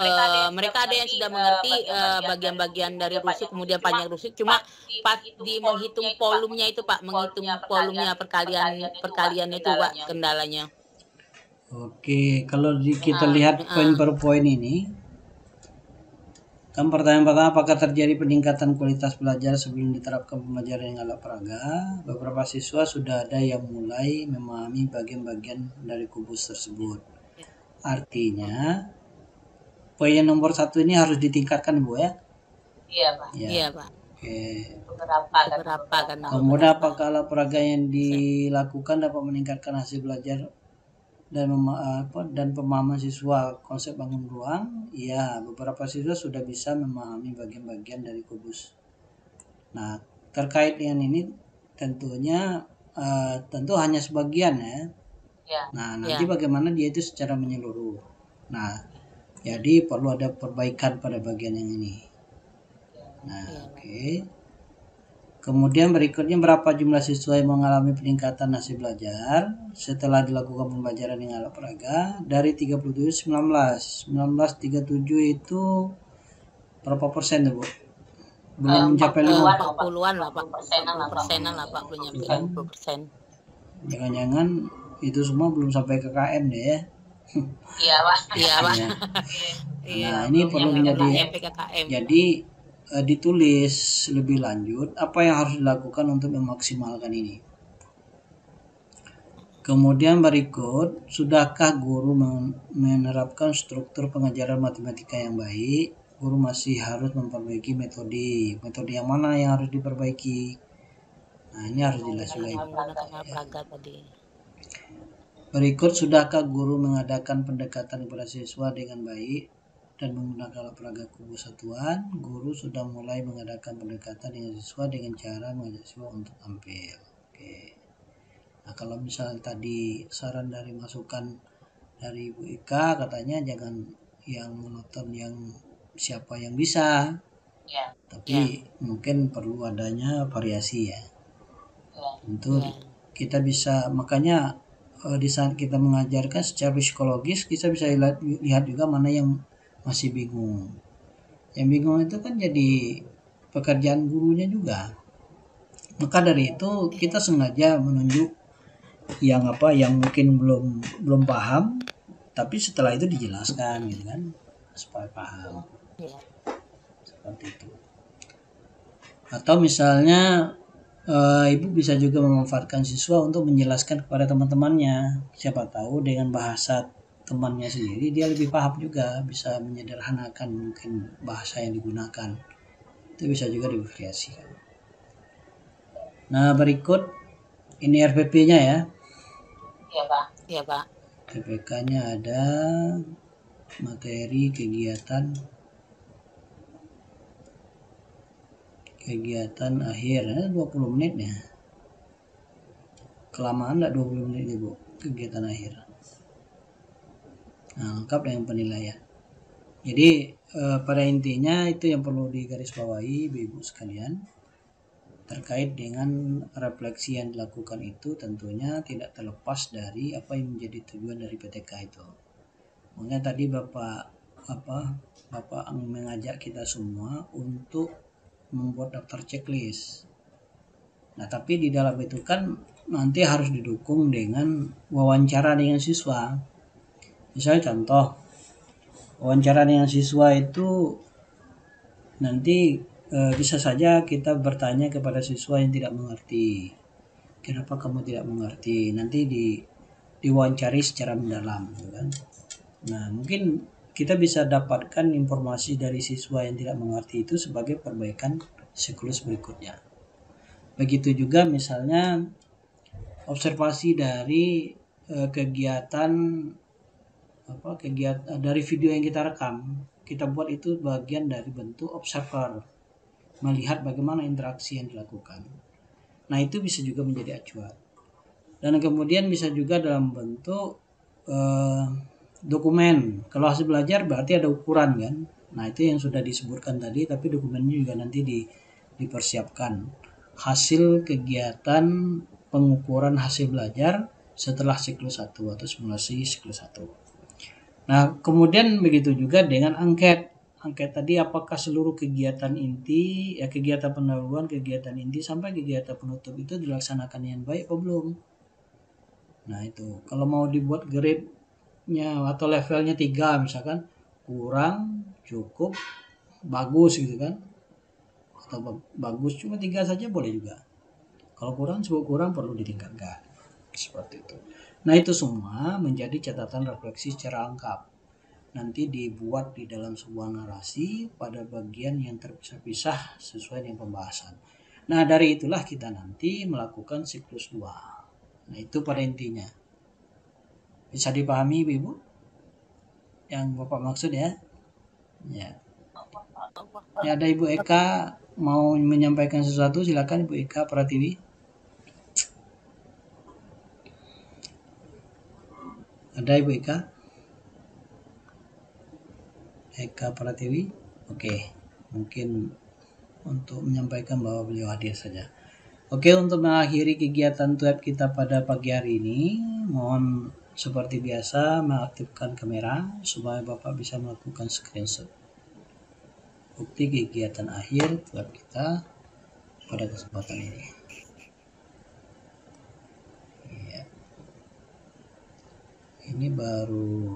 eh, eh, mereka ada yang sudah mengerti eh, bagian-bagian dari rusuk kemudian panjang rusuk. cuma pas di menghitung volumenya itu Pak menghitung volumenya perkalian perkalian itu Pak kendalanya. Oke, kalau di, kita Ah, lihat ah. poin per poin ini, kan pertanyaan pertama apakah terjadi peningkatan kualitas belajar sebelum diterapkan pembelajaran yang alat peraga? Beberapa siswa sudah ada yang mulai memahami bagian-bagian dari kubus tersebut. Artinya, poin yang nomor satu ini harus ditingkatkan, Bu ya. iya pak Ya. iya Pak Oke. beberapa kan beberapa kan Kemudian apakah alat peraga yang dilakukan dapat meningkatkan hasil belajar dan mema- apa, dan pemahaman siswa konsep bangun ruang? Iya, beberapa siswa sudah bisa memahami bagian-bagian dari kubus. Nah, terkait dengan ini tentunya eh, tentu hanya sebagian ya. ya Nah, Ya. nanti bagaimana dia itu secara menyeluruh. Nah, jadi perlu ada perbaikan pada bagian yang ini. Nah, Ya. oke. Kemudian berikutnya berapa jumlah siswa yang mengalami peningkatan hasil belajar setelah dilakukan pembelajaran dengan alat peraga dari 37 19 19 37 itu berapa persen tuh, Bu? Belum Eh, mencapai 40-an. 50 40-an lah Pak persenan lah, Pak. persenan lah Pak belum nyampe? 50 persen Jangan-jangan itu semua belum sampai ke KM deh ya. iya pak iya Pak Ya. iya Nah, ini perlu menjadi Jadi eh, ditulis lebih lanjut apa yang harus dilakukan untuk memaksimalkan ini. Kemudian berikut, sudahkah guru men- menerapkan struktur pengajaran matematika yang baik? Guru masih harus memperbaiki metode. Metode yang mana yang harus diperbaiki? Nah, ini harus jelas juga. Tadi Berikut, sudahkah guru mengadakan pendekatan kepada siswa dengan baik dan menggunakan alat peraga kubu satuan? Guru sudah mulai mengadakan pendekatan dengan siswa dengan cara mengajak siswa untuk tampil. Oke. Nah, kalau misalnya tadi saran dari masukan dari Bu Ika katanya jangan yang monoton yang siapa yang bisa, ya tapi mungkin perlu adanya variasi ya. ya Tentu Ya. kita bisa makanya eh, di saat kita mengajarkan secara psikologis kita bisa lihat, lihat juga mana yang masih bingung. Yang bingung itu kan jadi pekerjaan gurunya juga. Maka dari itu kita sengaja menunjuk yang apa yang mungkin belum belum paham tapi setelah itu dijelaskan gitu kan supaya paham Iya. seperti itu atau misalnya eh, ibu bisa juga memanfaatkan siswa untuk menjelaskan kepada teman-temannya siapa tahu dengan bahasa temannya sendiri dia lebih paham juga bisa menyederhanakan mungkin bahasa yang digunakan. Itu bisa juga divariasikan nah berikut ini RPP-nya ya. Iya pak. Iya Pak. PPK-nya ada materi kegiatan kegiatan akhir eh, 20 menit ya. Kelamaan enggak 20 menit ibu kegiatan akhir nah lengkap dengan penilaian Jadi eh, pada intinya itu yang perlu digarisbawahi ibu sekalian terkait dengan refleksi yang dilakukan itu tentunya tidak terlepas dari apa yang menjadi tujuan dari PTK itu. Makanya tadi Bapak apa Bapak mengajak kita semua untuk membuat daftar checklist. Nah, tapi di dalam itu kan nanti harus didukung dengan wawancara dengan siswa. Misalnya contoh, wawancara dengan siswa itu nanti e, bisa saja kita bertanya kepada siswa yang tidak mengerti. Kenapa kamu tidak mengerti? Nanti di diwawancari secara mendalam, gitu kan? Nah, mungkin kita bisa dapatkan informasi dari siswa yang tidak mengerti itu sebagai perbaikan siklus berikutnya. Begitu juga misalnya observasi dari eh, kegiatan apa kegiatan dari video yang kita rekam kita buat itu bagian dari bentuk observer. Melihat bagaimana interaksi yang dilakukan. Nah itu bisa juga menjadi acuan. Dan kemudian bisa juga dalam bentuk eh, dokumen. Kalau hasil belajar berarti ada ukuran kan? Nah itu yang sudah disebutkan tadi tapi dokumennya juga nanti di, dipersiapkan. Hasil kegiatan pengukuran hasil belajar setelah siklus 1 atau simulasi siklus 1 Nah, kemudian begitu juga dengan angket. Angket tadi apakah seluruh kegiatan inti, ya kegiatan pendahuluan, kegiatan inti sampai kegiatan penutup itu dilaksanakan yang baik atau belum? Nah, itu. Kalau mau dibuat grade-nya atau levelnya tiga misalkan kurang, cukup, bagus gitu kan. Atau bagus cuma tiga saja boleh juga. Kalau kurang cukup kurang perlu ditingkatkan. Seperti itu. Nah itu semua menjadi catatan refleksi secara lengkap. Nanti dibuat di dalam sebuah narasi pada bagian yang terpisah-pisah sesuai dengan pembahasan. Nah dari itulah kita nanti melakukan siklus 2. Nah itu pada intinya. Bisa dipahami Ibu? Yang Bapak maksud ya? Ya. Ya ada Ibu Eka mau menyampaikan sesuatu silakan Ibu Eka Pratiwi. Ada Ibu Eka? Eka Pratiwi? Oke, mungkin untuk menyampaikan bahwa beliau hadir saja. Oke, untuk mengakhiri kegiatan web kita pada pagi hari ini, mohon seperti biasa mengaktifkan kamera supaya Bapak bisa melakukan screenshot. Bukti kegiatan akhir web kita pada kesempatan ini. Ini baru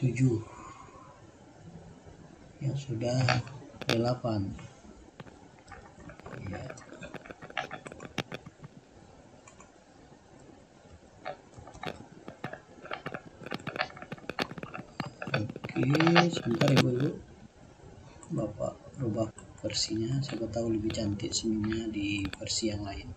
7 yang sudah 8 ya. Oke, sebentar ibu ibu. Bapak rubah versinya. Siapa tahu lebih cantik senyumnya di versi yang lain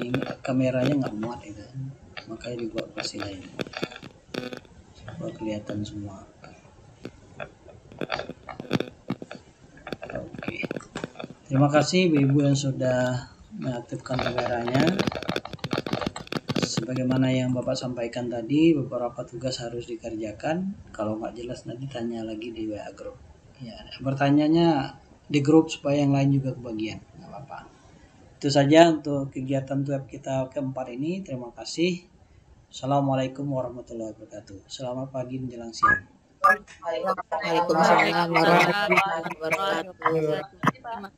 ini kameranya nggak muat itu. Makanya dibuat versi lain. Supaya kelihatan semua. Oke. Terima kasih ibu-ibu yang sudah mengaktifkan kameranya. Sebagaimana yang bapak sampaikan tadi beberapa tugas harus dikerjakan. Kalau nggak jelas nanti tanya lagi di WA group. Ya bertanyanya di grup supaya yang lain juga kebagian itu saja untuk kegiatan web kita keempat ini. Terima kasih. Assalamualaikum warahmatullahi wabarakatuh. Selamat pagi menjelang siang. Waalaikumsalam warahmatullahi wabarakatuh.